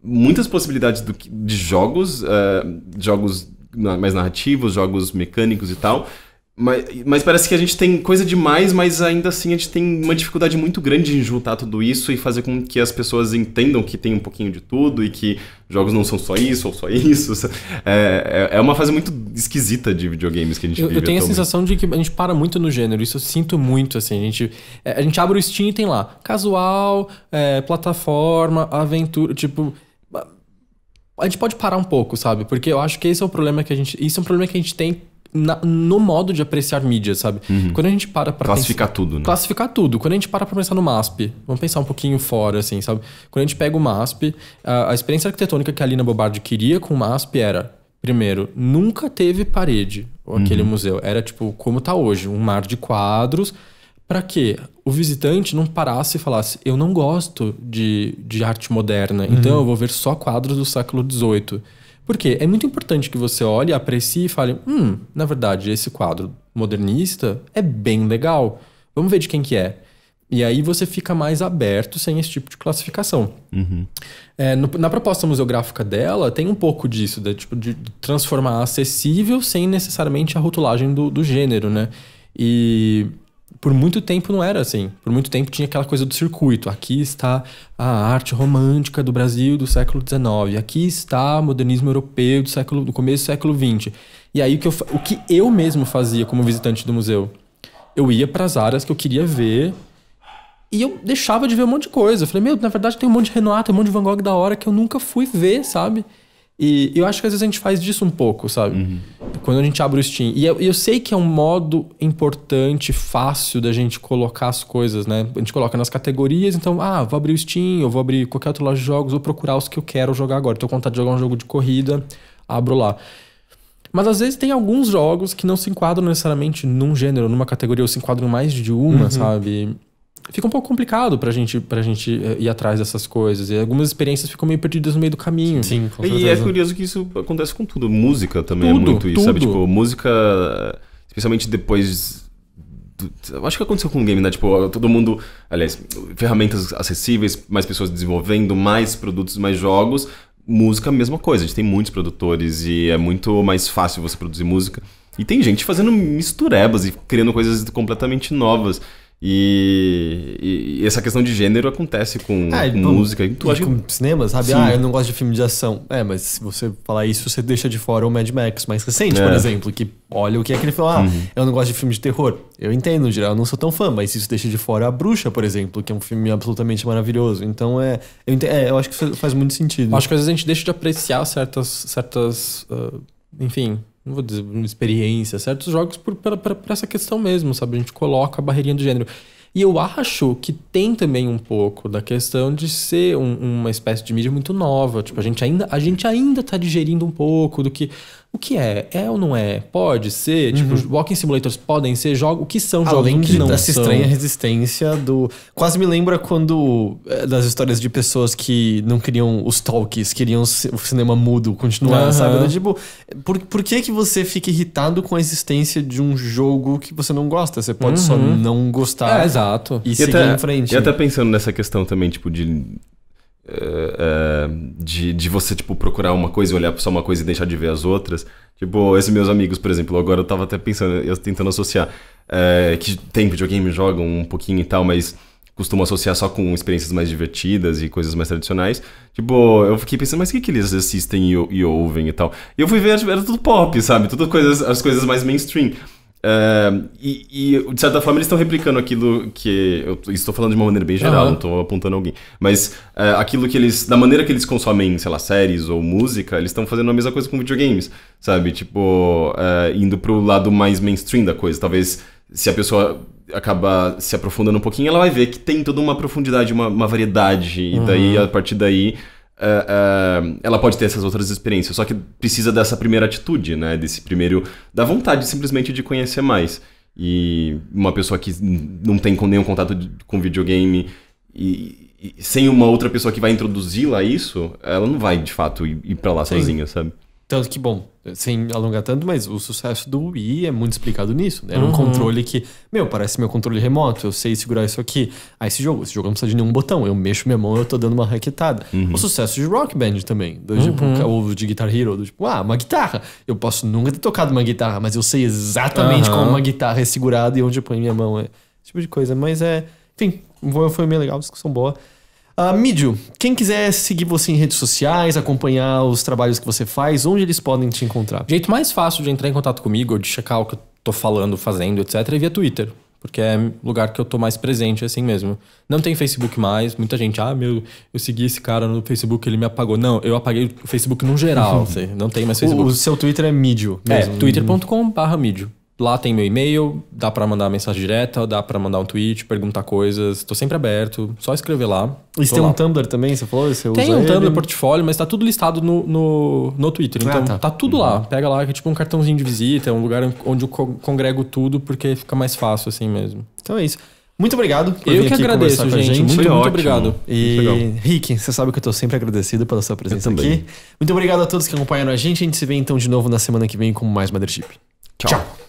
muitas possibilidades do de jogos, é, jogos mais narrativos, jogos mecânicos e tal. Mas, mas parece que a gente tem coisa demais, mas ainda assim a gente tem uma dificuldade muito grande em juntar tudo isso e fazer com que as pessoas entendam que tem um pouquinho de tudo e que jogos não são só isso ou só isso. É, é é uma fase muito esquisita de videogames que a gente Eu, vive. eu tenho a sensação de que a gente para muito no gênero, isso eu sinto muito, assim. A gente, é, a gente abre o Steam e tem lá casual, é, plataforma, aventura, tipo. A gente pode parar um pouco, sabe? Porque eu acho que esse é o problema que a gente. Isso é um problema que a gente tem na- no modo de apreciar mídia, sabe? Quando a gente para pra Classificar tudo, né? classificar tudo. Quando a gente para pra pensar no MASP, vamos pensar um pouquinho fora, assim, sabe? Quando a gente pega o MASP, a, a experiência arquitetônica que a Lina Bobardi queria com o MASP era, primeiro, nunca teve parede, ou aquele museu. Era tipo, como tá hoje, um mar de quadros, para que o visitante não parasse e falasse, eu não gosto de, de arte moderna, então eu vou ver só quadros do século XVIII. Por quê? É muito importante que você olhe, aprecie e fale: hum, na verdade, esse quadro modernista é bem legal. Vamos ver de quem que é. E aí você fica mais aberto sem esse tipo de classificação. É, no- na proposta museográfica dela, tem um pouco disso, de, tipo, de transformar acessível sem necessariamente a rotulagem do, do gênero, né? E por muito tempo não era assim. Por muito tempo tinha aquela coisa do circuito. Aqui está a arte romântica do Brasil do século XIX. Aqui está o modernismo europeu do, século, do começo do século XX. E aí o que, eu, o que eu mesmo fazia como visitante do museu? Eu ia para as áreas que eu queria ver e eu deixava de ver um monte de coisa. Eu falei, meu, na verdade tem um monte de Renoir, tem um monte de Van Gogh da hora que eu nunca fui ver, sabe? E eu acho que às vezes a gente faz disso um pouco, sabe? Quando a gente abre o Steam. E eu, eu sei que é um modo importante, fácil da gente colocar as coisas, né? A gente coloca nas categorias, então, ah, vou abrir o Steam, eu vou abrir qualquer outra loja de jogos, vou procurar os que eu quero jogar agora. Tô com vontade de jogar um jogo de corrida, abro lá. Mas às vezes tem alguns jogos que não se enquadram necessariamente num gênero, numa categoria, ou se enquadram mais de uma, sabe? Fica um pouco complicado pra gente, pra gente eh, ir atrás dessas coisas. E algumas experiências ficam meio perdidas no meio do caminho. Sim, com E é certeza. curioso que isso acontece com tudo. Música também é Tudo, muito isso, sabe? tudo. Tipo, música, especialmente depois. eu acho que aconteceu com o game, né? Tipo, todo mundo. Aliás, ferramentas acessíveis, mais pessoas desenvolvendo, mais produtos, mais jogos. Música, mesma coisa. A gente tem muitos produtores e é muito mais fácil você produzir música. E tem gente fazendo misturebas e criando coisas completamente novas. E, e- essa questão de gênero acontece com, Ah, com bom, música. E tu acha que com cinema, sabe? Sim. Ah, eu não gosto de filme de ação. É, mas se você falar isso, você deixa de fora o Mad Max mais recente, por É. exemplo, que olha o que é que ele falou. Ah, eu não gosto de filme de terror. Eu entendo, em geral, eu não sou tão fã, mas isso deixa de fora A Bruxa, por exemplo, que é um filme absolutamente maravilhoso. Então, é, eu, ente- é, eu acho que isso faz muito sentido. Eu Acho que às vezes a gente deixa de apreciar certas, certas ah, enfim, não vou dizer experiências, certos jogos por, por, por- por essa questão mesmo, sabe? A gente coloca a barreirinha do gênero. E eu acho que tem também um pouco da questão de ser um- uma espécie de mídia muito nova. Tipo, a gente ainda, a gente ainda tá digerindo um pouco do que. O que é? É ou não é? Pode ser? Tipo, walking simulators podem ser jogos. O que são jogos? Além que de, não dessa são? estranha resistência do. Quase me lembra quando. é, das histórias de pessoas que não queriam os talkies, queriam o cinema mudo continuar, Aham. sabe? Tipo, por, por que, que você fica irritado com a existência de um jogo que você não gosta? Você pode só não gostar É, exato. e, E seguir até, em frente. E até pensando nessa questão também, tipo, de. Eh, eh, de, de você, tipo, procurar uma coisa e olhar só uma coisa e deixar de ver as outras. Tipo, esses meus amigos, por exemplo, agora eu tava até pensando, eu tentando associar, eh, que tem videogame, jogam um pouquinho e tal, mas costumam associar só com experiências mais divertidas e coisas mais tradicionais. Tipo, eu fiquei pensando, mas o que, que eles assistem e, e ouvem e tal? E eu fui ver, era tudo pop, sabe? Tudo coisas, as coisas mais mainstream. É, e, e, de certa forma, eles estão replicando aquilo que. Eu estou falando de uma maneira bem geral, Aham. não estou apontando alguém. Mas é, aquilo que eles. Da maneira que eles consomem, sei lá, séries ou música, eles estão fazendo a mesma coisa com videogames, sabe? Tipo, é, indo pro lado mais mainstream da coisa. Talvez se a pessoa acabar se aprofundando um pouquinho, ela vai ver que tem toda uma profundidade, uma, uma variedade. E daí, a partir daí. É, ela pode ter essas outras experiências, só que precisa dessa primeira atitude, né? Desse primeiro. da vontade simplesmente de conhecer mais. E uma pessoa que não tem nenhum contato de- com videogame e, e sem uma outra pessoa que vai introduzi-la a isso, ela não vai de fato ir, ir pra lá sozinha, sabe? Tanto que, bom, sem alongar tanto, mas o sucesso do Wii é muito explicado nisso. né? Era um controle que, meu, parece meu controle remoto, eu sei segurar isso aqui. Ah, esse jogo, esse jogo não precisa de nenhum botão, eu mexo minha mão eu tô dando uma raquetada. O sucesso de Rock Band também, do, tipo, ou de Guitar Hero, do tipo, ah, uma guitarra. Eu posso nunca ter tocado uma guitarra, mas eu sei exatamente como uma guitarra é segurada e onde eu ponho minha mão. É, esse tipo de coisa. Mas é, enfim, foi, bem legal, discussão boa. Ah, Mídio, quem quiser seguir você em redes sociais, acompanhar os trabalhos que você faz, onde eles podem te encontrar? O jeito mais fácil de entrar em contato comigo, ou de checar o que eu tô falando, fazendo, etc., é via Twitter. Porque é o lugar que eu tô mais presente, assim mesmo. Não tem Facebook mais. Muita gente, ah, meu, eu segui esse cara no Facebook, ele me apagou. Não, eu apaguei o Facebook no geral. assim, não tem mais O, Facebook. o seu Twitter é Mídio É, twitter.com.br mídio. Lá tem meu e-mail, dá pra mandar mensagem direta, dá pra mandar um tweet, perguntar coisas. Tô sempre aberto, só escrever lá. E você tem lá. um Tumblr também, você falou? Você Tem usa um Tumblr, ele? portfólio, mas tá tudo listado no, no, no Twitter. Ah, Então tá. tá, tudo lá. Pega lá, que é tipo um cartãozinho de visita, é um lugar onde eu co- congrego tudo, porque fica mais fácil assim mesmo. Então é isso. Muito obrigado por eu vir que aqui agradeço, gente. gente. Muito, Foi muito ótimo. obrigado. E. Rick, você sabe que eu tô sempre agradecido pela sua presença aqui. Muito obrigado a todos que acompanharam a gente. A gente se vê então de novo na semana que vem com mais Mothership. Tchau.